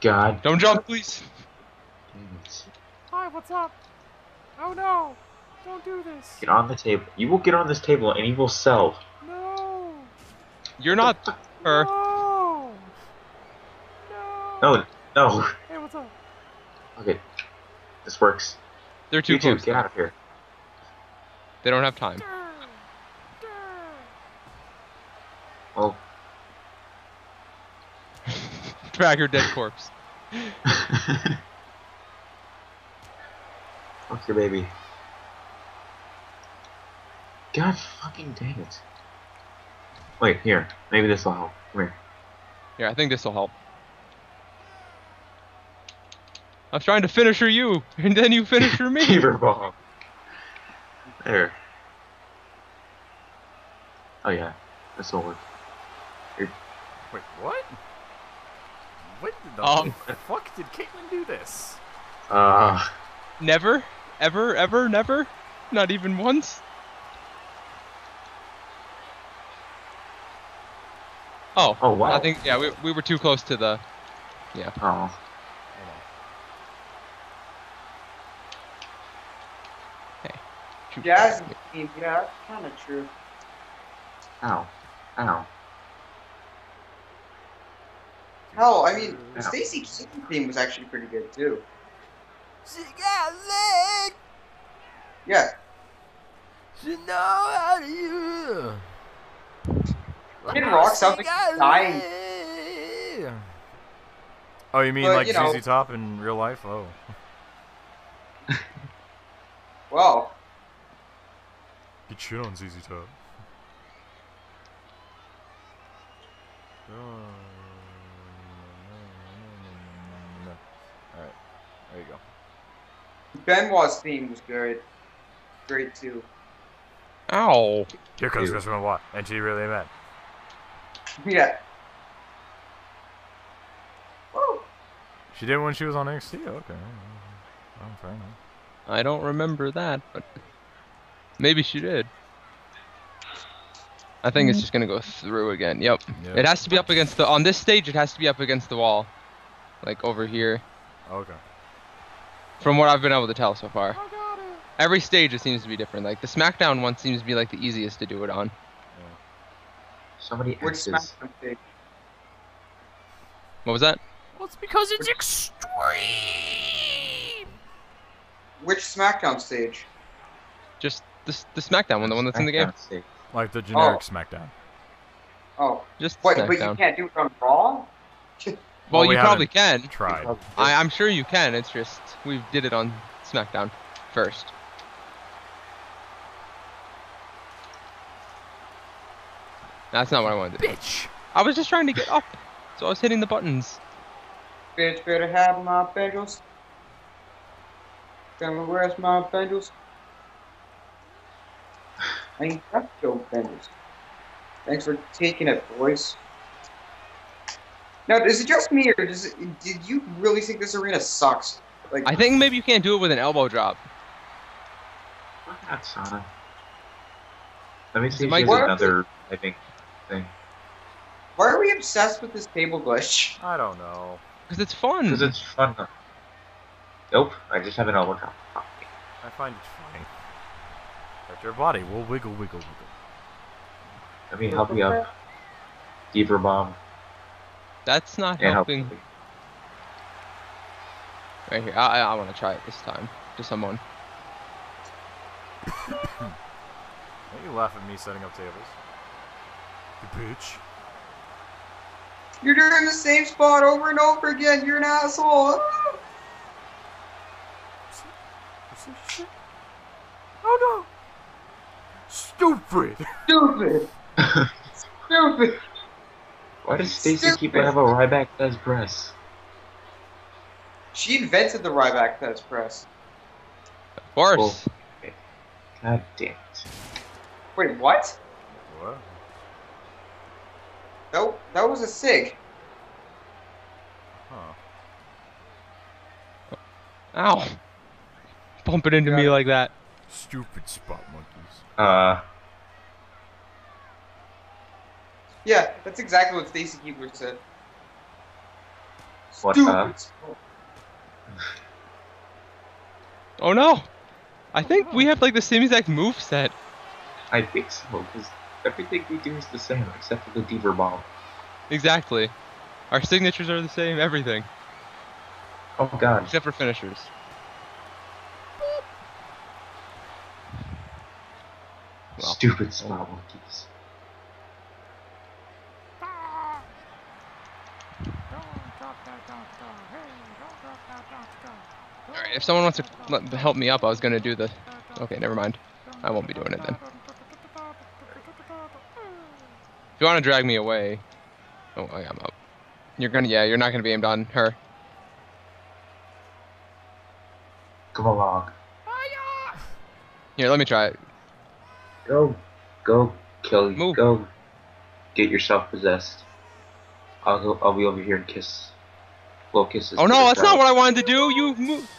God. Don't jump, please. Hi, what's up? Oh no, don't do this. Get on the table. You will get on this table and you will sell. No. You're not her. No. No. No, no. Hey, what's up? Okay. This works. They're too you two, close. get out of here. They don't have time. Oh. Durr. Drag her dead corpse. fuck your baby. God fucking dang it. Wait, here. Maybe this will help. Come here. Here, I think this will help. I was trying to finisher you, and then you finisher me. Fever bomb. There. Oh yeah, this will work. Wait, what? What the Um. fuck did Caitlyn do this? Uh, Never, ever, ever, never, not even once. Oh, oh wow. I think yeah, we we were too close to the. Oh, shoot. Jazz team, yeah, that's kind of true. ow, ow. Hell, I mean, Yeah. Stacy Keibler's theme was actually pretty good too. She got leg. Yeah, She know how to use. Kid Rock sounds like he's dying. Oh, you mean But, like you know- ZZ Top in real life? Oh. well, Get shit on ZZ Top. Alright, there you go. Benoit's theme was good. Great too. Ow. Here comes Ew. Chris Benoit, and she really mad. Yeah. Woo. She did when she was on NXT. Okay. Oh, fair enough. I don't remember that, but maybe she did. I think it's mm-hmm. just gonna go through again. Yep. Yeah. It has to be up against the on this stage. It has to be up against the wall, like over here. Okay. From what I've been able to tell so far. I got it. Every stage it seems to be different. Like the SmackDown one seems to be like the easiest to do it on. So many X's. What was that? Well, it's because it's extreme. Which SmackDown stage? Just the the SmackDown one, the one that's in the game. Stage. Like the generic Oh. SmackDown. Oh, Just what? But you can't do it on Raw. Well, Well, we you probably can. Tried. I, I'm sure you can. It's just we did it on SmackDown first. That's not what I wanted to do. Bitch. I was just trying to get up, so I was hitting the buttons. Bitch, better have my Bengals. Tell me where's my Bengals? I ain't got no Bengals. Thanks for taking it, boys. Now, is it just me, or does it, did you really think this arena sucks? Like, I think maybe you can't do it with an elbow drop. That's Sana. Let me see if might she has work? Another typing thing. why are we obsessed with this table glitch? I don't know. Because it's fun. Because it's fun. though. Nope, I just have an elbow drop. Fuck. I find it funny. Protect your body. We'll wiggle, wiggle, wiggle. Let me help you up. Deeper bomb. That's not And help. helping. Right here. I, I, I want to try it this time. To someone. Don't you laugh at me setting up tables. You bitch. You're doing the same spot over and over again. You're an asshole. Oh no! Stupid! Stupid. Stupid. Why does Stacy keep have a Ryback does press? She invented the Ryback Fez press. Of course. God damn it. Wait, what? What? That, that was a SIG. Huh. Ow. Bumping into me Yeah. like that. Stupid spot monkeys. Uh, Yeah, that's exactly what Stacy Keibler said. What, Stupid. spot. Oh no! I think we have like the same exact move set. I think so, because everything we do is the same except for the Deeper bomb. Exactly. Our signatures are the same, everything. Oh god. Except for finishers. Well. Stupid spot monkeys. Don't drop that dumpster. Hey, don't drop that dumpster. Alright, if someone wants to help me up, I was gonna do the. Okay, never mind. I won't be doing it then. If you want to drag me away. Oh, I am up. You're gonna, yeah, you're not gonna be aimed on her. Come along. Here, let me try it. Go. Go kill Move. Go get yourself possessed. I'll go I'll be over here and kiss. Blow kisses. Oh no, that's not what I wanted to do. You move.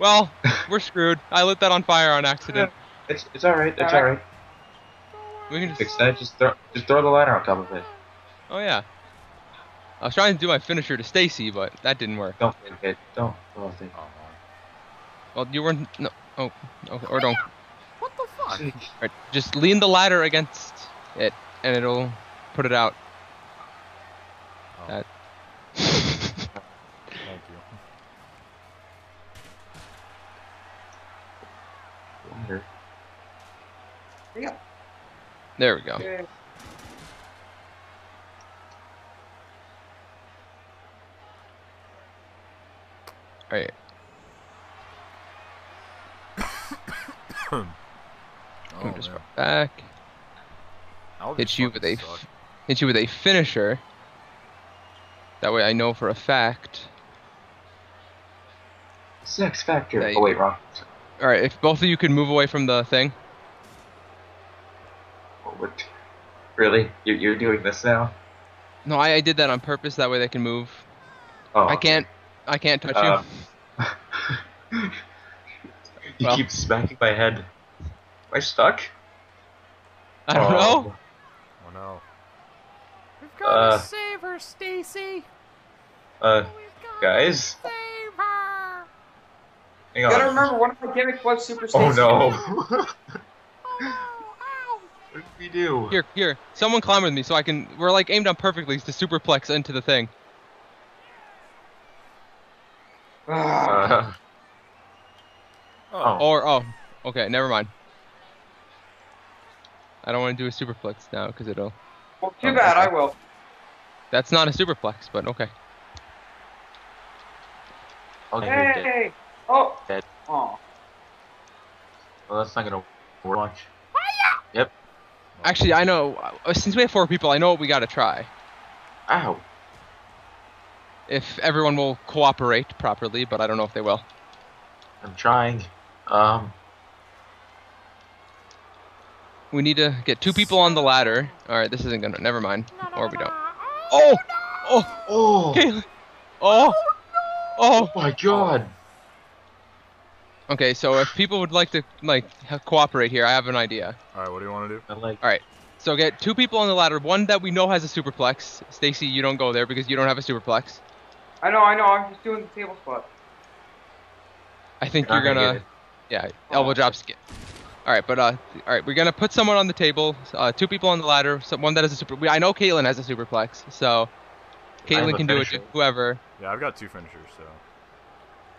Well, we're screwed. I lit that on fire on accident. It's it's alright, it's Alright. alright. We can just. Fix that, just throw just throw the ladder on top of it. Oh yeah. I was trying to do my finisher to Stacy, but that didn't work. Don't think it. Don't oh Oh, Well, you weren't. No. Oh. Okay. Or don't. what the fuck? Alright, just lean the ladder against it, and it'll put it out. Oh, That. Thank you. Ladder. Yeah. There we go. Yeah. Alright. Oh, I'll just man. back. Hit you with a. suck. Hit you with a finisher. That way I know for a fact. Sex factor. Oh wait, wrong. Alright, if both of you could move away from the thing. Oh, what? Really? You're, you're doing this now? No, I, I did that on purpose. That way they can move. Oh. I can't. I can't touch Uh, you. you Well. keep smacking my head. Am I stuck? I don't know. Oh. Oh no. We've gotta Uh. save her, Stacy. Uh, We've gotta guys? Save her. hang You on. gotta remember, one of my gimmicks was Super Stacy. Oh no. Oh, ow. what did we do? Here, here. Someone climb with me so I can. We're like aimed on perfectly to superplex into the thing. Ah, Uh, Oh. Or oh, okay, never mind. I don't want to do a superplex now because it'll. well, too bad, I will. That's not a superplex, but okay. I'll give you a dead. Hey! Oh! Dead. Oh. Well, that's not gonna work much. Actually, I know. uh, Since we have four people, I know what we gotta try. Ow. If everyone will cooperate properly, but I don't know if they will. I'm trying. Um, We need to get two people on the ladder. All right, this isn't gonna. Never mind. No, no, Or we don't. Oh, Oh, oh, oh, okay. Oh, oh. my god. Okay, so if people would like to like cooperate here, I have an idea. All right. What do you want to do? I like. All right, so get two people on the ladder. One that we know has a superplex. Stacy, you don't go there because you don't have a superplex. I know, I know, I'm just doing the table spot. I think You're you're gonna gonna, yeah, elbow drop skip. All right, but uh, all right, we're gonna put someone on the table. Uh, two people on the ladder. So one that has a super. we- I know Caitlyn has a superplex, so Caitlyn a can do it. Whoever. Yeah, I've got two finishers, so.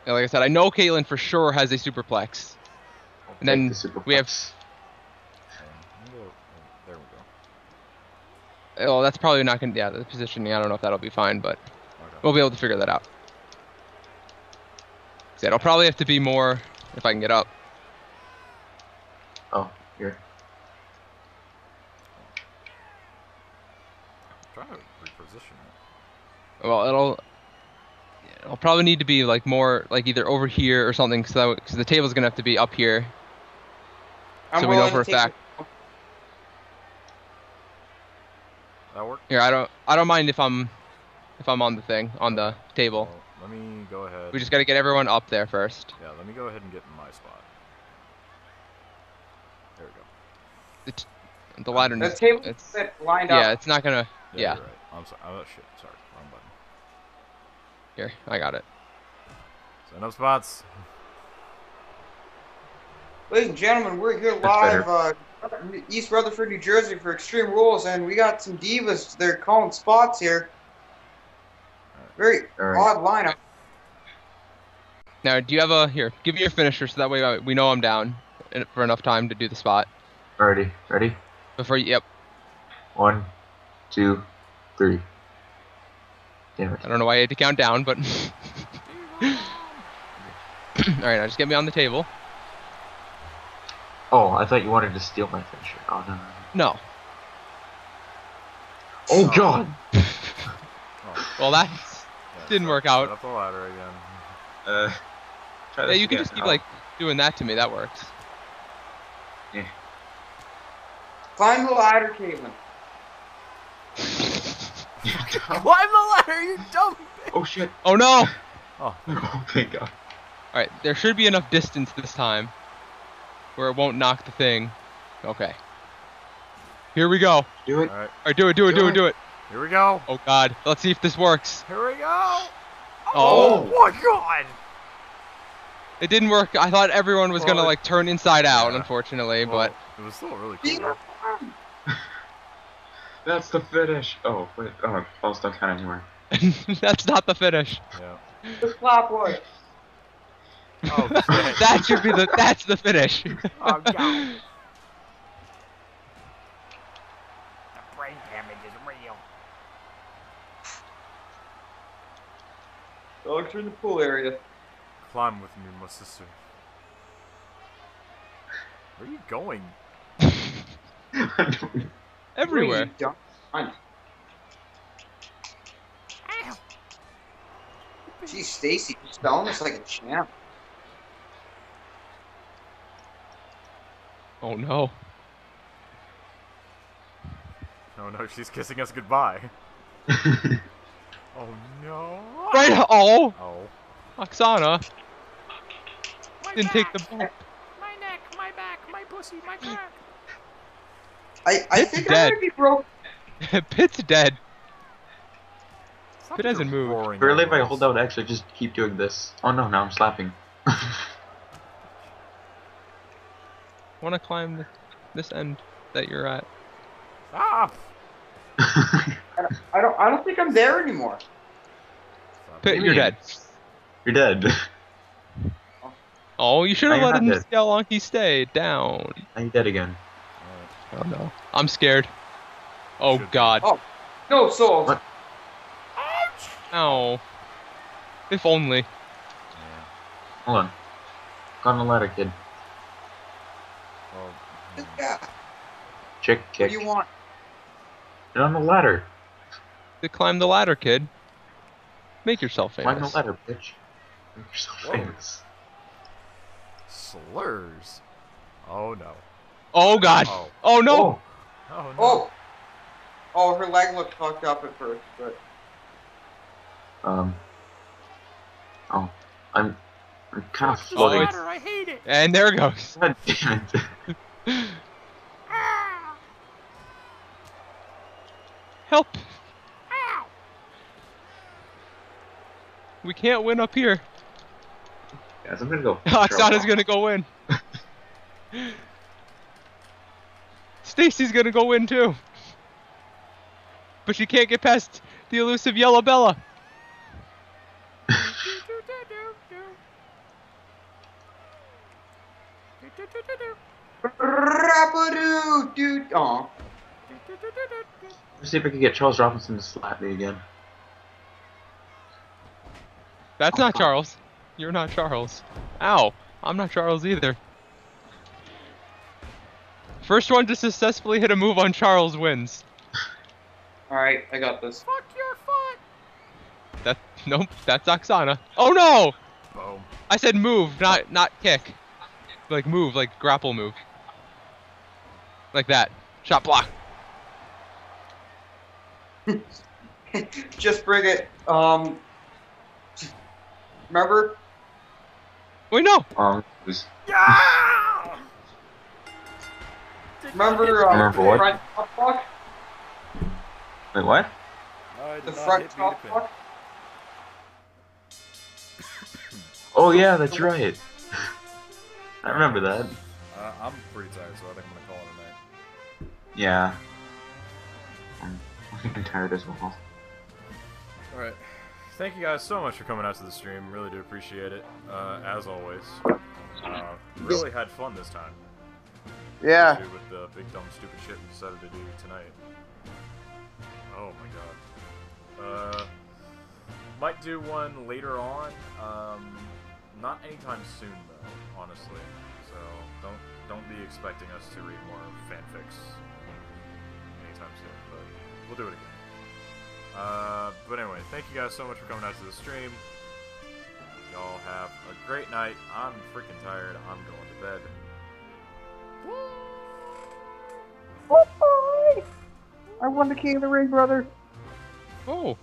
And like I said, I know Caitlyn for sure has a superplex. I'll And then take the we have- superplex. let me go- oh, there we go. Oh, that's probably not gonna. Yeah, the positioning. I don't know if that'll be fine, but Okay. we'll be able to figure that out. See, it'll probably have to be more if I can get up. Oh, here. try to reposition it. Well, it'll. It'll probably need to be like more like either over here or something, because the table's gonna have to be up here. I'm so we know for a to take fact. That work? Here, I don't. I don't mind if I'm, if I'm on the thing on the table. Well, let me go ahead. We just got to get everyone up there first. Yeah, let me go ahead and get in my spot. There we go. The ladder The needs. table It's, set lined yeah, up. Yeah, it's not gonna. Yeah. you're right. I'm sorry. Oh shit. Sorry. Wrong button. Here, I got it. Set up spots. Ladies and gentlemen, we're here live, uh, East Rutherford, New Jersey, for Extreme Rules, and we got some divas. They're calling spots here. Very All right. odd lineup. Now, do you have a here? Give me your finisher, so that way we know I'm down for enough time to do the spot. Alrighty, ready? Before you. Yep. One, two, three. Damn it. I don't know why I had to count down, but. All right, now just get me on the table. Oh, I thought you wanted to steal my finisher. Oh no. no, no. No. Oh god. Oh, Well, that. yeah, Didn't work out. Up the ladder again. Uh. Try Yeah, you can just keep Oh. like doing that to me. That works. Yeah. Climb the ladder, Caitlin. Climb the ladder, you dumb. Oh shit. Oh no! Oh, Oh thank god. All right, there should be enough distance this time, where it won't knock the thing. Okay. Here we go. Do it. all right. right, do it, do it, do it, do it. Here we go. Oh God, let's see if this works. Here we go. Oh, oh my god. it didn't work. I thought everyone was gonna Well, like turn inside out, yeah. unfortunately, Well, it was still really cool. That's the finish. Oh wait. Oh, balls don't count anymore. but that's not the finish. Yeah. The clapboard. Oh, shit. that should be the. That's the finish. Oh, God. The brain damage is real. Dogs are in the pool area. Climb with me, my sister. Where are you going? Everywhere. You dumb cunt. Ow! Geez, Stacy, you're spelling this like a champ. Oh no. Oh no, she's kissing us goodbye. Oh no. Right. Oh, Oh. Oksana My didn't take the back, bump. My neck, my back, my pussy, my back. I, I It's think dead. I might be broke. Pitt's dead. Stop It doesn't your move. roaring Really, if I noise. hold out X, I just keep doing this. Oh no, now I'm slapping. Want to climb this end that you're at? Stop. I don't, I don't. I don't think I'm there anymore. Stop. Pitt, you you're dead. You're dead. Oh, you should have let you're him not see how long he stayed down. now you're dead again. Alright. Oh no. I'm scared. Oh Should be. god. Oh. No souls. What? Ow. If only. Yeah. Hold on. Go on the ladder, kid. Well, hmm. Yeah. Chick What kick. do you want? Get on the ladder. To climb the ladder, kid. Make yourself famous. Climb the ladder, bitch. Make yourself Whoa. famous. slurs. Oh no. Oh god. Oh. Oh no. Oh, Oh no. Oh. Oh, her leg looked fucked up at first, but um. Oh, I'm. I'm kind of floating. it's- I hate it. And there it goes. God damn it. Ah! Help. Ow! We can't win up here. Guys, I'm gonna go. Oksana's gonna go in. Stacy's gonna go in too. But she can't get past the elusive Yellow Bella. Rapadoo, dude. Aw. Let's see if I can get Charles Robinson to slap me again. That's not Charles. You're not Charles. Ow. I'm not Charles either. First one to successfully hit a move on Charles wins. Alright, I got this. Fuck your foot. That nope, that's Oksana. Oh no! Boom. I said move, not not kick. Like move, like grapple move. Like that. Shot block. Just bring it. Um. Remember? Wait no! Um, it Yeah! Remember, uh, Remember what? front top block? wait, what? No, The front hit me to top pin. block? Oh yeah, that's right. I remember that. Uh, I'm pretty tired, so I think I'm gonna call it a night. Yeah. I'm fucking tired as well. Alright. Thank you guys so much for coming out to the stream. Really do appreciate it. Uh, as always. Uh, really had fun this time. Yeah. With the big dumb stupid shit we decided to do tonight. Oh my god. Uh, might do one later on. Um, not anytime soon though, honestly. So don't don't be expecting us to read more fanfics anytime soon. But we'll do it again. Uh, but anyway, thank you guys so much for coming out to the stream. Y'all have a great night. I'm freaking tired. I'm going to bed. I won the King of the Ring, brother. Oh,